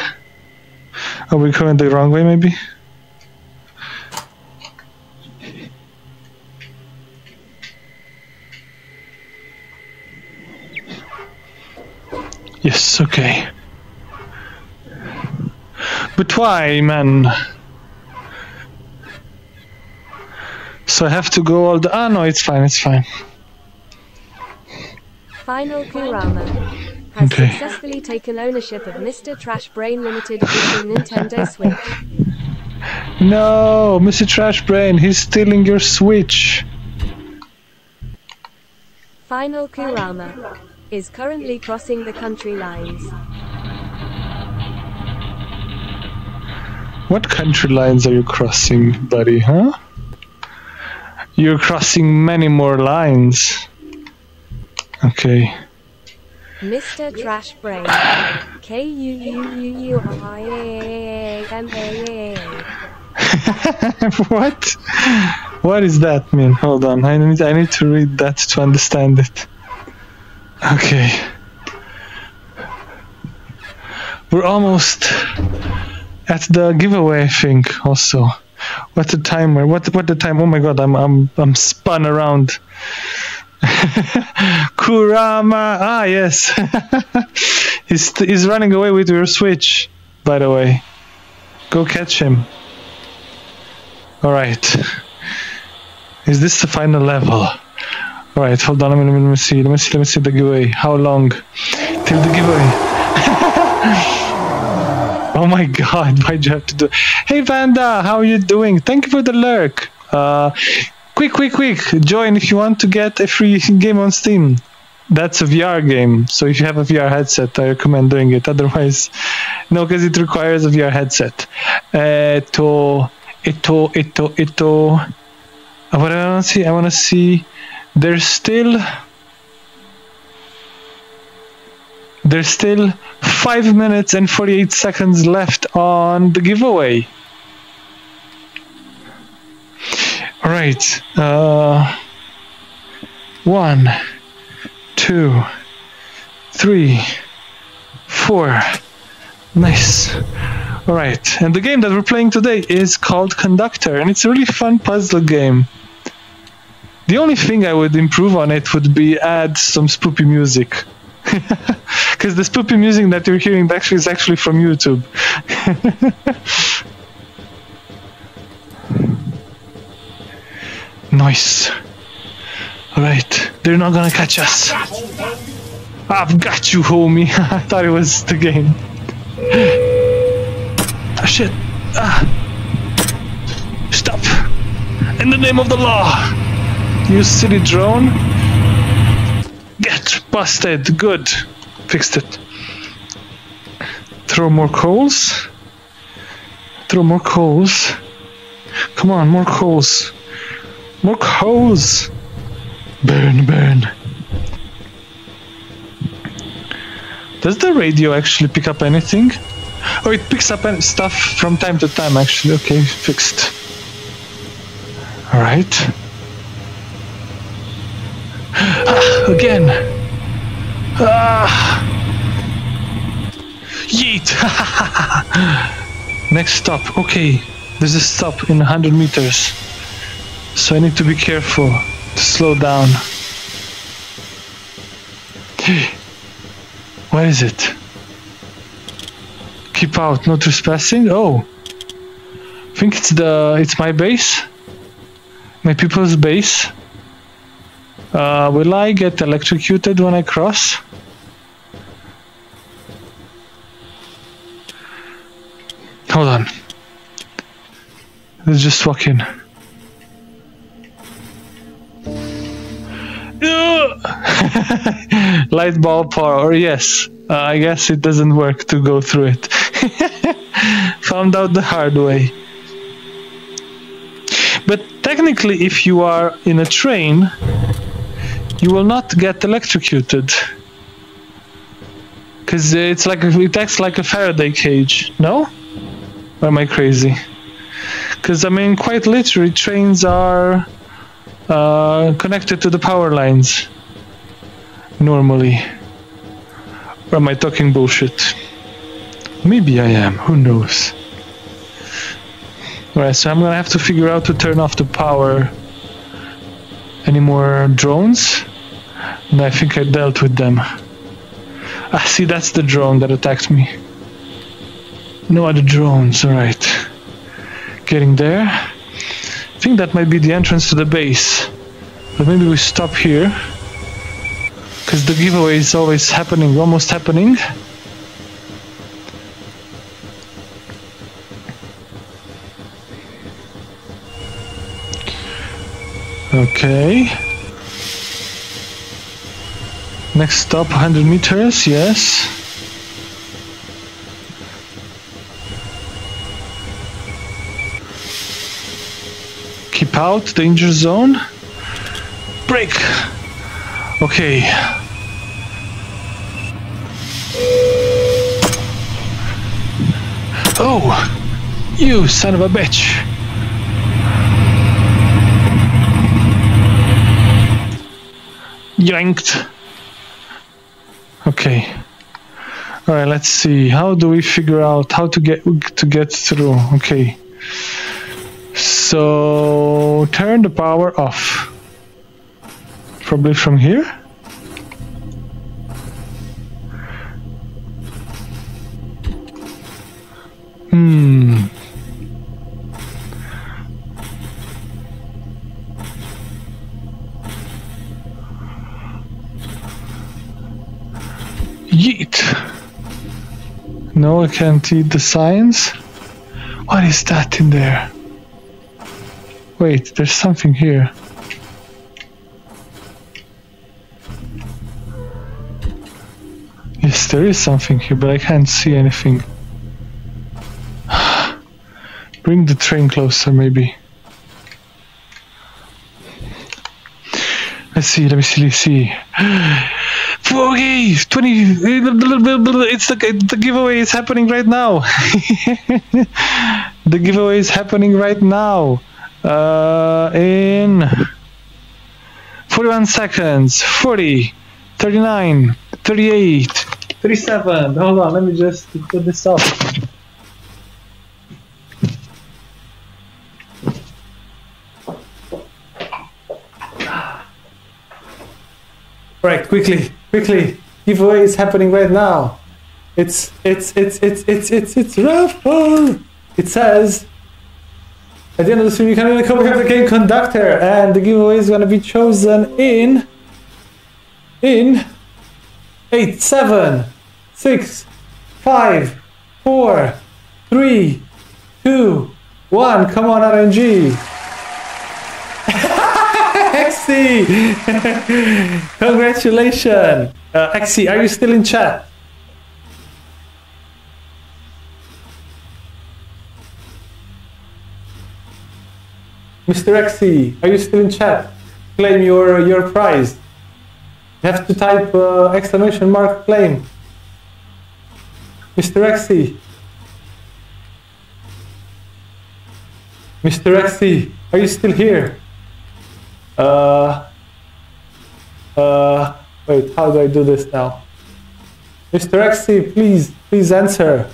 are we going the wrong way maybe yes okay but why man So I have to go all the. Ah, no, it's fine, it's fine. Final Kurama has Okay. successfully taken ownership of Mr. Trash Brain Limited Edition Nintendo Switch. No, Mr. Trash Brain, he's stealing your Switch. Final Kurama is currently crossing the country lines. What country lines are you crossing, buddy, huh? You're crossing many more lines. Okay. Mr. Trash Brain. K U U U U I A M A A. what? What does that mean? Hold on, I need I need to read that to understand it. Okay. We're almost at the giveaway, thing. Also, What's the timer? What what the time? Oh my god, I'm I'm I'm spun around. Kurama, ah yes, he's he's running away with your switch. By the way, go catch him. All right. Is this the final level? Right, hold on. Let me, let me see. Let me see. Let me see the giveaway. How long till the giveaway? oh my God! Why'd you have to do? Hey, Vanda, how are you doing? Thank you for the lurk. Uh, quick, quick, quick! Join if you want to get a free game on Steam. That's a VR game, so if you have a VR headset, I recommend doing it. Otherwise, no, because it requires a VR headset. Uh, to ito ito ito. What I want to see, I want to see. There's still. There's still five minutes and 48 seconds left on the giveaway. All right. Uh, one, two, three, four. Nice. All right. And the game that we're playing today is called Conductor, and it's a really fun puzzle game. The only thing I would improve on it would be add some spoopy music. Because the spoopy music that you're hearing actually is actually from YouTube. nice. Alright, they're not gonna catch us. I've got you, homie. I thought it was the game. Ah, shit. Ah. Stop. In the name of the law. You silly drone. Get busted. Good. Fixed it. Throw more coals. Throw more coals. Come on, more coals. More coals. Burn, burn. Does the radio actually pick up anything? Oh, it picks up stuff from time to time, actually. Okay, fixed. Alright. Ah, again. Ah. Yeet. Next stop. Okay, there's a stop in 100 meters. So I need to be careful to slow down. What is it? Keep out, no trespassing. Oh, I think it's the it's my base, my people's base. Uh, will I get electrocuted when I cross? Hold on. Let's just walk in. Light bulb power, yes. Uh, I guess it doesn't work to go through it. Found out the hard way. But technically, if you are in a train, you will not get electrocuted. Because it's like it acts like a Faraday cage, no? Or am I crazy? Because I mean, quite literally, trains are uh, connected to the power lines normally. Or am I talking bullshit? Maybe I am, who knows? Alright, so I'm gonna have to figure out to turn off the power. Any more drones? And I think I dealt with them. Ah, see, that's the drone that attacked me. No other drones, alright. Getting there. I think that might be the entrance to the base. But maybe we stop here. Because the giveaway is always happening, almost happening. Okay. Next stop, 100 meters, yes. Keep out, danger zone. Break! Okay. Oh! You son of a bitch! Yanked! Okay. All right. Let's see. How do we figure out how to get to get through? Okay. So turn the power off. Probably from here. Hmm. Yeet. No, I can't eat the signs. What is that in there? Wait, there's something here. Yes, there is something here, but I can't see anything. Bring the train closer, maybe. Let's see, let me see, let's see. Okay, 20. It's the, the giveaway is happening right now. the giveaway is happening right now. Uh, in 41 seconds. 40, 39, 38, 37. Hold on, let me just put this up. Right, quickly, quickly. Giveaway is happening right now. It's it's it's it's it's it's it's raffle. It says at the end of the stream you can win a copy of the game conductor, and the giveaway is gonna be chosen in in eight, seven, six, five, four, three, two, one. Come on, RNG. Exy! Congratulations! Uh, are you still in chat? Mr. Exy, are you still in chat? Claim your your prize. You have to type uh, exclamation mark claim. Mr. Exy. Mr. Exy, are you still here? Uh, uh, wait, how do I do this now? Mr. XC, please, please answer.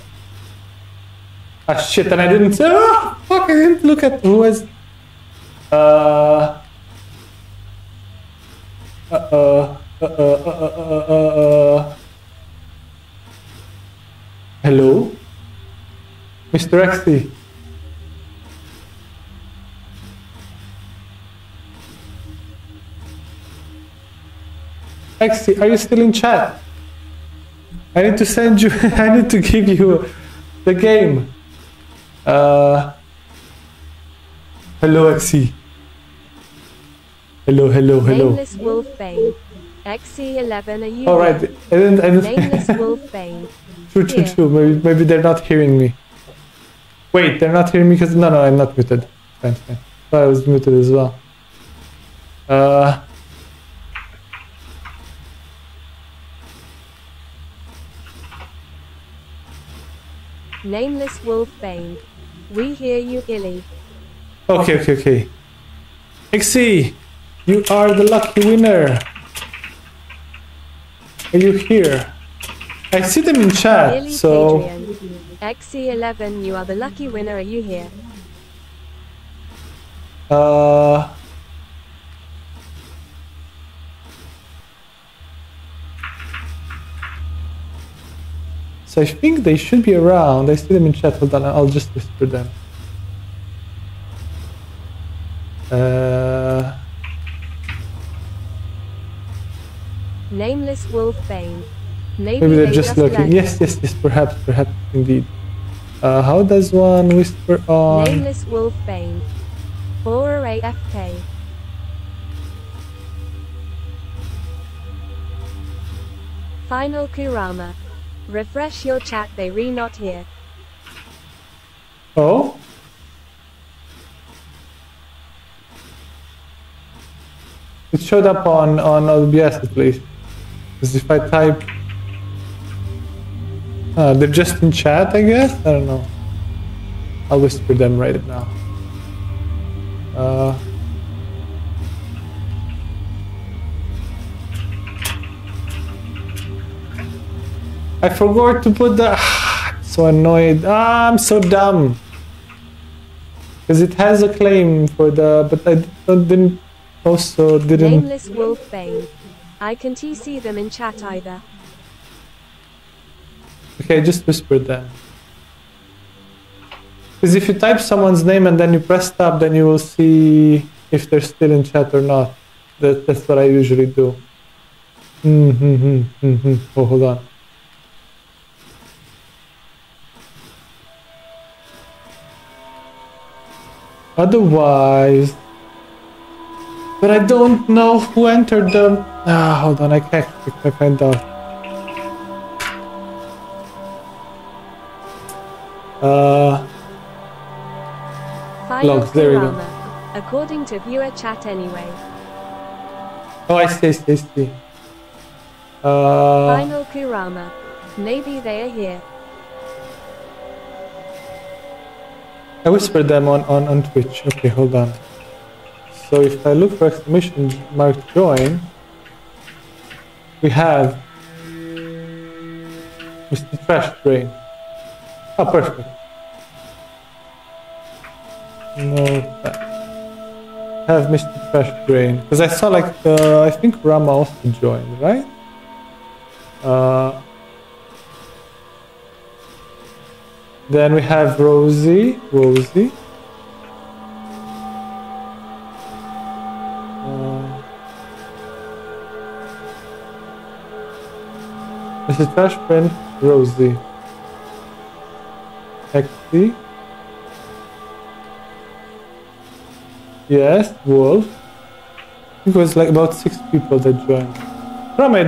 Ah, shit, and I didn't. Ah, fuck, I didn't look at who was. Uh. Uh uh, uh, uh, uh, uh, uh, uh Hello? Mr. XC. Exy, are you still in chat? I need to send you, I need to give you the game. Uh, hello, Exy. Hello, hello, hello. Nameless Wolf Bane. XC11 are you All right. here? I didn't. Nameless. Wolfbane. true, true, true. Maybe, maybe they're not hearing me. Wait, they're not hearing me because no, no, I'm not muted. Fine, fine. I was muted as well. Uh. Nameless Wolf Wolfbane. We hear you, Illy. Okay, okay, okay. Xi, you are the lucky winner. Are you here? I see them in chat, Illy so Kadrian. XC11, you are the lucky winner. Are you here? uh. I think they should be around. I see them in chat. Hold on, I'll just whisper them. Uh, Nameless Wolfbane. Maybe, maybe they're they just looking. Yes, yes, yes. Perhaps, perhaps, indeed. Uh, how does one whisper on? Nameless Wolfbane. Bora AFK. Final Kurama. Refresh your chat, they re not here. Oh? It showed up on, on OBS at least. Because if I type... Uh, they're just in chat, I guess? I don't know. I'll whisper them right now. Uh, I forgot to put the... so annoyed. Ah, I'm so dumb. Because it has a claim for the... But I didn't... Also didn't... Nameless Wolfbane. I can't see them in chat either. Okay, just whisper them. Because if you type someone's name and then you press tab, then you will see if they're still in chat or not. That, that's what I usually do. Mm-hmm, mm-hmm. Oh, hold on. Otherwise... But I don't know who entered them. Ah, hold on, I can't I find out. Uh, Final Logs, there we go. According to viewer chat anyway. oh, I see, I see, I see. Uh, Final Kurama. Maybe they are here. I whispered them on, on, on Twitch. Okay, hold on. So if I look for exclamation mark join, we have Mr. Trash Brain. Oh, perfect. No, have Mr. Trash Brain because I saw like uh, I think Rama also joined, right? Uh, then we have Rosie, Rosie. Uh, Mr. Trash Brain, Rosie. Hexy. Yes, Wolf. It was like about six people that joined.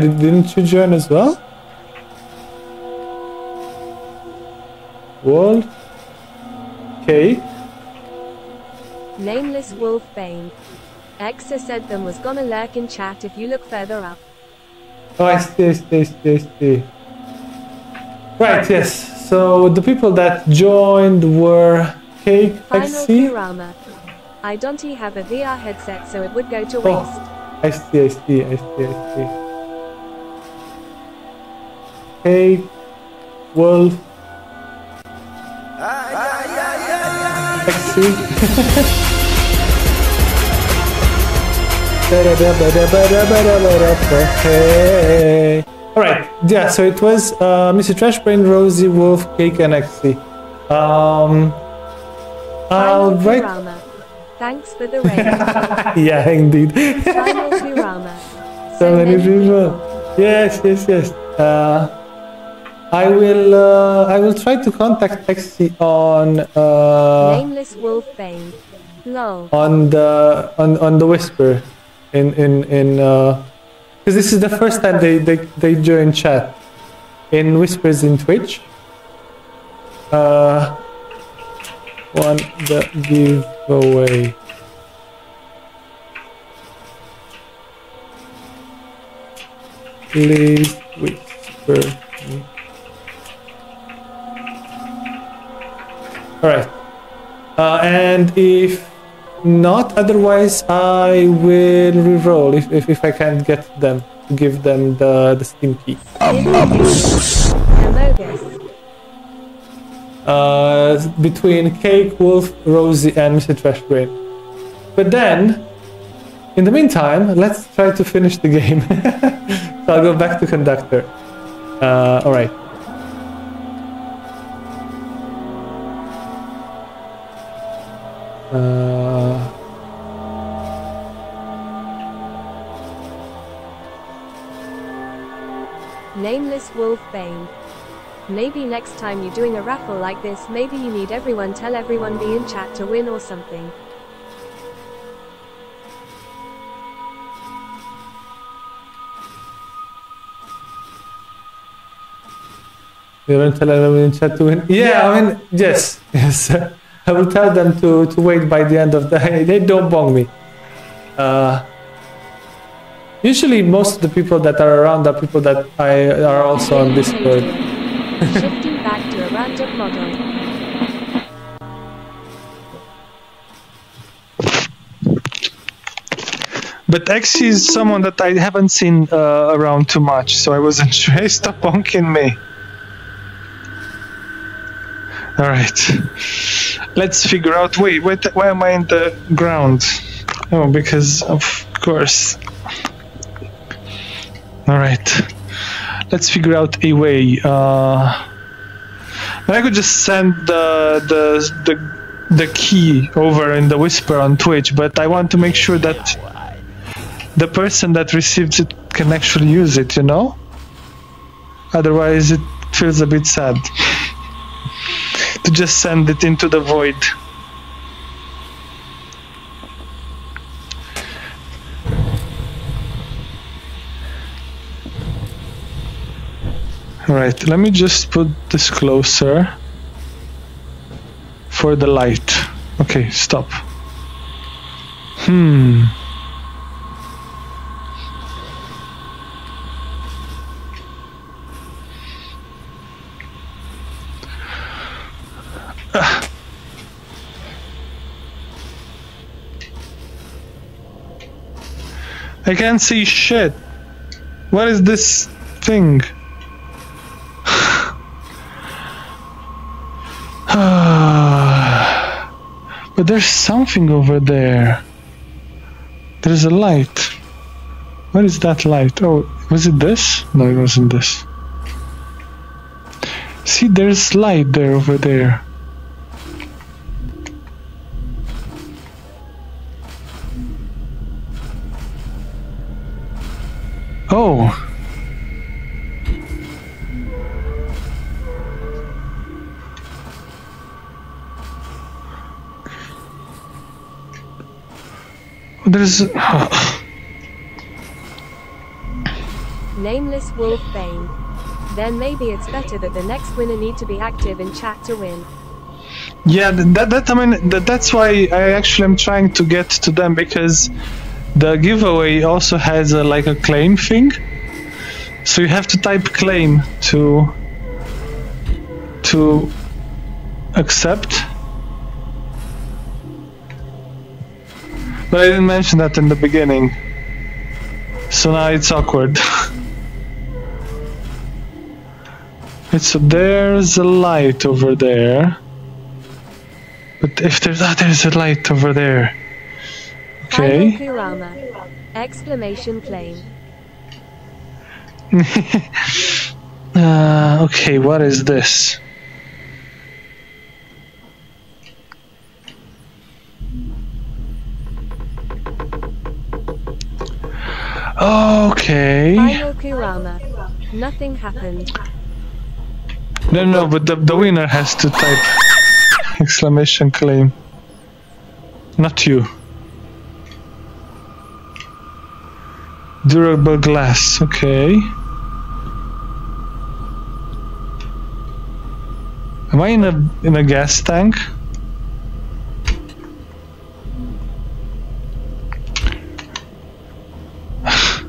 Did- didn't you join as well? Wolf. Cake. Nameless Wolfbane. Exa said them was gonna lurk in chat if you look further up. Oh, I see, I see, I see, I see. Right, yes. So the people that joined were Cake, Final XC. Kurama. I don't have a VR headset so it would go to Oh. waste. I see, I see, I see, I see. Cake, Wolf. XC. Hey. All right, yeah. So it was uh, Mr. Trashbrain, Rosie, Wolf, Cake, and XC. Um, I'll write. Thanks for the rain. Yeah, indeed. So many people. Yes, yes, yes. Uh, I will. Uh, I will try to contact XC on uh, Nameless Wolfbane. Lol. on the on, on the whisper in in in uh, because this is the first time they, they, they join chat in Whispers in Twitch. Uh, one the giveaway. Please whisper me. Alright. Uh, and if not, otherwise I will re-roll if, if, if I can't get them to give them the, the Steam key. Uh, between Cake, Wolf, Rosie, and Mr. Trash Brain. But then, in the meantime, let's try to finish the game. so I'll go back to Conductor. Uh, alright. Uh, Nameless Wolf Bane. Maybe next time you're doing a raffle like this, maybe you need everyone tell everyone be in chat to win or something. You don't tell them in chat to win. Yeah, I mean, yes, yes. I will tell them to, to wait by the end of the. Day. They don't bong me. Uh, usually, most of the people that are around are people that I are also on Discord. Shifting back to a random model. But X is someone that I haven't seen uh, around too much, so I wasn't sure. Hey, stop bonking me. All right. Let's figure out. Wait, wait. Why am I in the ground? Oh, because of course. All right. Let's figure out a way. Uh, I could just send the the the the key over in the whisper on Twitch, but I want to make sure that the person that receives it can actually use it. You know. Otherwise, it feels a bit sad to just send it into the void. Alright, let me just put this closer for the light. Okay, stop. Hmm. I can't see shit. What is this thing? but there's something over there. There's a light. What is that light? Oh, was it this? No, it wasn't this. See, there's light there over there. Oh. There's. Uh. Nameless Wolf Bane. Then maybe it's better that the next winner need to be active in chat to win. Yeah, that, that I mean that, that's why I actually am trying to get to them because the giveaway also has a, like a claim thing. So you have to type claim to to accept. But I didn't mention that in the beginning. So now it's awkward. it's so there's a light over there. But if there's ah, there's a light over there. Okay. Kurama. Exclamation claim. Uh, okay, what is this? Okay. Final Kurama. Nothing happened. No, no, but the, the winner has to type exclamation claim. Not you. Durable glass, okay. Am I in a in a gas tank?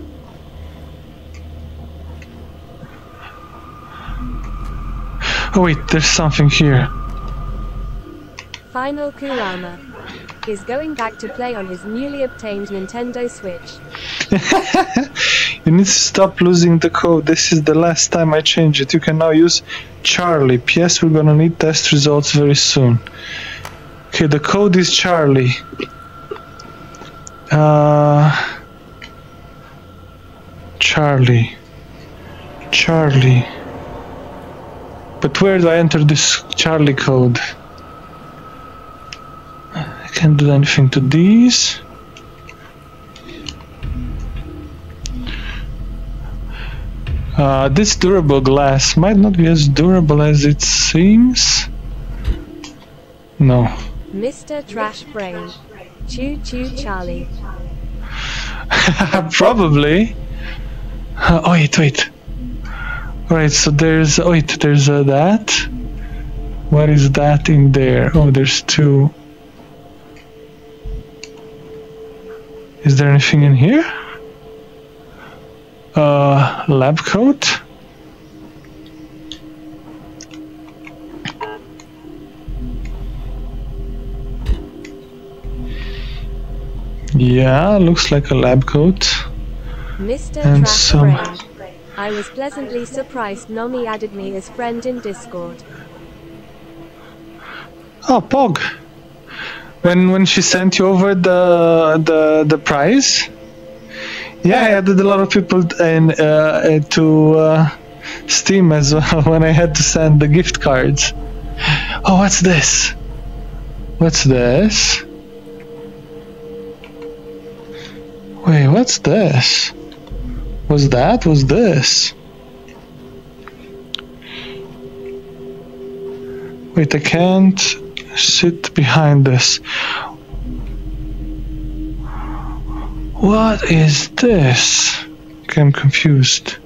Oh wait, there's something here. Final Kurama is going back to play on his newly obtained Nintendo Switch. You need to stop losing the code. This is the last time I change it. You can now use Charlie. P.S. We're gonna need test results very soon. Okay, the code is Charlie. Uh, Charlie. Charlie. But where do I enter this Charlie code? Can't do anything to these. Uh, this durable glass might not be as durable as it seems. No. Mr. Trash Brain. Choo choo Charlie. Probably. Uh, oh wait, wait. Right, so there's oh wait, there's uh, that. What is that in there? Oh, there's two. Is there anything in here? Uh, lab coat. Yeah, looks like a lab coat. Mr. And some- I was pleasantly surprised Nomi added me as friend in Discord. Oh, Pog. When when she sent you over the the the prize, yeah, I added a lot of people in uh, uh, to uh, Steam as well when I had to send the gift cards. Oh, what's this? What's this? Wait, what's this? Was that? Was this? Wait, I can't sit behind this. What is this? I'm confused.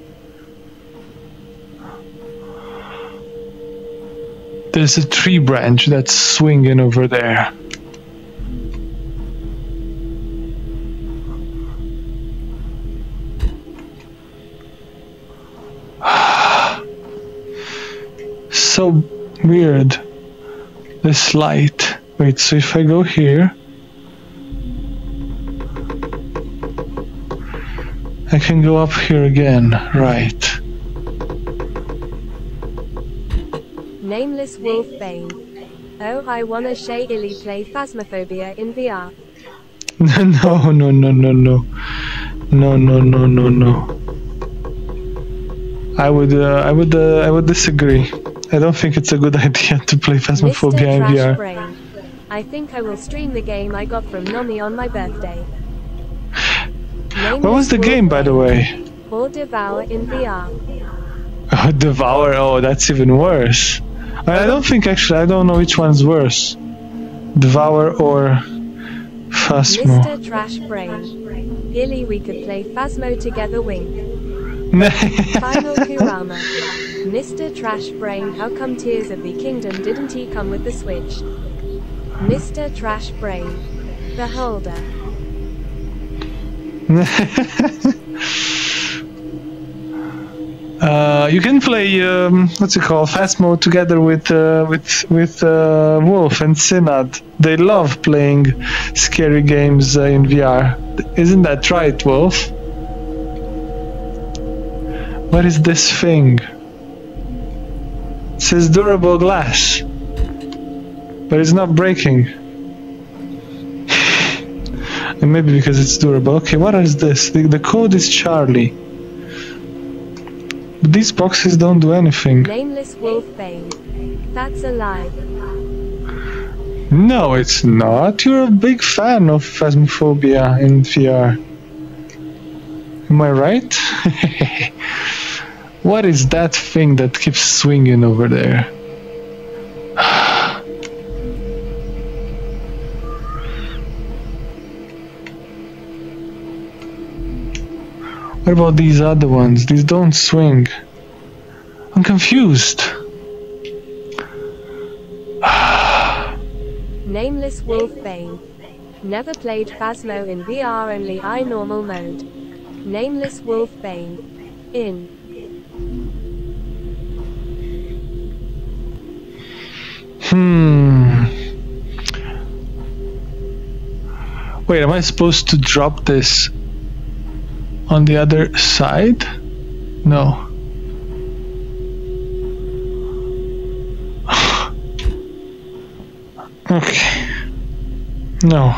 There's a tree branch that's swinging over there. so weird. This light. Wait, so if I go here, I can go up here again, right. Nameless Wolfbane. Oh, I wanna shadily play Phasmophobia in VR. no, no, no, no, no. No, no, no, no, no. I would, uh, I would, uh, I would disagree. I don't think it's a good idea to play. Phasmophobia in VR. Brain. I think I will stream the game I got from Nomi on my birthday. What was the game, by the way? Or Devour in VR. Oh, Devour. Oh, that's even worse. I I don't think actually. I don't know which one's worse. Devour or Phasmo. Mr. Trash Brain. We could play Phasmo together, wink. Final Kurama. Mr. Trash Brain, how come Tears of the Kingdom didn't he come with the Switch? Mr. Trash Brain. Beholder. Uh, you can play um, what's it called Phasmo together with uh, with with uh, Wolf and Synod. They love playing scary games uh, in VR. Isn't that right, Wolf? What is this thing? It says durable glass, but it's not breaking. and maybe because it's durable. Okay, what is this? The, the code is Charlie. But these boxes don't do anything. Nameless Wolf Bane. That's a lie. No, it's not. You're a big fan of Phasmophobia in VR. Am I right? what is that thing that keeps swinging over there? What about these other ones? These don't swing. I'm confused. Nameless Wolf Bane. Never played Phasmo in VR only I normal mode. Nameless Wolf Bane. In. Hmm. Wait, am I supposed to drop this on the other side? No. okay. No.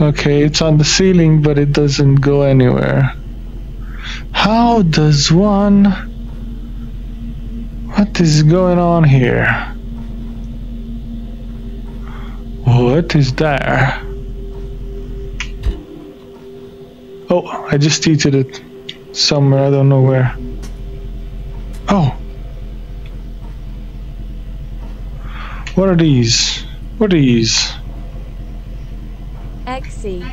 Okay, it's on the ceiling, but it doesn't go anywhere. How does one... What is going on here? What is there? Oh, I just eated it somewhere, I don't know where. Oh! What are these? What are these? XC.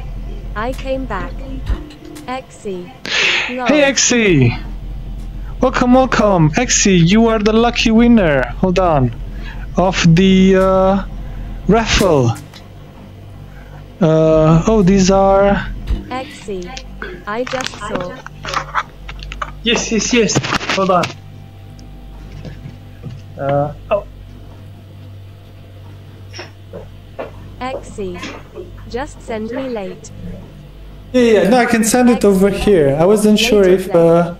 I came back. Lol. Hey XC! Welcome, welcome! XC, you are the lucky winner. Hold on. Of the uh, raffle. Uh, oh, these are. XC. I just saw. Yes, yes, yes. Hold on. Uh, oh. XC. Just send me late. Yeah, yeah, no, I can send it over here. I wasn't sure if, uh,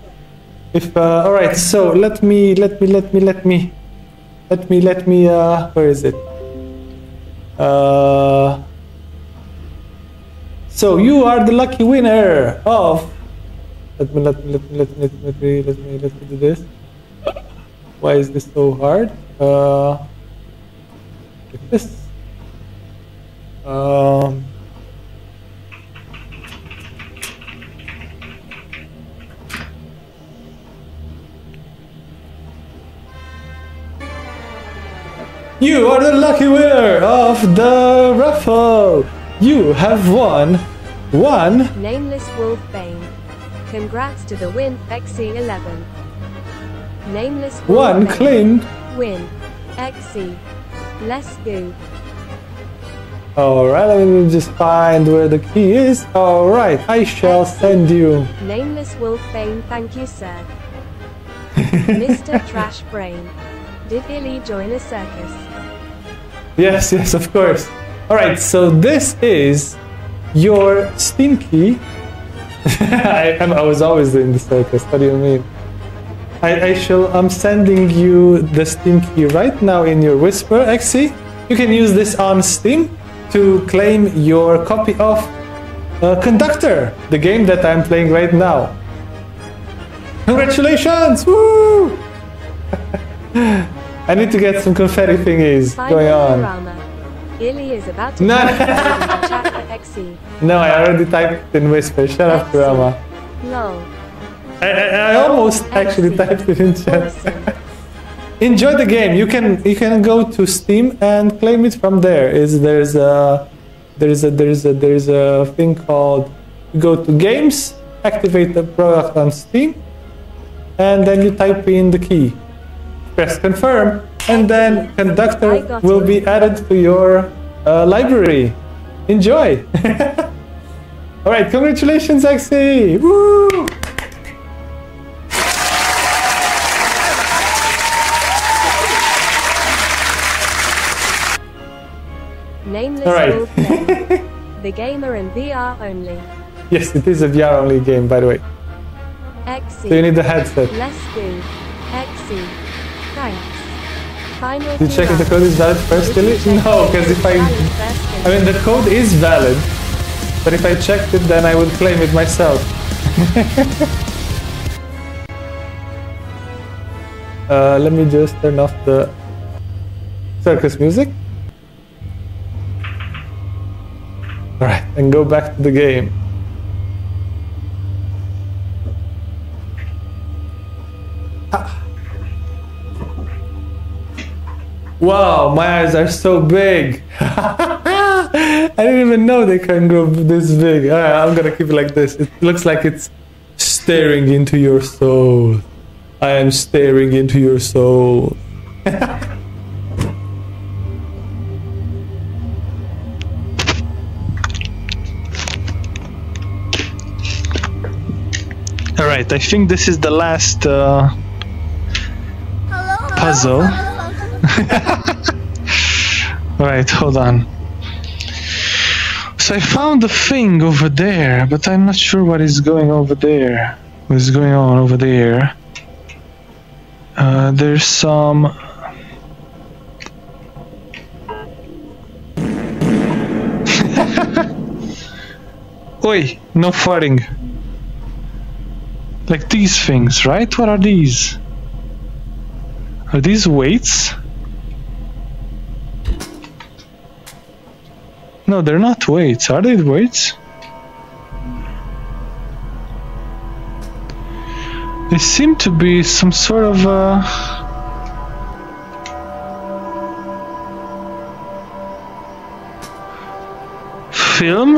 if, uh, alright, so let me, let me, let me, let me, let me, let me, uh, where is it? Uh, so you are the lucky winner of, let me, let me, let me, let me, let me, let me, let me do this. Why is this so hard? Uh, like this. Um, You are the lucky winner of the raffle! You have won one Nameless Wolf Bane. Congrats to the win, XC11. Nameless Wolf one Bane. claimed. Win. XC. Let's go. Alright, let me just find where the key is. Alright, I shall send you. Nameless Wolf Bane, thank you, sir. Mr. Trash Brain. Did Illy join a circus? Yes, yes, of course. Alright, so this is your Steam key. I, I was always in the circus, what do you mean? I, I shall, I'm sending you the Steam key right now in your Whisper XC. You can use this on Steam to claim your copy of uh, Conductor, the game that I'm playing right now. Congratulations! Woo! I need to get some confetti thingies Final going on. Rama. Illy is about to No, no. in the chat for XC. No, I already typed in Whisper. Shut up, Rama. Lol. I, I, I almost actually typed it in chat. Enjoy the game. You can you can go to Steam and claim it from there. Is there's a there's a there's a there's a thing called you go to games, activate the product on Steam, and then you type in the key. Press confirm, and then Conductor will be added to your uh, library. Enjoy. All right, congratulations, XC. Woo! Nameless All right. The gamer in VR only. Yes, it is a VR only game, by the way. XC. So you need the headset. Let's go. XC. Thanks. Final Did you check if the code is valid first, Did you Lily? check No, because if I... I mean, the code is valid, but if I checked it, then I would claim it myself. uh, let me just turn off the circus music. Alright, and go back to the game. Ah. Wow, my eyes are so big. I didn't even know they can go this big. I'm gonna keep it like this. It looks like it's staring into your soul. I am staring into your soul. Right, I think this is the last uh, puzzle. All right, hold on. So I found the thing over there, but I'm not sure what is going over there. What is going on over there? Uh, there's some. Oi, no farting. Like these things, right? What are these? Are these weights? No, they're not weights. Are they weights? They seem to be some sort of uh film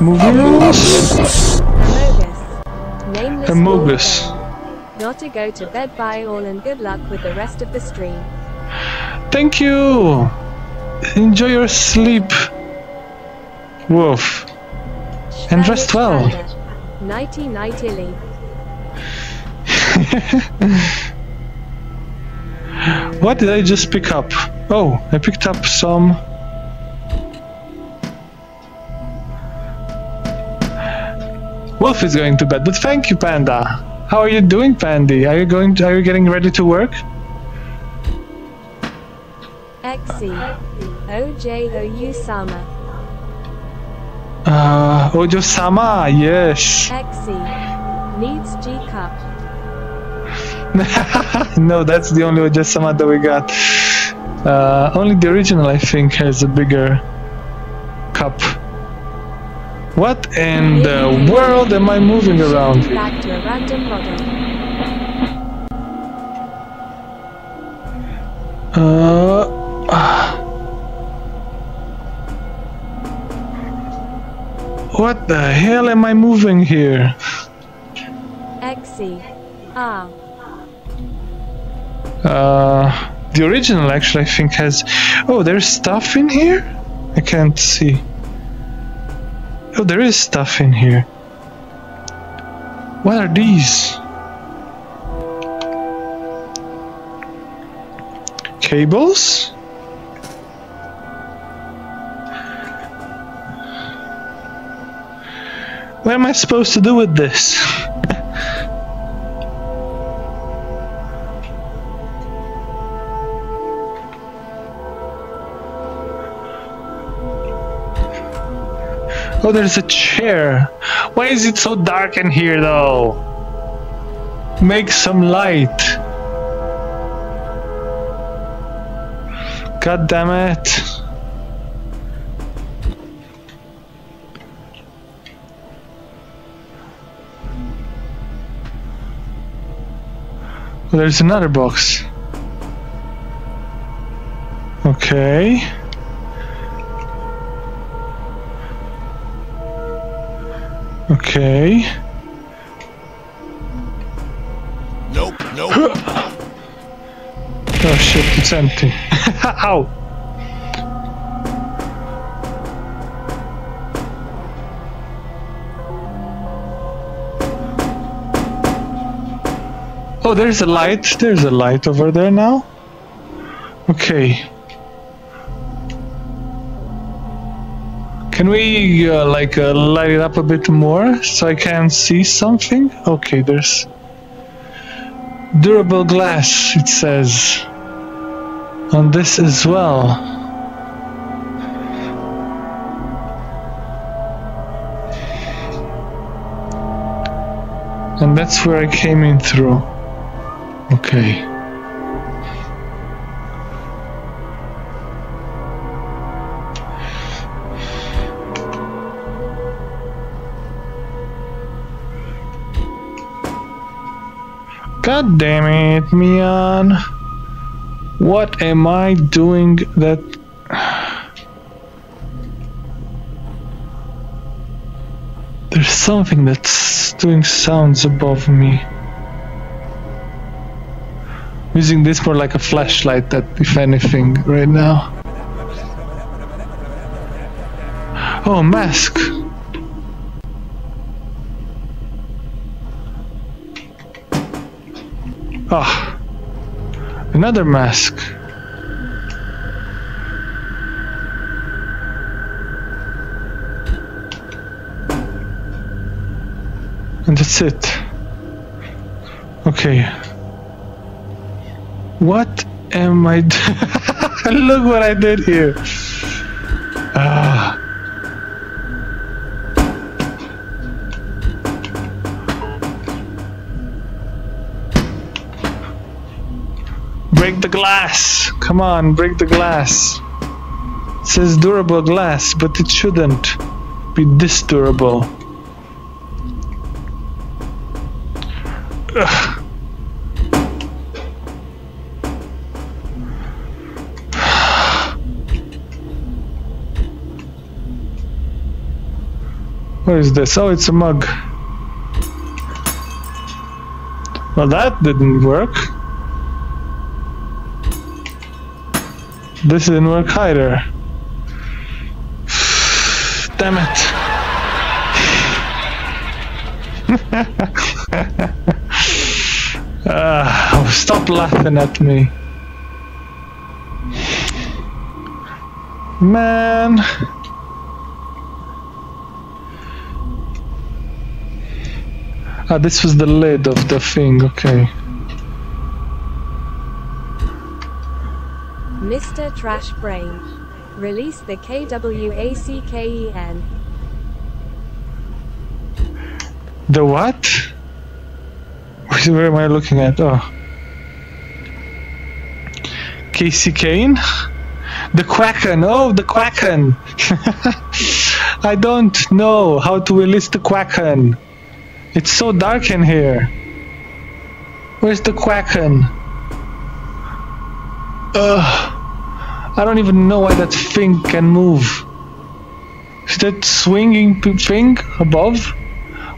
movie. Amogus. Warfare. Gotta go to bed bye all and good luck with the rest of the stream. Thank you. Enjoy your sleep, Wolf. And rest well. Nighty night illy. What did I just pick up? Oh, I picked up some. Wolf is going to bed, but thank you, Panda. How are you doing, Pandy? Are you going? To, are you getting ready to work? XC. OJOU Sama. Uh, Ojo Sama, yes. XC. Needs G cup. no, that's the only Ojo Sama that we got. Uh, only the original, I think, has a bigger cup. What in the world am I moving around? Back to a random model. Uh, what the hell am I moving here? XC. Ah. Uh, the original actually I think has. Oh, there's stuff in here. I can't see. Oh, there is stuff in here. What are these? Cables? What am I supposed to do with this? Oh, there's a chair. Why is it so dark in here, though? Make some light. God damn it. There's another box. Okay. Okay. Nope, nope. Oh shit, it's empty. Ow! Oh, there's a light. There's a light over there now. Okay. Can we uh, like uh, light it up a bit more so I can see something? Okay, there's durable glass. It says on this as well. And that's where I came in through. Okay. God damn it, Mian. What am I doing that... There's something that's doing sounds above me. I'm using this more like a flashlight that, if anything, right now. Oh, mask! Ah, another mask. And that's it. Okay. What am I? Look what I did here. Ah. Break the glass. Come on, break the glass. It says durable glass, but it shouldn't be this durable. Ugh. What is this? Oh, it's a mug. Well, that didn't work. This didn't work either. Damn it. Ah, stop laughing at me. Man. Ah, this was the lid of the thing, okay. Mr. Trash Brain. Release the KWACKEN. The what? Where am I looking at? Oh. Casey Kane? The Quacken! Oh, the Quacken! I don't know how to release the Quacken. It's so dark in here. Where's the Quacken? Ugh. I don't even know why that thing can move. Is that swinging p- thing above?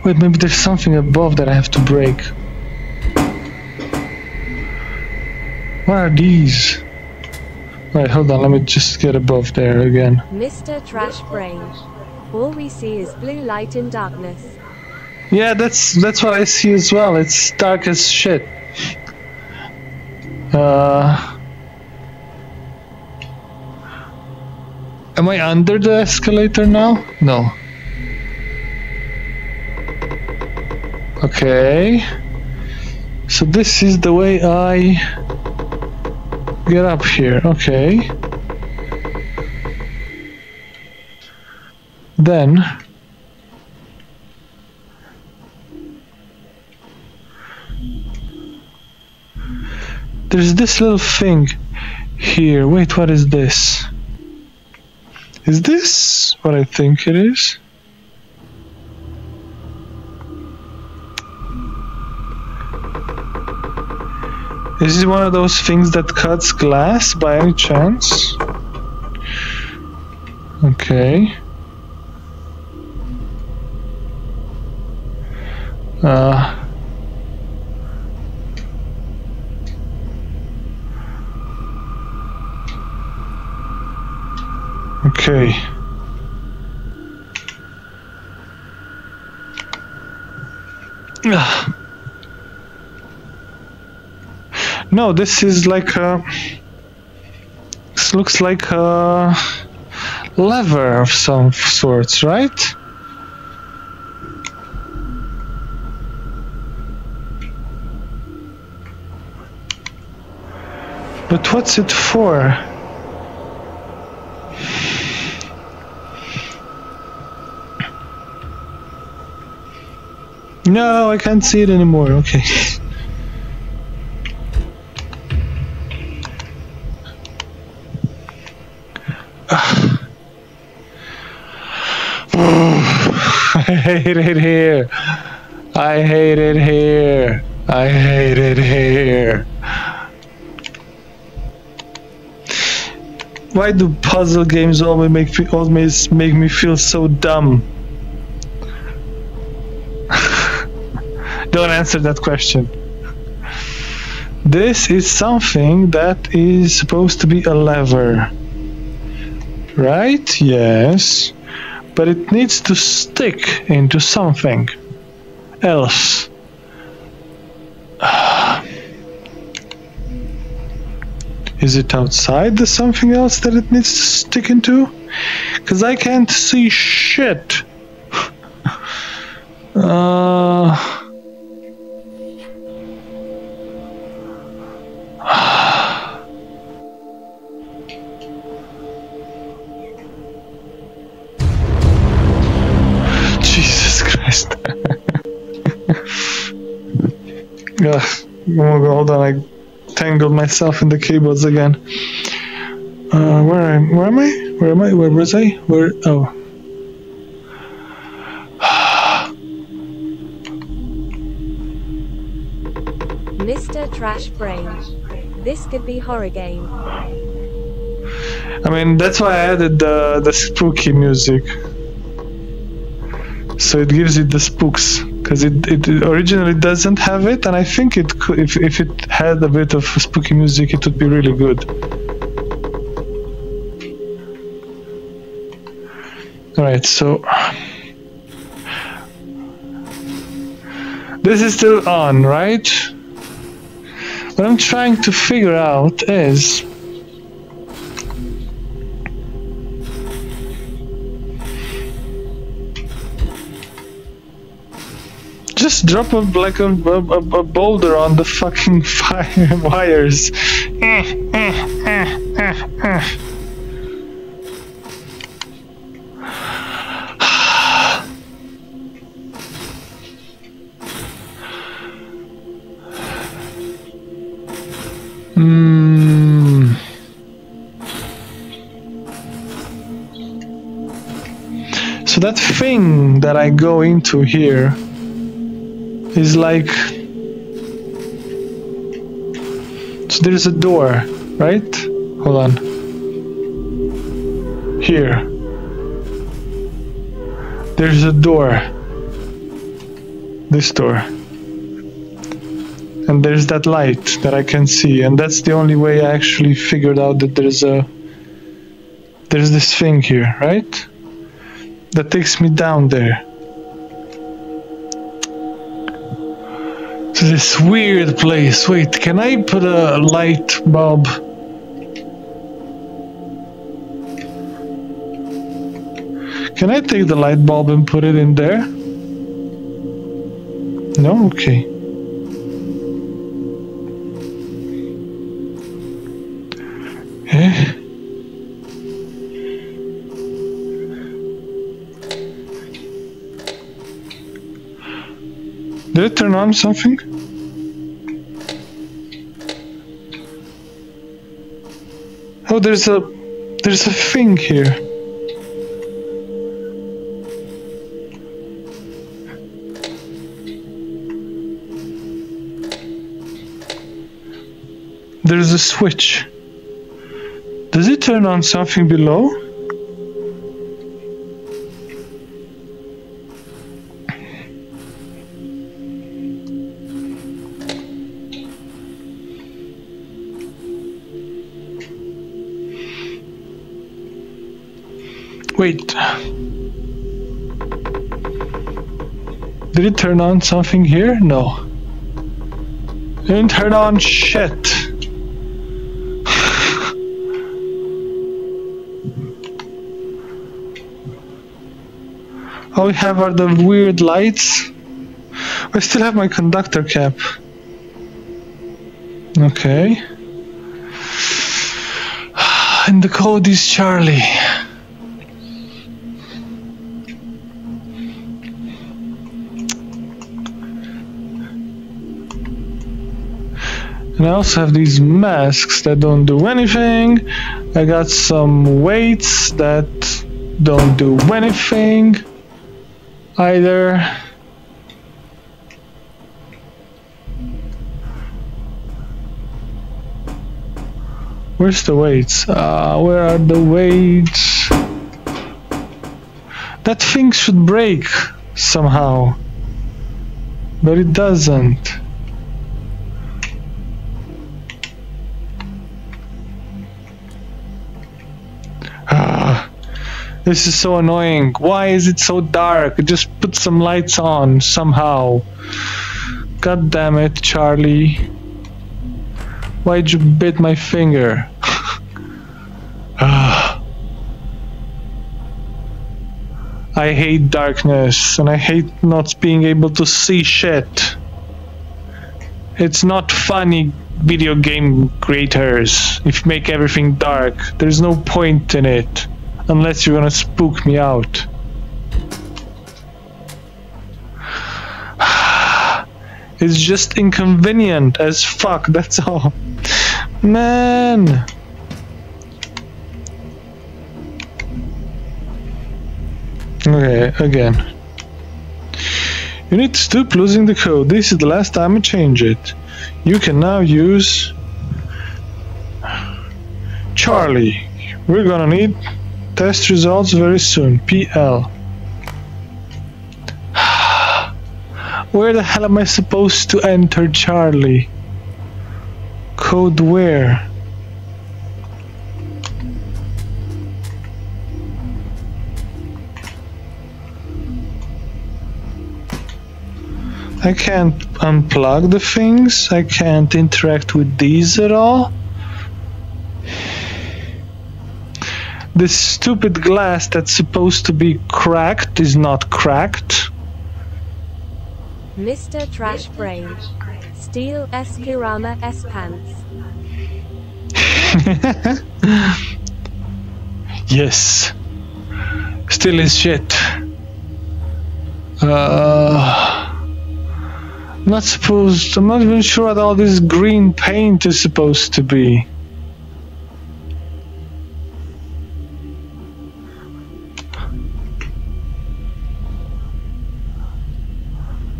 Wait, maybe there's something above that I have to break. What are these? Right, hold on, let me just get above there again. Mr. Trash Brain. All we see is blue light in darkness. Yeah, that's that's what I see as well. It's dark as shit. Uh Am I under the escalator now? No. Okay. So this is the way I get up here. Okay. Then there's this little thing here. Wait, what is this? Is this what I think it is? Is it one of those things that cuts glass by any chance? Okay. Uh, okay. No, this is like a. This looks like a lever of some sorts, right? But what's it for? No, I can't see it anymore. Okay. I hate it here. I hate it here. I hate it here. Why do puzzle games always make me, always make me feel so dumb? Don't answer that question. This is something that is supposed to be a lever. Right? Yes. But it needs to stick into something else. Is it outside the something else that it needs to stick into? Because I can't see shit. uh. Ugh. Oh, hold on, I tangled myself in the cables again. Uh, where am, where am I? Where am I? Where was I? Where? Oh. Mr. Trash Brain. This could be horror game. I mean, that's why I added the, the spooky music. So it gives it the spooks. Because it, it originally doesn't have it, and I think it could, if, if it had a bit of spooky music, it would be really good. Alright, so. This is still on, right? What I'm trying to figure out is. Just drop a like a, a, a boulder on the fucking fire wires. Hmm. So that thing that I go into here is like so there's a door, right? Hold on. Here. There's a door. This door. And there's that light that I can see, and that's the only way I actually figured out that there's a there's this thing here, right? That takes me down there. To this weird place. Wait, can I put a light bulb? Can I take the light bulb and put it in there? No? Okay. Did it turn on something? Oh, there's a there's a thing here. There's a switch. Does it turn on something below? Wait. Did it turn on something here? No. It didn't turn on shit. All we have are the weird lights. I still have my conductor cap. Okay. And the code is Charlie. And I also have these masks that don't do anything. I got some weights that don't do anything either. Where's the weights? Uh, where are the weights? That thing should break somehow. But it doesn't. This is so annoying. Why is it so dark? Just put some lights on somehow. God damn it, Charlie. Why'd you bit my finger? I hate darkness and I hate not being able to see shit. It's not funny, video game creators, if you make everything dark. There's no point in it unless you're gonna spook me out. It's just inconvenient as fuck, that's all. Man. Okay, again. You need to stop losing the code. This is the last time I change it. You can now use Charlie. We're gonna need test results very soon. PL. Where the hell am I supposed to enter Charlie? Code where? I can't unplug the things. I can't interact with these at all. This stupid glass that's supposed to be cracked is not cracked. Mr. Trash Brain. Steel S S Pants. Yes. Still is shit. Uh, not supposed. I'm not even sure what all this green paint is supposed to be.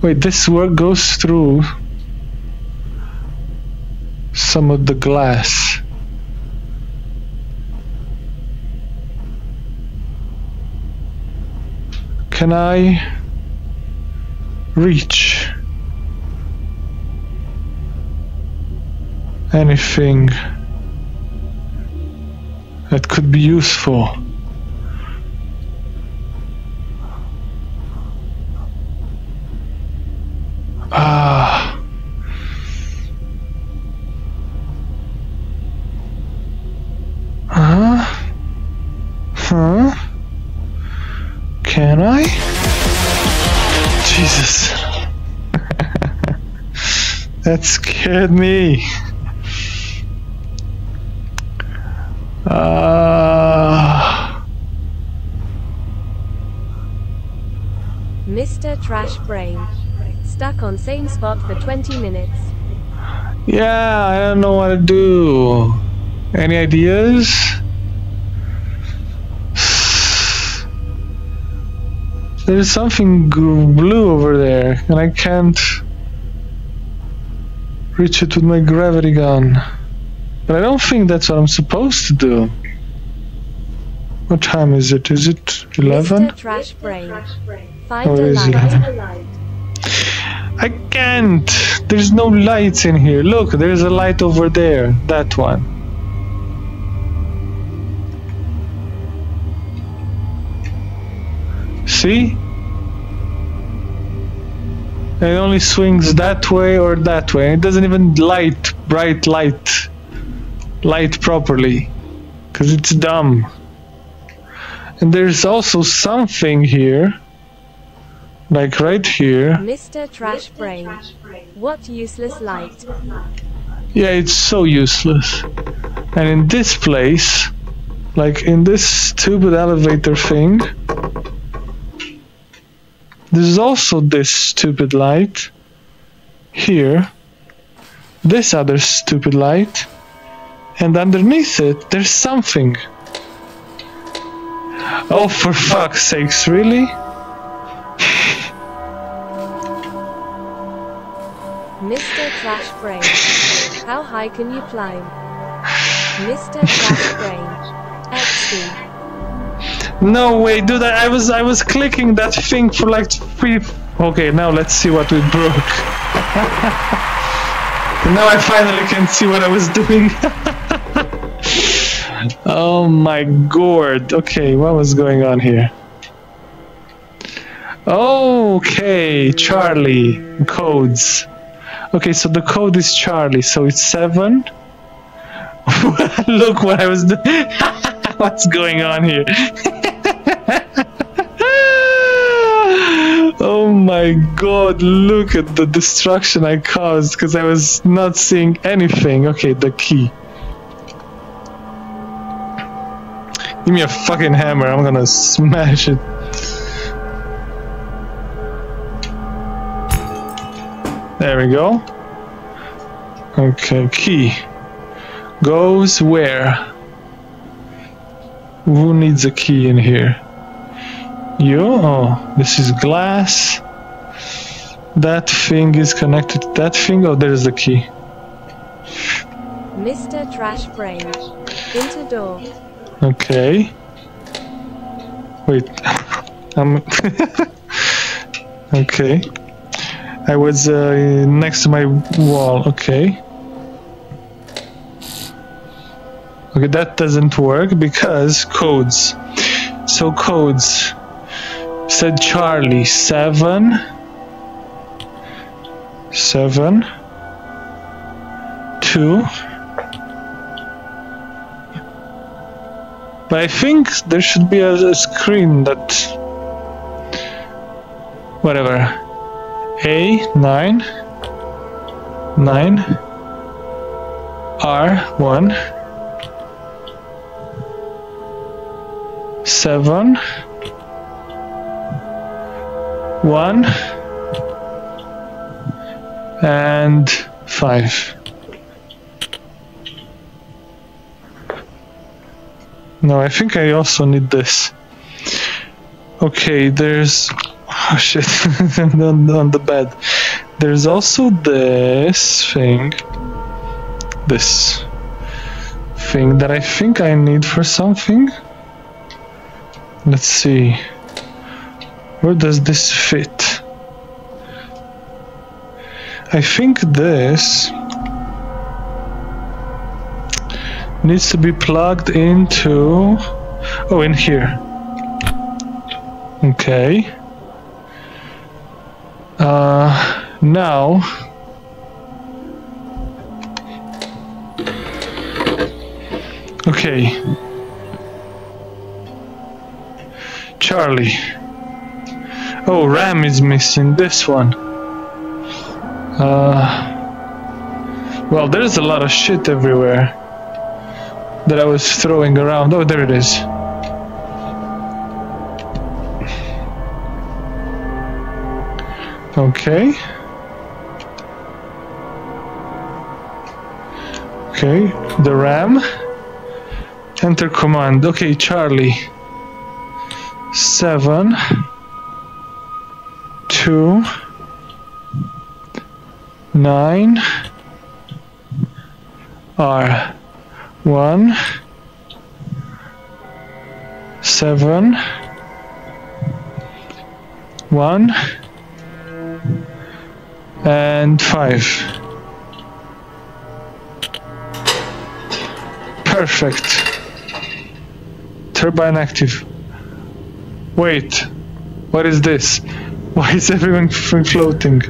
Wait, this work goes through some of the glass. Can I reach anything that could be useful? Ah. Huh? Huh? Can I? Jesus. that scared me. Uh, Mr. Trash Brain. Stuck on same spot for 20 minutes. yeah, I don't know what to do. Any ideas? There's something blue over there, and I can't reach it with my gravity gun. But I don't think that's what I'm supposed to do. What time is it? Is it 11? Mr. Trash Brain. Find Oh, it a light. I can't! There's no lights in here. Look, there's a light over there. That one. See? It only swings that way or that way. It doesn't even light, bright light, light properly. Because it's dumb. And there's also something here. Like right here. Mr. Trash Brain. What useless light. Yeah, it's so useless. And in this place, like in this stupid elevator thing, there's also this stupid light. Here, this other stupid light, and underneath it, there's something. Oh, for fuck's sakes, really? Trash Brain. How high can you climb? Mr. Trash Brain. XD. No way, dude! I was I was clicking that thing for like three, Okay, now let's see what we broke. now I finally can see what I was doing. oh my god. Okay, what was going on here? Okay, Charlie codes. Okay, so the code is Charlie, so it's seven. Look what I was doing. What's going on here? oh my god, look at the destruction I caused because I was not seeing anything. Okay, the key. Give me a fucking hammer, I'm gonna smash it. There we go. Okay, key. Goes where? Who needs a key in here? You? Oh, this is glass. That thing is connected to that thing. Oh, there's the key. Mr. Trash Brain. Into door. Okay. Wait. I'm. okay. I was uh, next to my wall. Okay. Okay, that doesn't work because codes. So codes said Charlie seven seven two but I think there should be a, a screen that whatever A nine nine R one seven one and five. No, I think I also need this. Okay, there's oh shit on, on the bed. There's also this thing. This thing that I think I need for something. Let's see. Where does this fit? I think this needs to be plugged into oh in here okay uh now okay Charlie oh RAM is missing this one uh well there's a lot of shit everywhere that I was throwing around. Oh, there it is. Okay. Okay, the RAM. Enter command. Okay, Charlie. Seven. Two. Nine. R one seven one and five. Perfect. Turbine active. Wait what is this? Why is everyone floating?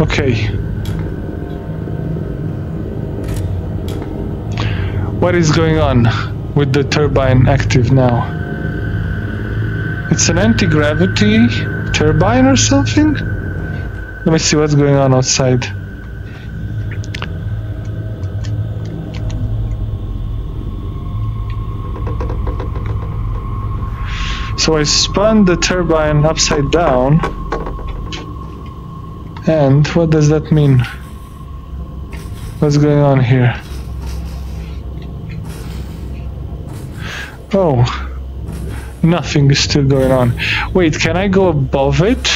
Okay. What is going on with the turbine active now? It's an anti-gravity turbine or something? Let me see what's going on outside. So I spun the turbine upside down and what does that mean? What's going on here? Oh. Nothing is still going on. Wait, can I go above it?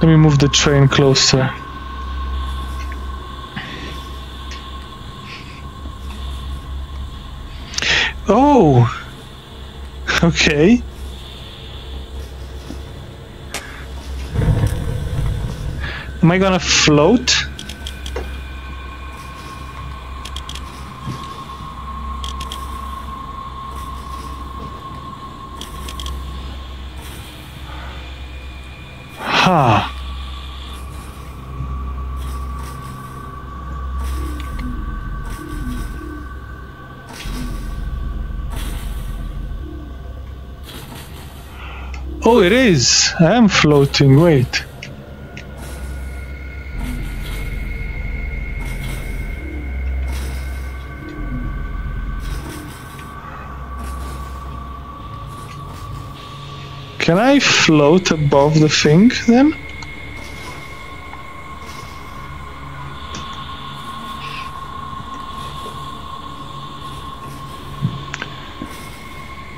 Let me move the train closer. Oh! Okay. Am I gonna float? Oh, it is. I am floating. Wait. Can I float above the thing then?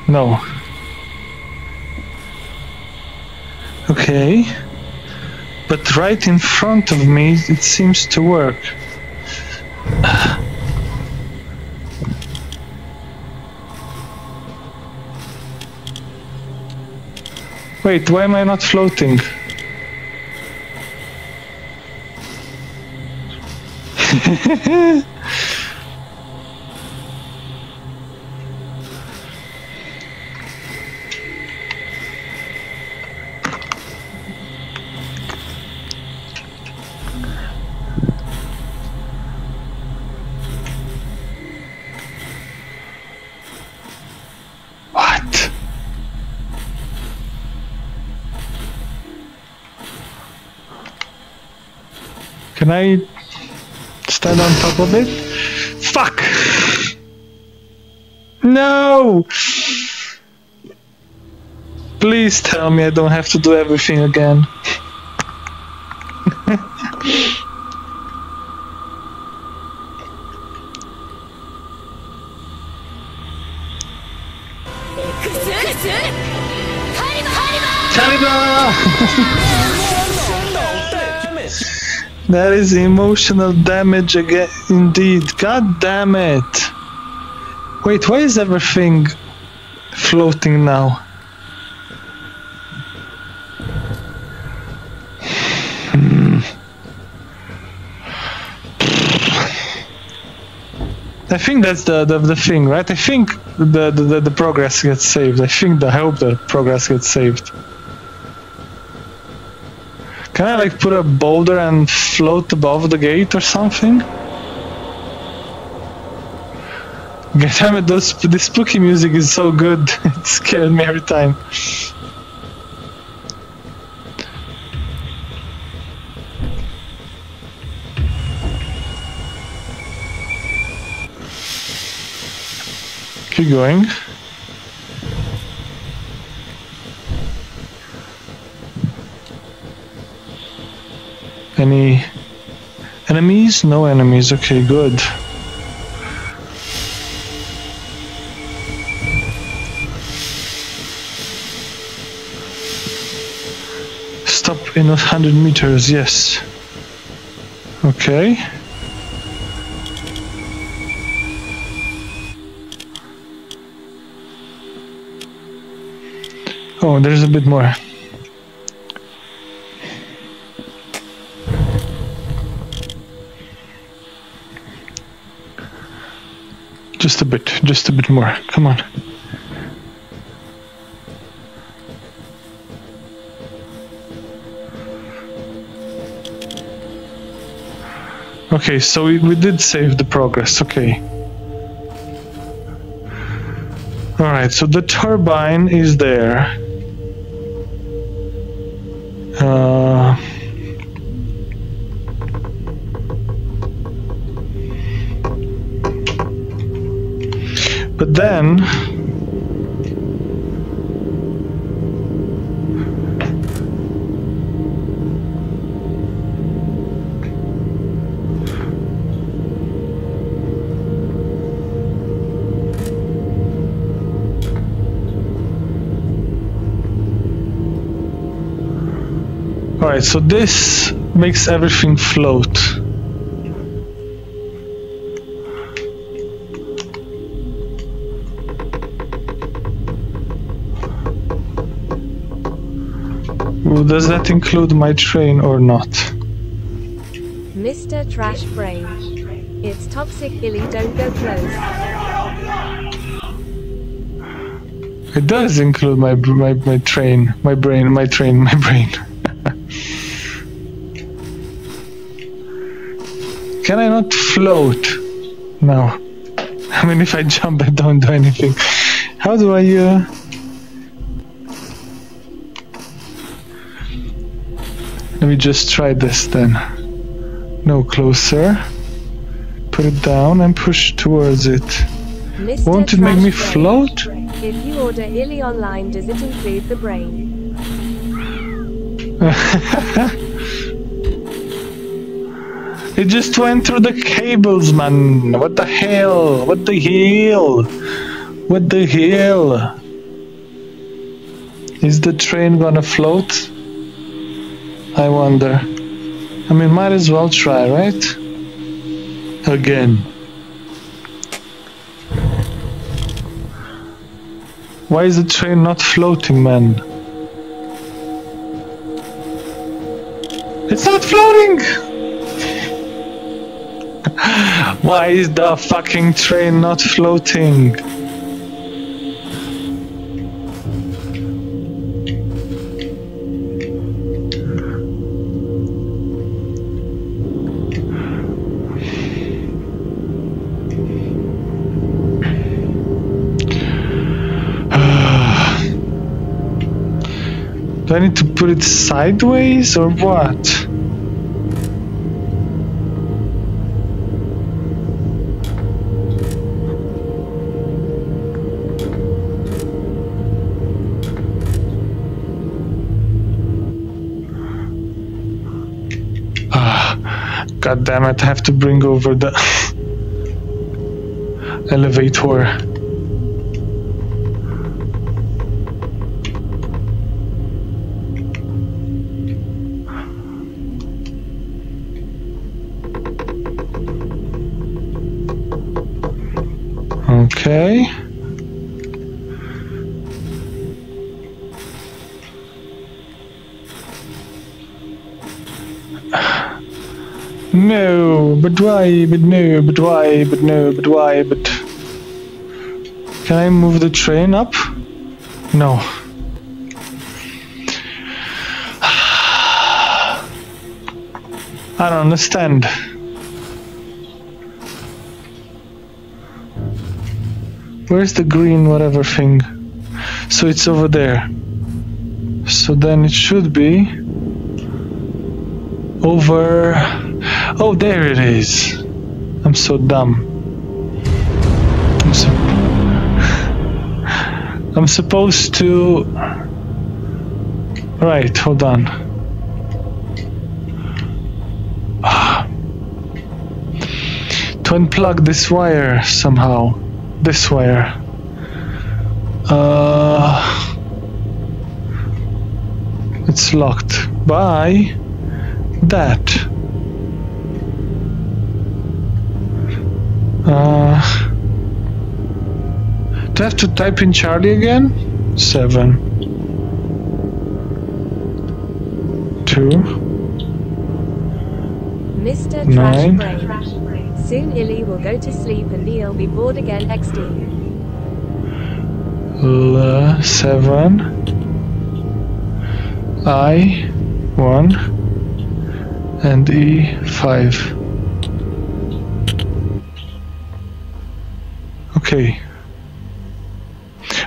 No. Okay. But right in front of me, it seems to work. Wait, why am I not floating? Can I stand on top of it? Fuck! No! Please tell me I don't have to do everything again. That is emotional damage again, indeed. God damn it. Wait, why is everything floating now? Hmm. I think that's the, the, the thing, right? I think the, the, the progress gets saved. I think the, I hope the progress gets saved. Can I like put a boulder and float above the gate or something? God damn it, those, the spooky music is so good. it scared me every time. Keep going. Any enemies? No enemies. Okay, good. Stop in 100 meters, yes. Okay. Oh, there's a bit more. Just a bit, just a bit more. Come on. Okay, so we, we did save the progress. Okay. Alright, so the turbine is there. Then Alright, so this makes everything float. Does that include my train or not? Mr. Trash Brain. It's toxic, Illy, don't go close. It does include my my my train, my brain, my train, my brain. Can I not float? No. I mean, if I jump, I don't do anything. How do I? Uh... me just try this then. No closer. Put it down and push towards it. Mr. Won't it make me Brain. float? If you order Illy online, does it include the brain? It just went through the cables, man. What the hell? What the hell? What the hell? Is the train gonna float? I wonder. I mean, might as well try, right? Again. Why is the train not floating, man? It's not floating! Why is the fucking train not floating? Put it sideways or what? Ah, God damn it, I have to bring over the elevator. Okay. No, but why? But no, but why? But no, but why? But can I move the train up? No. I don't understand. Where's the green whatever thing? So it's over there. So then it should be over. Oh, there it is. I'm so dumb. I'm, so... I'm supposed to. Right, hold on. To unplug this wire somehow. This wire. Uh, it's locked by that. Uh, do I have to type in Charlie again? Seven. Two. Mr. Nine. Soon Illy will go to sleep and he'll be bored again XD. L seven. I one. And E five. Okay.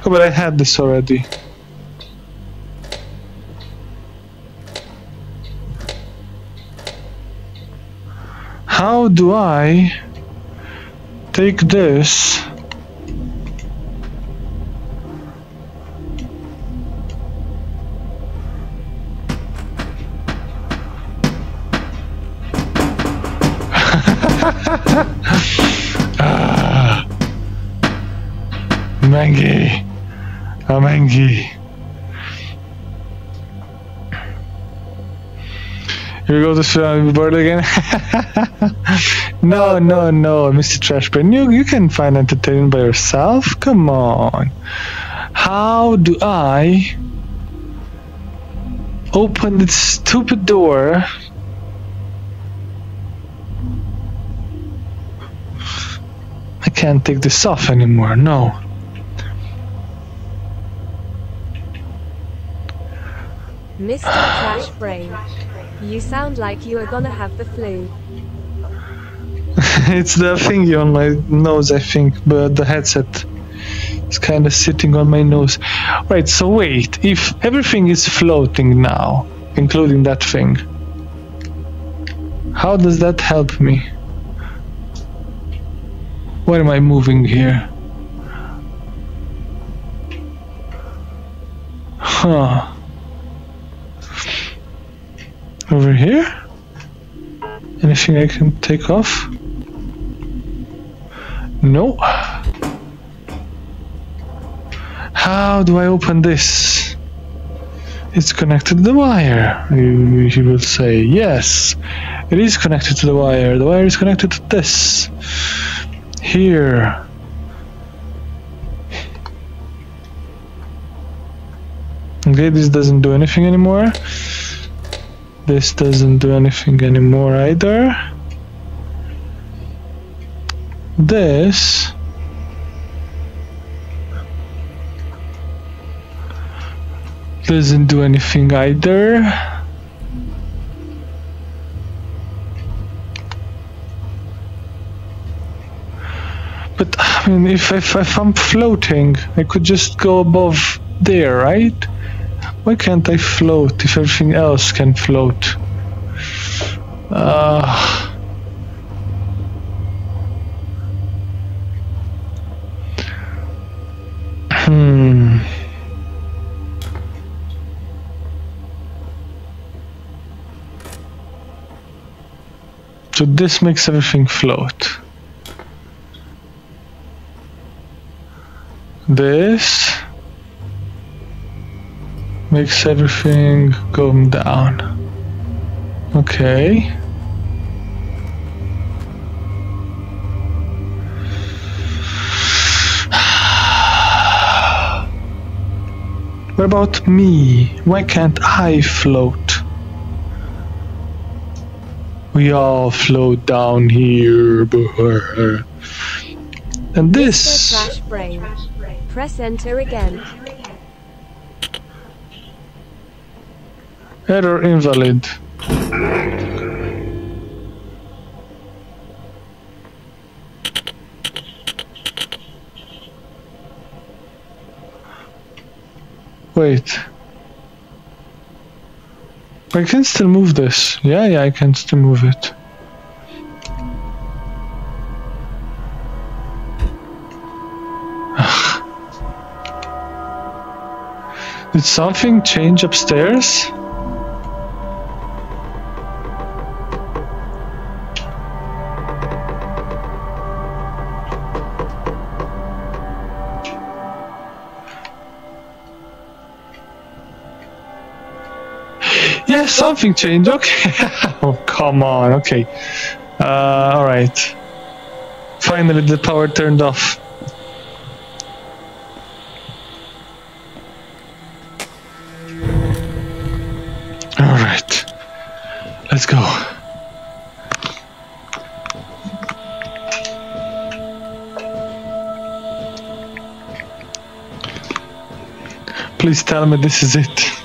Oh, but I had this already. How do I take this? Ah. Mangy. A Here go to uh, bird again. no, no, no, Mr. Trashbrain. You, you can find entertainment by yourself. Come on. How do I open this stupid door. I can't take this off anymore, no. Mr. Trash Brain. You sound like you are gonna have the flu. it's the thingy on my nose, I think, but the headset is kind of sitting on my nose. Right, so wait, if everything is floating now, including that thing, how does that help me? Where am I moving here? Huh. Over here? Anything I can take off? No. How do I open this? It's connected to the wire. You, you will say, yes, it is connected to the wire. The wire is connected to this. Here. Okay, this doesn't do anything anymore. This doesn't do anything anymore either. This doesn't do anything either. But I mean, if, if, if I'm floating, I could just go above there, right? Why can't I float if everything else can float? Uh, hmm. So this makes everything float. This makes everything go down. Okay. What about me? Why can't I float? We all float down here. And this. Press enter again. Error invalid. Wait. I can still move this. Yeah, yeah, I can still move it. Did something change upstairs? Something changed. Okay. oh, come on. Okay. Uh, all right. Finally, the power turned off. All right. Let's go. Please tell me this is it.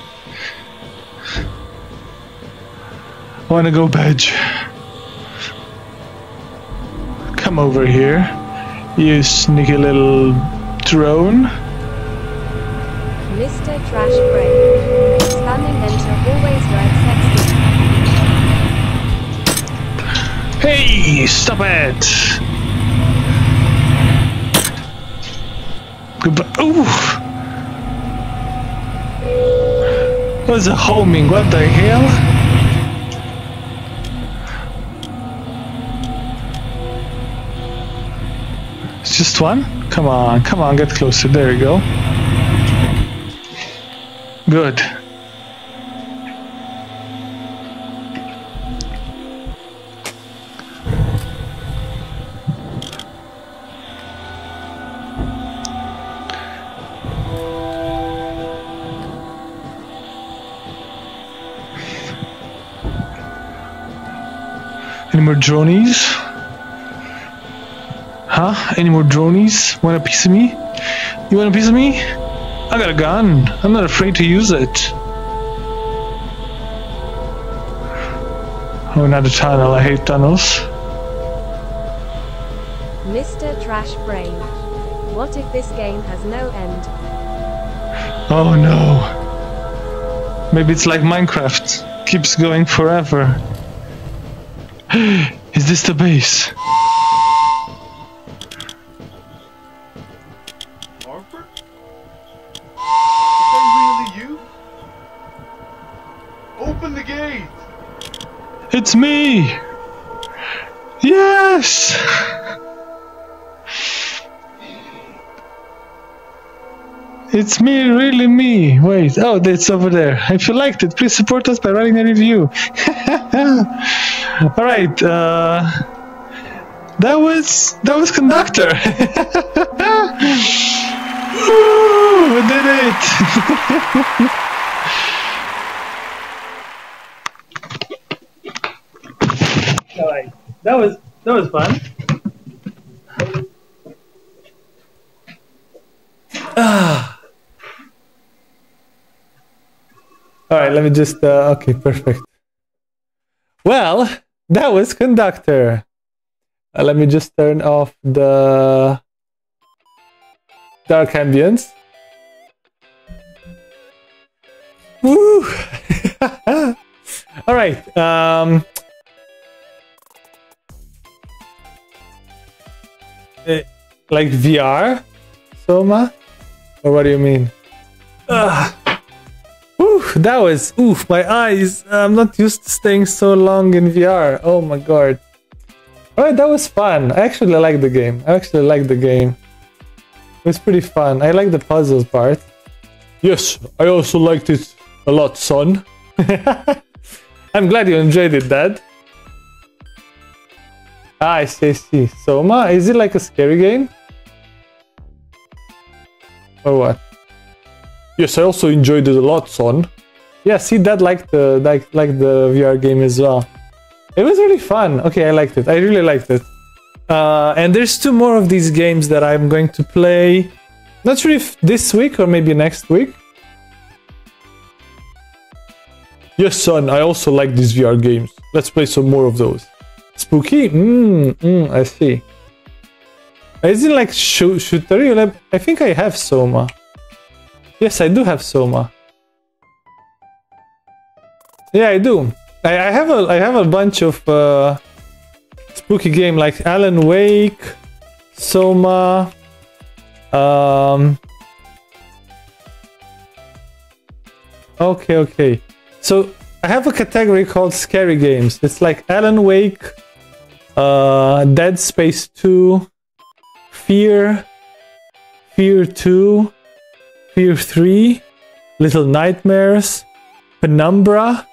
I wanna go, Badge. Come over here, you sneaky little drone. Mr. Trash Brain. Spamming enter always works excellent. Hey, stop it! Goodbye. Ooh! What's a homing? What the hell? It's just one? Come on, come on, get closer. There you go. Good. Any more dronies? Huh? Any more dronies? Want a piece of me? You want a piece of me? I got a gun. I'm not afraid to use it. Oh, not a tunnel. I hate tunnels. Mr. Trash Brain. What if this game has no end? Oh no. Maybe it's like Minecraft. Keeps going forever. Is this the base? It's me! Yes! It's me, really me. Wait, oh, it's over there. If you liked it, please support us by writing a review. All right, uh, that was that was conductor. We did it! That was that was fun. Ah. All right, let me just. Uh, okay, perfect. Well, that was conductor. Uh, let me just turn off the dark ambience. Woo! All right. Um, like VR, Soma, or what do you mean? Ugh. Whew, that was oof, my eyes. I'm not used to staying so long in VR. Oh my god. Alright, that was fun. I actually like the game. I actually like the game. It was pretty fun. I like the puzzles part. Yes, I also liked it a lot, son. I'm glad you enjoyed it, Dad. Ah, I see, I see. Soma, is it like a scary game? Or what? Yes, I also enjoyed it a lot, son. Yeah, see, Dad liked the like like the VR game as well. It was really fun. Okay, I liked it. I really liked it. Uh, and there's two more of these games that I'm going to play. Not sure if this week or maybe next week. Yes, son, I also like these VR games. Let's play some more of those. Spooky? Mmm, mm, I see. Is it like shoot shooter? I think I have Soma. Yes, I do have Soma. Yeah, I do. I, I have a I have a bunch of uh, spooky game like Alan Wake, Soma, um. Okay, okay. So I have a category called scary games. It's like Alan Wake, uh, Dead Space 2, Fear, Fear 2, Fear 3, Little Nightmares, Penumbra,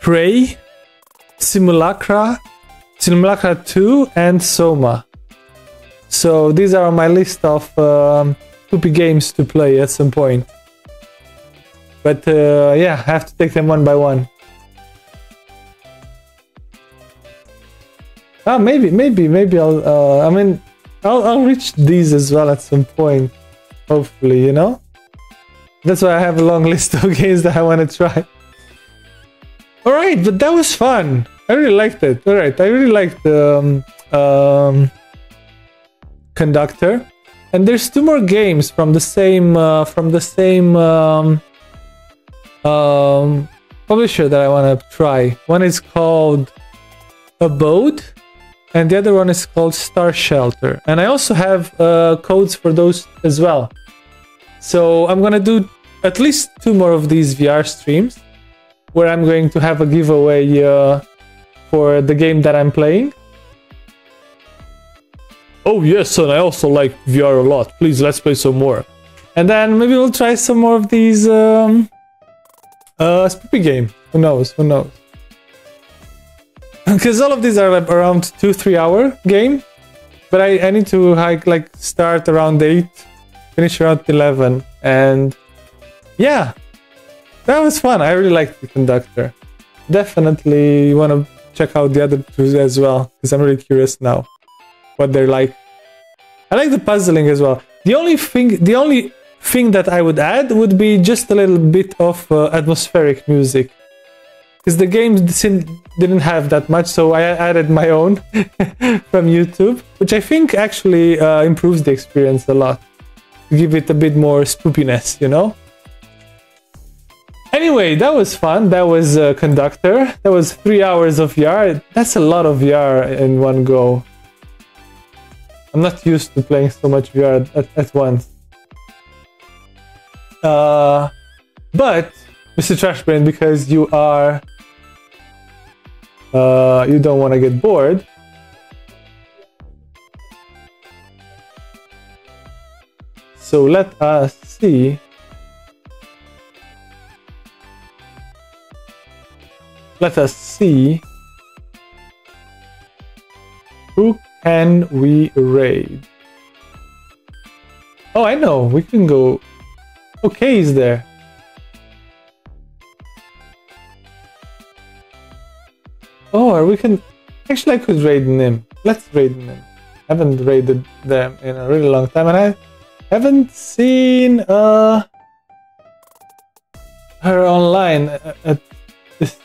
Prey, Simulacra, Simulacra 2, and Soma. So these are my list of um, poopy games to play at some point. But uh, yeah, I have to take them one by one. Ah, maybe, maybe, maybe I'll. Uh, I mean, I'll, I'll reach these as well at some point. Hopefully, you know. That's why I have a long list of games that I want to try. All right, but that was fun. I really liked it. All right, I really liked the um, um, conductor. And there's two more games from the same uh, from the same um, um, publisher that I want to try. One is called Abode, and the other one is called Star Shelter. And I also have uh, codes for those as well. So I'm gonna do at least two more of these VR streams, where I'm going to have a giveaway uh, for the game that I'm playing. Oh yes, and I also like VR a lot. Please, let's play some more. And then maybe we'll try some more of these um, uh, spooky game. Who knows? Who knows? Because all of these are like around two, three hour game, but I, I need to like like start around eight, finish around eleven, and yeah, that was fun. I really liked the conductor. Definitely want to check out the other two as well because I'm really curious now what they're like. I like the puzzling as well. The only thing, the only thing that I would add would be just a little bit of uh, atmospheric music because the game didn't have that much, so I added my own from YouTube, which I think actually uh, improves the experience a lot. Give it a bit more spoopiness, you know. Anyway, that was fun. That was uh, Conductor. That was three hours of VR. That's a lot of VR in one go. I'm not used to playing so much VR at, at once. Uh, but, Mr. Trashbrain, because you are... Uh, you don't want to get bored. So let us see. Let us see who can we raid. Oh i know we can go. Okay is there oh or we can actually i could raid nim let's raid nim haven't raided them in a really long time and i haven't seen uh her online at this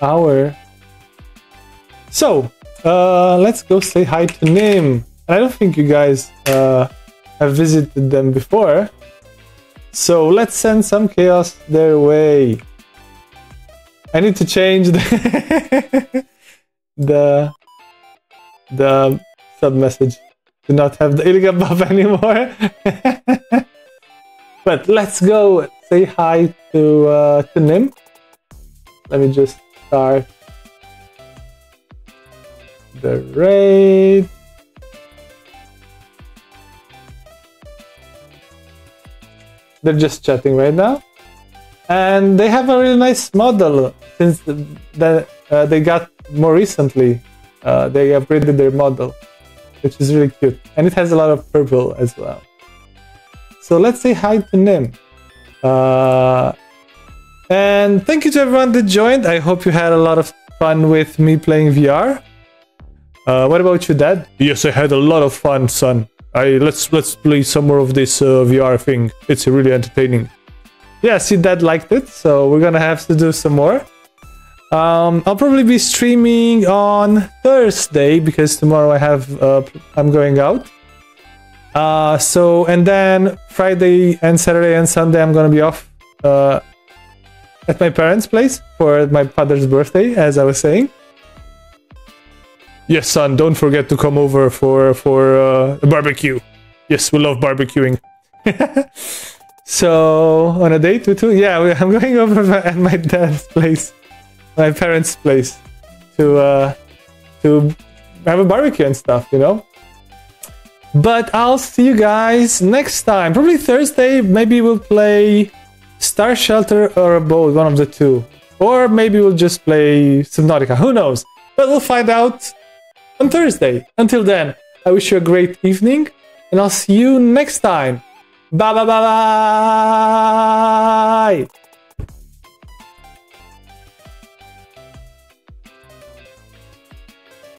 hour. So, uh, let's go say hi to Nim. I don't think you guys uh, have visited them before. So let's send some chaos their way. I need to change the the, the sub message to not have the Ilga buff anymore. but let's go say hi to uh, to Nim. Let me just start the raid. They're just chatting right now. And they have a really nice model since the, the uh, they got more recently. Uh, they upgraded their model, which is really cute. And it has a lot of purple as well. So let's say hi to Nim. Uh, and thank you to everyone that joined. I hope you had a lot of fun with me playing VR. Uh, what about you, Dad? Yes, I had a lot of fun, son. I let's let's play some more of this uh, VR thing. It's really entertaining. Yeah, see, Dad liked it, so we're gonna have to do some more. Um, I'll probably be streaming on Thursday because tomorrow I have uh, I'm going out. Uh, so and then Friday and Saturday and Sunday I'm gonna be off uh, at my parents' place for my father's birthday, as I was saying. Yes, son, don't forget to come over for for uh, a barbecue. Yes, we love barbecuing. so on a date with two, yeah, I'm going over at my dad's place, my parents' place, to uh, to have a barbecue and stuff, you know. But I'll see you guys next time, probably Thursday. Maybe we'll play Star Shelter or Abode, one of the two. Or maybe we'll just play Subnautica, who knows? But we'll find out on Thursday. Until then, I wish you a great evening, and I'll see you next time. Bye bye bye bye!